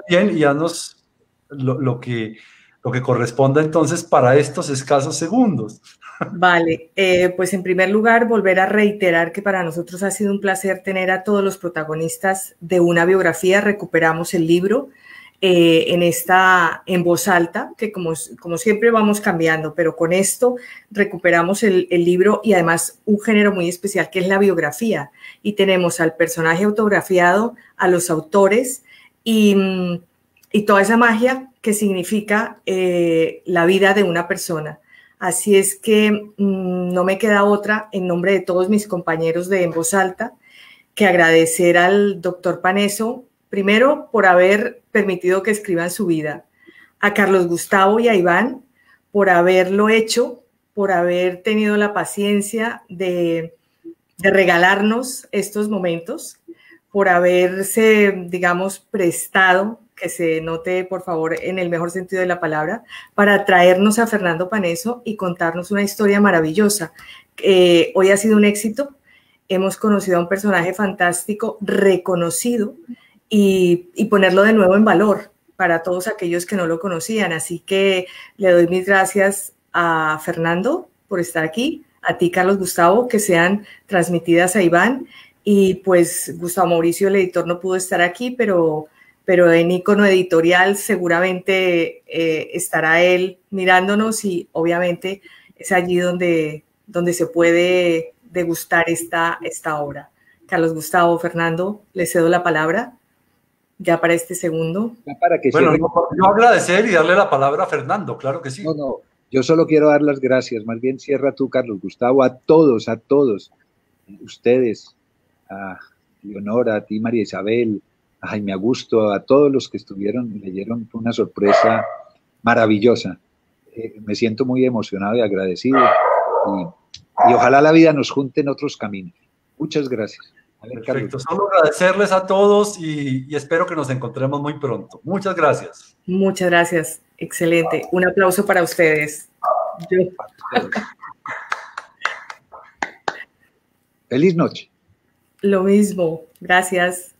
bien y ya nos lo, que, lo que corresponda entonces para estos escasos segundos. Vale, eh, pues en primer lugar, volver a reiterar que para nosotros ha sido un placer tener a todos los protagonistas de una biografía. Recuperamos el libro eh, en esta, en voz alta, que como, como siempre vamos cambiando, pero con esto recuperamos el, libro y además un género muy especial que es la biografía. Y tenemos al personaje autografiado, a los autores y, y toda esa magia que significa eh, la vida de una persona. Así es que mm, no me queda otra, en nombre de todos mis compañeros de En Voz Alta, que agradecer al doctor Paneso, primero por haber permitido que escriban su vida, a Carlos Gustavo y a Iván por haberlo hecho, por haber tenido la paciencia de, regalarnos estos momentos, por haberse, digamos, prestado, que se note por favor en el mejor sentido de la palabra, para traernos a Fernando Paneso y contarnos una historia maravillosa. Eh, hoy ha sido un éxito, hemos conocido a un personaje fantástico, reconocido, y, ponerlo de nuevo en valor para todos aquellos que no lo conocían. Así que le doy mis gracias a Fernando por estar aquí, a ti, Carlos Gustavo, que sean transmitidas a Iván. Y pues Gustavo Mauricio, el editor, no pudo estar aquí, pero, pero en icono editorial seguramente eh, estará él mirándonos y obviamente es allí donde, donde se puede degustar esta, esta obra. Carlos Gustavo, Fernando, le cedo la palabra ya para este segundo. para que bueno, yo, agradecer y darle la palabra a Fernando, claro que sí. No, no, yo solo quiero dar las gracias, más bien cierra tú, Carlos Gustavo, a todos, a todos, ustedes, a Leonora, a ti, María Isabel, a Jaime Augusto, a todos los que estuvieron y leyeron, fue una sorpresa maravillosa. Eh, me siento muy emocionado y agradecido y ojalá la vida nos junte en otros caminos. Muchas gracias. Perfecto, solo agradecerles a todos y, espero que nos encontremos muy pronto. Muchas gracias. Muchas gracias, excelente. Un aplauso para ustedes. Feliz noche. Lo mismo, gracias.